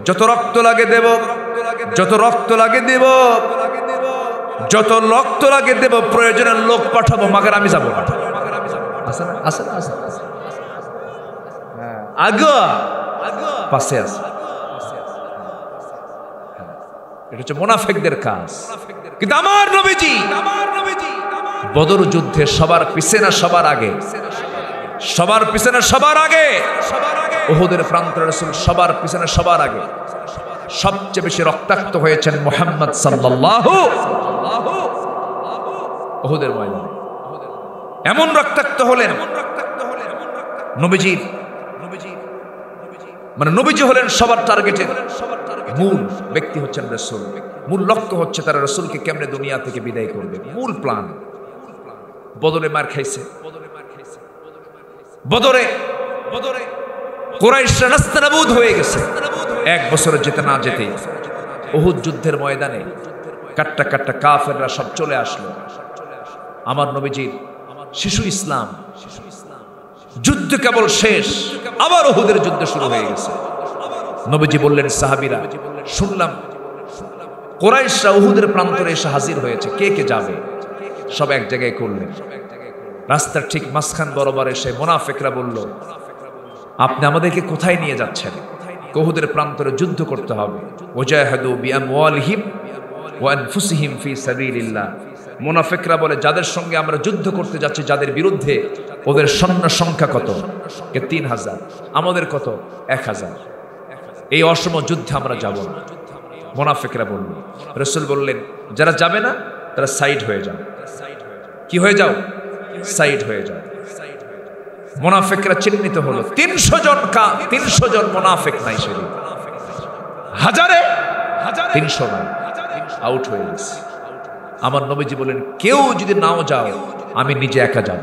যত রক্ত লাগে দেব যত রক্ত লাগে দেব যত রক্ত লাগে দেব প্রয়োজনে লোক পাঠাবো মাগার আমি যাব পাশে হ্যাঁ, এটা হচ্ছে মোনাফেকদের কাজ। কিন্তু আমার বদর যুদ্ধে সবার পিছে না সবার আগে সবার পিছনে সবার আগে। ওহুদের প্রান্ত রসুল সবার পিছনে সবার আগে। সবচেয়ে বেশি রক্তাক্ত হয়েছেন মোহাম্মদ সাল্লাল্লাহু ওহুদের ময়দানে। এমন রক্তাক্ত হলেন নবীজির মানে নবীজি হলেন সবার টার্গেটে মূল ব্যক্তি হচ্ছেন রসুল। মূল লক্ষ্য হচ্ছে তারা রসুলকে কেমনে দুনিয়া থেকে বিদায় করবে। মূল প্ল্যান বদলে মার খাইছে। বদরে বদরে কোরাইশরা নাস্তানাবুদ হয়ে গেছে। এক বছর যেতে না যেতে ওহুদ যুদ্ধের ময়দানে কাট্টা কাট্টা কাফেররা সব চলে আসলো। আমার নবীজির শিশু ইসলাম যুদ্ধ কেবল শেষ, আবার ওহুদের যুদ্ধ শুরু হয়ে গেছে। নবীজি বললেন, সাহাবিরা, শুনলাম কোরাইশরা উহুদের প্রান্তরে এসে হাজির হয়েছে। কে কে যাবে? সব এক জায়গায় করলেন। রাস্তার ঠিক মাঝখান বরাবর এসে মোনাফেকরা বলল, আপনি আমাদেরকে কোথায় নিয়ে যাচ্ছেন? কহুদের প্রান্তরে যুদ্ধ করতে হবে। আনফুসিহিম ফি মুনাফিকরা বলে, যাদের সঙ্গে আমরা যুদ্ধ করতে যাচ্ছি, যাদের বিরুদ্ধে ওদের সৈন্য সংখ্যা কত? কে তিন হাজার, আমাদের কত? এক হাজার। এই অসম যুদ্ধে আমরা যাব না। মোনাফিকরা বলল, রসুল বললেন, যারা যাবে না, তারা সাইড হয়ে যাও। কি হয়ে যাও? সাইড হয়ে যাও মোনাফেকরা চিহ্নিত হলো, তিনশো জন কা, তিনশো জন মোনাফেক নাই সেদিন। হাজারে, তিনশো নাই আউট হয়ে গেছে। আমার নবীজি বলেন, কেউ যদি নাও যাও, আমি নিজে একা যাব।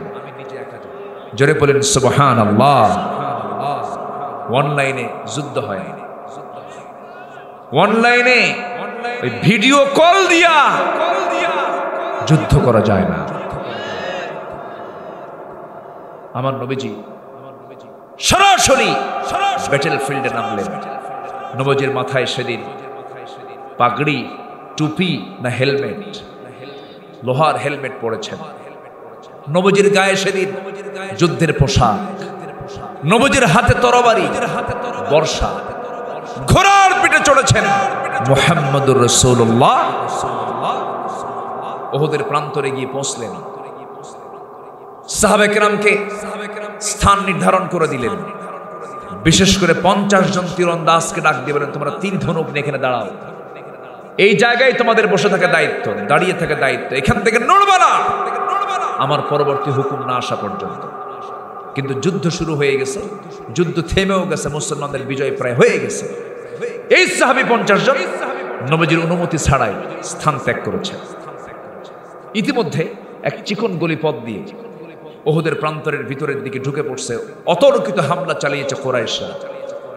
জোরে বলেন সুবহান আল্লাহ অনলাইনে যুদ্ধ হয়। অনলাইনে ভিডিও কল দিয়া যুদ্ধ করা যায় না। আমার নবীজি সরাসরি ব্যাটেল ফিল্ডে নামলেন। নবজির মাথায় সেদিন পাগড়ি, টুপি না হেলমেট? লোহার হেলমেট পরেছেন। নবজির গায়ে সেদিন যুদ্ধের পোশাক। নবজির হাতে তরবারি, বর্ষা। ঘোড়ার পিঠে চড়েছেন মোহাম্মদুর রসুল্লাহ ওহদের প্রান্তরে গিয়ে পৌঁছলেন। সাহাবেকরামকে স্থান নির্ধারণ করে দিলেন। বিশেষ করে পঞ্চাশ জন তীরন্দাজকে ডাক দিয়ে বলেন, তোমরা তীর ধনুক এখানে দাঁড়াও। এই জায়গায় তোমাদের বসে থাকা দায়িত্ব, দাঁড়িয়ে থাকা দায়িত্ব, এখান থেকে নড়বে না। আমার পরবর্তী হুকুম না আসা পর্যন্ত। কিন্তু যুদ্ধ শুরু হয়ে গেছে, যুদ্ধ থেমেও গেছে, মুসলমানদের বিজয় প্রায় হয়ে গেছে। এই সাহাবি পঞ্চাশ জন নবজির অনুমতি ছাড়াই স্থান ত্যাগ করেছে ইতিমধ্যে এক চিকন গলি পথ দিয়ে ওহুদের প্রান্তরের ভিতরের দিকে ঢুকে পড়ছে। অতর্কিত হামলা চালিয়েছে কোরাইশা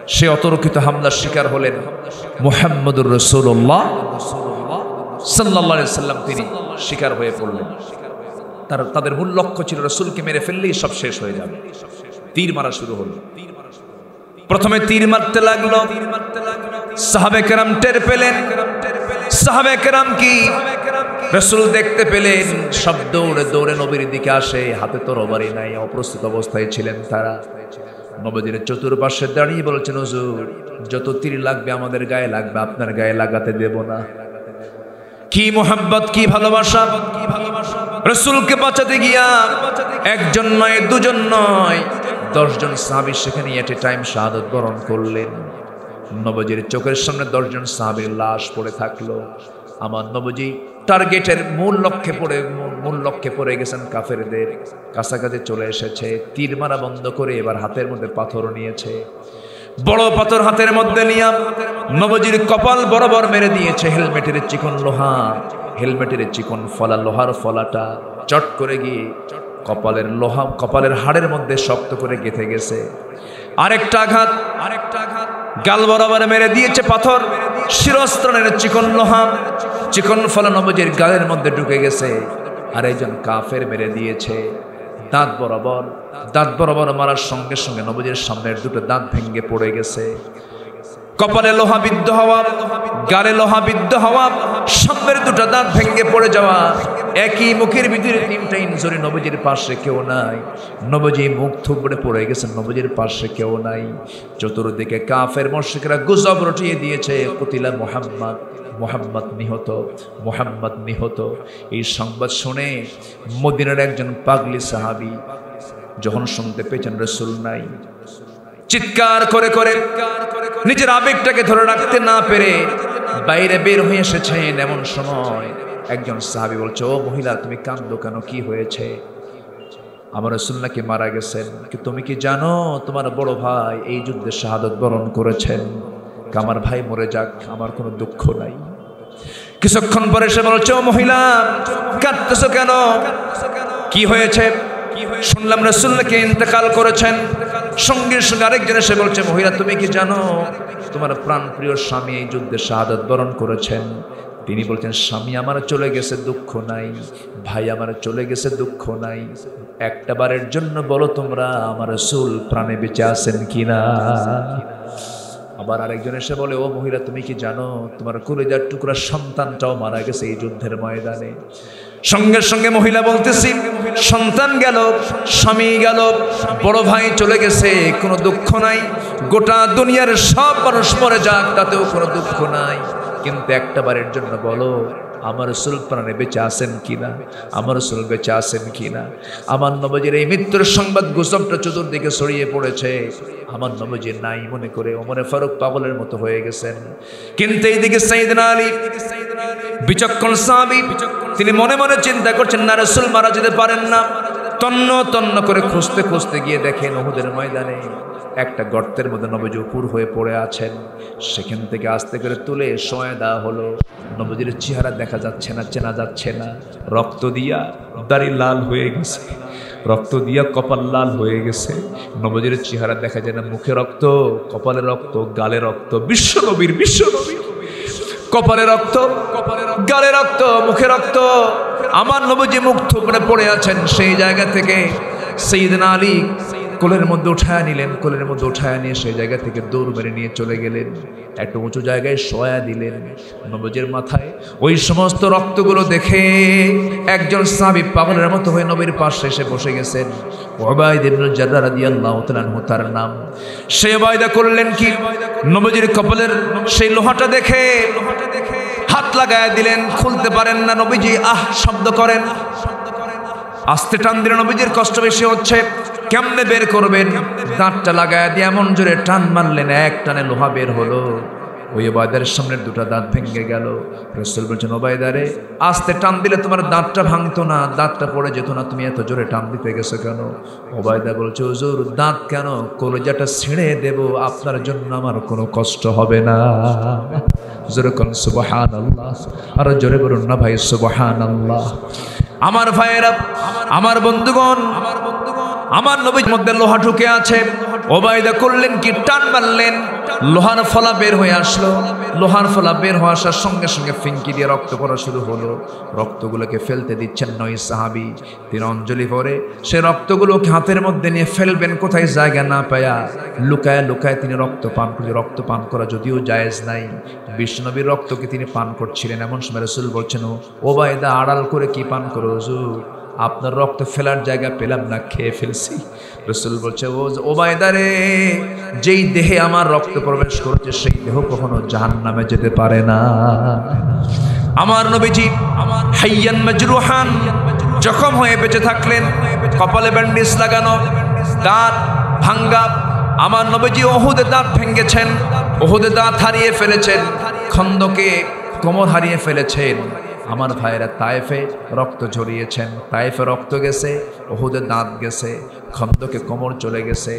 সে অতর্কিত হামলার শিকার হলেন মোহাম্মদুর রসুল্লাহ সাল্লাহ সাল্লাম। তিনি শিকার হয়ে পড়লেন। তার, তাদের মূল লক্ষ্য ছিল রসুলকে মেরে ফেললেই সব শেষ হয়ে যাবে। তীর মারা শুরু হলো। প্রথমে তীর মারতে লাগল। সাহাবে কেরাম টের পেলেন। সাহাবে কেরাম কি? রসুল দেখতে পেলেন সব দৌড়ে দৌড়ে নবীর দিকে আসে, হাতে তো রবারই নাই, অপ্রস্তুত অবস্থায় ছিলেন তারা। নবীদের চতুর্পাশে দাঁড়িয়ে বলছেন, হুজুর, যত তীর লাগবে আমাদের গায়ে লাগবে, আপনার গায়ে লাগাতে দেব না। কি মোহাম্মত কি ভালোবাসা। কি ভালোবাসা রসুলকে বাঁচাতে গিয়া একজন নয়, দুজন নয়, দশজন সাহাবি সেখানে এট এ টাইম শাহাদত বরণ করলেন। নবজির চোখের সামনে দশজন সাহাবির লাশ পড়ে থাকল। আমার নবজি টার্গেটের মূল লক্ষ্যে পড়ে, মূল লক্ষ্যে পড়ে গেছেন কাফেরদের। কাছাকাছি চলে এসেছে, তীর মারা বন্ধ করে এবার হাতের মধ্যে পাথর নিয়েছে। বড় পাথর হাতের মধ্যে নিয়াম নবজির কপাল বরাবর মেরে দিয়েছে হেলমেটের চিকন লোহা। হেলমেটের চিকন ফলা, লোহার ফলাটা চট করে গিয়ে কপালের লোহা, কপালের হাড়ের মধ্যে শক্ত করে গেথে গেছে। আরেকটা আঘাত আরেকটা আঘাত, গাল বরাবর মেরে দিয়েছে পাথর, শিরস্ত্রণের চিকন লোহা। চিকন ফলা নবজির গালের মধ্যে ঢুকে গেছে। আর একজন কাফের মেরে দিয়েছে। দাঁত বরাবর দাঁত বরাবর মারার সঙ্গে সঙ্গে নবজির সামনের দুটো দাঁত ভেঙে পড়ে গেছে। কপালে লোহা বিদ্ধ হওয়া, গালে লোহা বিদ্ধ হওয়া, সামনের দুটো দাঁত ভেঙে পড়ে যাওয়া, একই মুখের ভিতরে তিনটা ইঞ্জুরি নবজির পাশে কেউ নাই। নবজি মুখ থুবড়ে পড়ে গেছে, নবজির পাশে কেউ নাই। চতুর্দিকে কাফের মর্শিকরা গুজব রটিয়ে দিয়েছে, কতিলা মোহাম্মদ মোহাম্মদ নিহত মোহাম্মদ নিহত। এই সংবাদ শুনে মদিনার একজন পাগলি সাহাবি যখন শুনতে পেয়েছেন রসুল নাই, চিৎকার করে করে নিজের আবেগটাকে ধরে রাখতে না পেরে বাইরে বের হয়ে এসেছেন এমন সময় একজন সাহাবি বলছে, ও মহিলা, তুমি কান্দো কেন? কি হয়েছে? আমার রসুল্লাহকে মারা গেছেন। কি তুমি কি জানো, তোমার বড় ভাই এই যুদ্ধে শাহাদত বরণ করেছেন। আমার ভাই মরে যাক, আমার কোনো দুঃখ নাই। কিছুক্ষণ পরে সে বলছে, ও মহিলা, কাঁদতেছ কেন? কি হয়েছে? শুনলাম রসুল্লাহকে ইন্তেকাল করেছেন। সঙ্গে সঙ্গে আরেকজন এসে বলছে, মহিলা, তুমি কি জানো, তোমার প্রাণ প্রিয় স্বামী এই যুদ্ধে শাহাদত বরণ করেছেন। তিনি বলছেন, স্বামী আমার চলে গেছে, দুঃখ নাই। ভাই আমার চলে গেছে, দুঃখ নাই। একটা বারের জন্য বলো তোমরা, আমার রসুল প্রাণে বেঁচে আছেন কিনা? আবার আরেকজন এসে বলে, ও মহিলা, তুমি কি জানো, তোমার কলেজার টুকরা সন্তানটাও মারা গেছে এই যুদ্ধের ময়দানে। সঙ্গে সঙ্গে মহিলা বলতেছি, সন্তান গেল, স্বামী গেল, বড় ভাই চলে গেছে, কোনো দুঃখ নাই। গোটা দুনিয়ার সব মানুষ মরে যাক, তাতেও কোনো দুঃখ নাই। কিন্তু একটা বারের জন্য বলো আমার রসুল প্রাণে বেঁচে আসেন কিনা? আমার রসুল বেঁচে আসেন কিনা? আমার নবজির এই মৃত্যুর সংবাদ গুজবটা চতুর্দিকে ছড়িয়ে পড়েছে। আমার নবজির নাই মনে করে ওমরে ফারুক পাগলের মতো হয়ে গেছেন। কিন্তু এইদিকে সাইদিন বিচক্ষণ সাহাবি, তিনি মনে মনে চিন্তা করছেন, না, রসুল মারা যেতে পারেন না। তন্ন তন্ন করে খুঁজতে খুঁজতে গিয়ে দেখেন ওহুদের ময়দানে একটা গর্তের মধ্যে নবজি উপুর হয়ে পড়ে আছেন। সেখান থেকে আস্তে করে তুলে সময় দেওয়া হলো। নবজির চেহারা দেখা যাচ্ছে না, চেনা যাচ্ছে না। রক্ত দিয়া দাড়ি লাল হয়ে গেছে। রক্ত দিয়া কপাল লাল হয়ে গেছে। নবজির চেহারা দেখা যায় না, মুখে রক্ত, কপালে রক্ত, গালে রক্ত। বিশ্ব নবীর বিশ্ব নবীর। কপালে রক্ত, গালে রক্ত, মুখে রক্ত। আমার নবজি মুখ থুপড়ে পড়ে আছেন সেই জায়গা থেকে। সঈদিন আলী কোলের মধ্যে উঠায় নিলেন, কোলের মধ্যে উঠায় নিয়ে সেই জায়গা থেকে দৌড় মেরে নিয়ে চলে গেলেন। একটা উঁচু জায়গায় সয়া দিলেন। নবজের মাথায় ওই সমস্ত রক্তগুলো দেখে একজন সাহাবী পাগলের মতো হয়ে নবীর পাশে এসে বসে গেছেন। ওবায়দ ইবনুল জাররা রাদিয়াল্লাহু তাআলা তার নাম। সে ওবায়দা করলেন কি? নবজির কপালের সেই লোহাটা দেখে হাত লাগায় দিলেন। খুলতে পারেন না নবীজি, আহ, শব্দ করেন। আস্তে টান দিলে নবীজির কষ্ট বেশি হচ্ছে। কেমনে বের করবেন? দাঁতটা লাগায় দিয়ে এমন জোরে টান মারলেন, এক টানে লোহা বের হলো। ওই ওবায়দারের সামনের দুটো দাঁত ভেঙে গেল। রসুল বলছেন, ওবায়দারে, আস্তে টান দিলে তোমার দাঁতটা ভাঙতো না, দাঁতটা পড়ে যেত না, তুমি এত জোরে টান দিতে গেছো কেন? ওবায়দা বলছে, হুজুর, দাঁত কেন? কলজাটা ছিঁড়ে দেব, আপনার জন্য আমার কোনো কষ্ট হবে না। জোরে কোন সুবহান আল্লাহ আরও জোরে বলুন না ভাই সুবহান আল্লাহ আমার ভাইয়েরা, আমার বন্ধুগণ আমার আমার নবীর মধ্যে লোহা ঢুকে আছে। ওবায়দা করলেন কি, টান মারলেন। লোহার ফলা বের হয়ে আসলো। লোহার ফলা বের হয়ে আসার সঙ্গে সঙ্গে ফিঙ্কি দিয়ে রক্ত পড়া শুরু হলো। রক্তগুলোকে ফেলতে দিচ্ছেন নয় সাহাবি। তিনি অঞ্জলি পরে সে রক্তগুলোকে হাতের মধ্যে নিয়ে ফেলবেন, কোথায় জায়গা না পায়া। লুকায় লুকায় তিনি রক্ত পান করে, রক্ত পান করা যদিও জায়েজ নাই। বিষ্ণবীর রক্তকে তিনি পান করছিলেন। এমন সময় রসুল বলছেন ওবায়দা, আড়াল করে কি পান করো হুজুর? আপনার রক্ত ফেলার জায়গা পেলাম না, খেয়ে ফেলছি। রসুল বলছে, ও ওবায়দারে যেই দেহে আমার রক্ত প্রবেশ করেছে, সেই দেহ কখনো জাহান নামে যেতে পারে না। আমার নবীজি আমার হাইয়ান মজরুহান জখম হয়ে বেঁচে থাকলেন, কপালে ব্যান্ডেজ লাগানো, দাঁত ভাঙ্গা। আমার নবীজি ওহুদে দাঁত ভেঙ্গেছেন ওহুদে দাঁত হারিয়ে ফেলেছেন, খন্দকে কোমর হারিয়ে ফেলেছেন। আমার ভাইয়েরা তায়েফে রক্ত ঝরিয়েছেন। তায়েফে রক্ত গেছে ওহুদে দাঁত গেছে, খন্দকে কোমর চলে গেছে।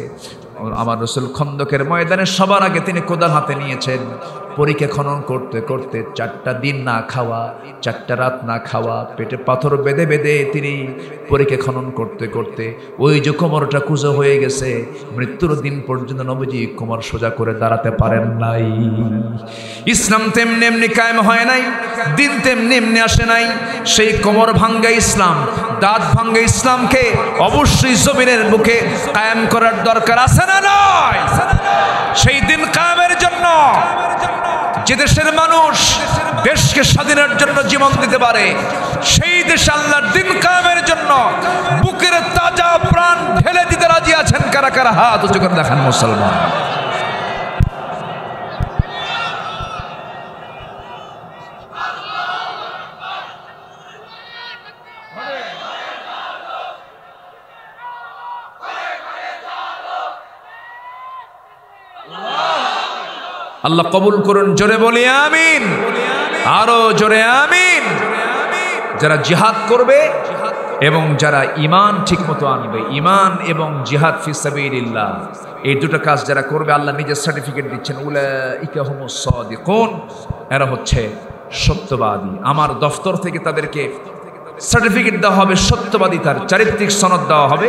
আমার রসুল খন্দকের ময়দানে সবার আগে তিনি কোদাল হাতে নিয়েছেন। পরীক্ষা খনন করতে করতে চারটা দিন না খাওয়া, চারটা রাত না খাওয়া, পেটে পাথর বেঁধে বেঁধে তিনি পরীক্ষা খনন করতে করতে ওই যে কোমরটা কুজো হয়ে গেছে, মৃত্যুর দিন পর্যন্ত নবীজি কোমর সোজা করে দাঁড়াতে পারেন নাই। ইসলাম তেমনি এমনি কায়েম হয় নাই, দিন তেমনি এমনি আসে নাই, সেই কোমর ভাঙ্গা ইসলাম, দাঁত ভাঙ্গা ইসলামকে অবশ্যই জমিনের বুকে কায়েম করার দরকার আছে না নয় সেই দিন কায়েমের জন্য যে দেশের মানুষ দেশকে স্বাধীনের জন্য জীবন দিতে পারে, সেই দেশ আল্লাহর দিন কামের জন্য বুকের তাজা প্রাণ ঢেলে দিতে রাজি আছেন কারা কারা? হাত উঁচু করে দেখান মুসলমান। আল্লাহ কবুল করুন, জোরে বলি আমিন। আরও জোরে আমিন। যারা জিহাদ করবে এবং যারা ইমান ঠিক মতো আনবে ইমান এবং জিহাদ ফিসাবিল্লাহ এই দুটো কাজ যারা করবে, আল্লাহ নিজের সার্টিফিকেট দিচ্ছেন কোন এরা হচ্ছে সত্যবাদী। আমার দফতর থেকে তাদেরকে সার্টিফিকেট দেওয়া হবে, সত্যবাদী তার চারিত্রিক সনদ দেওয়া হবে।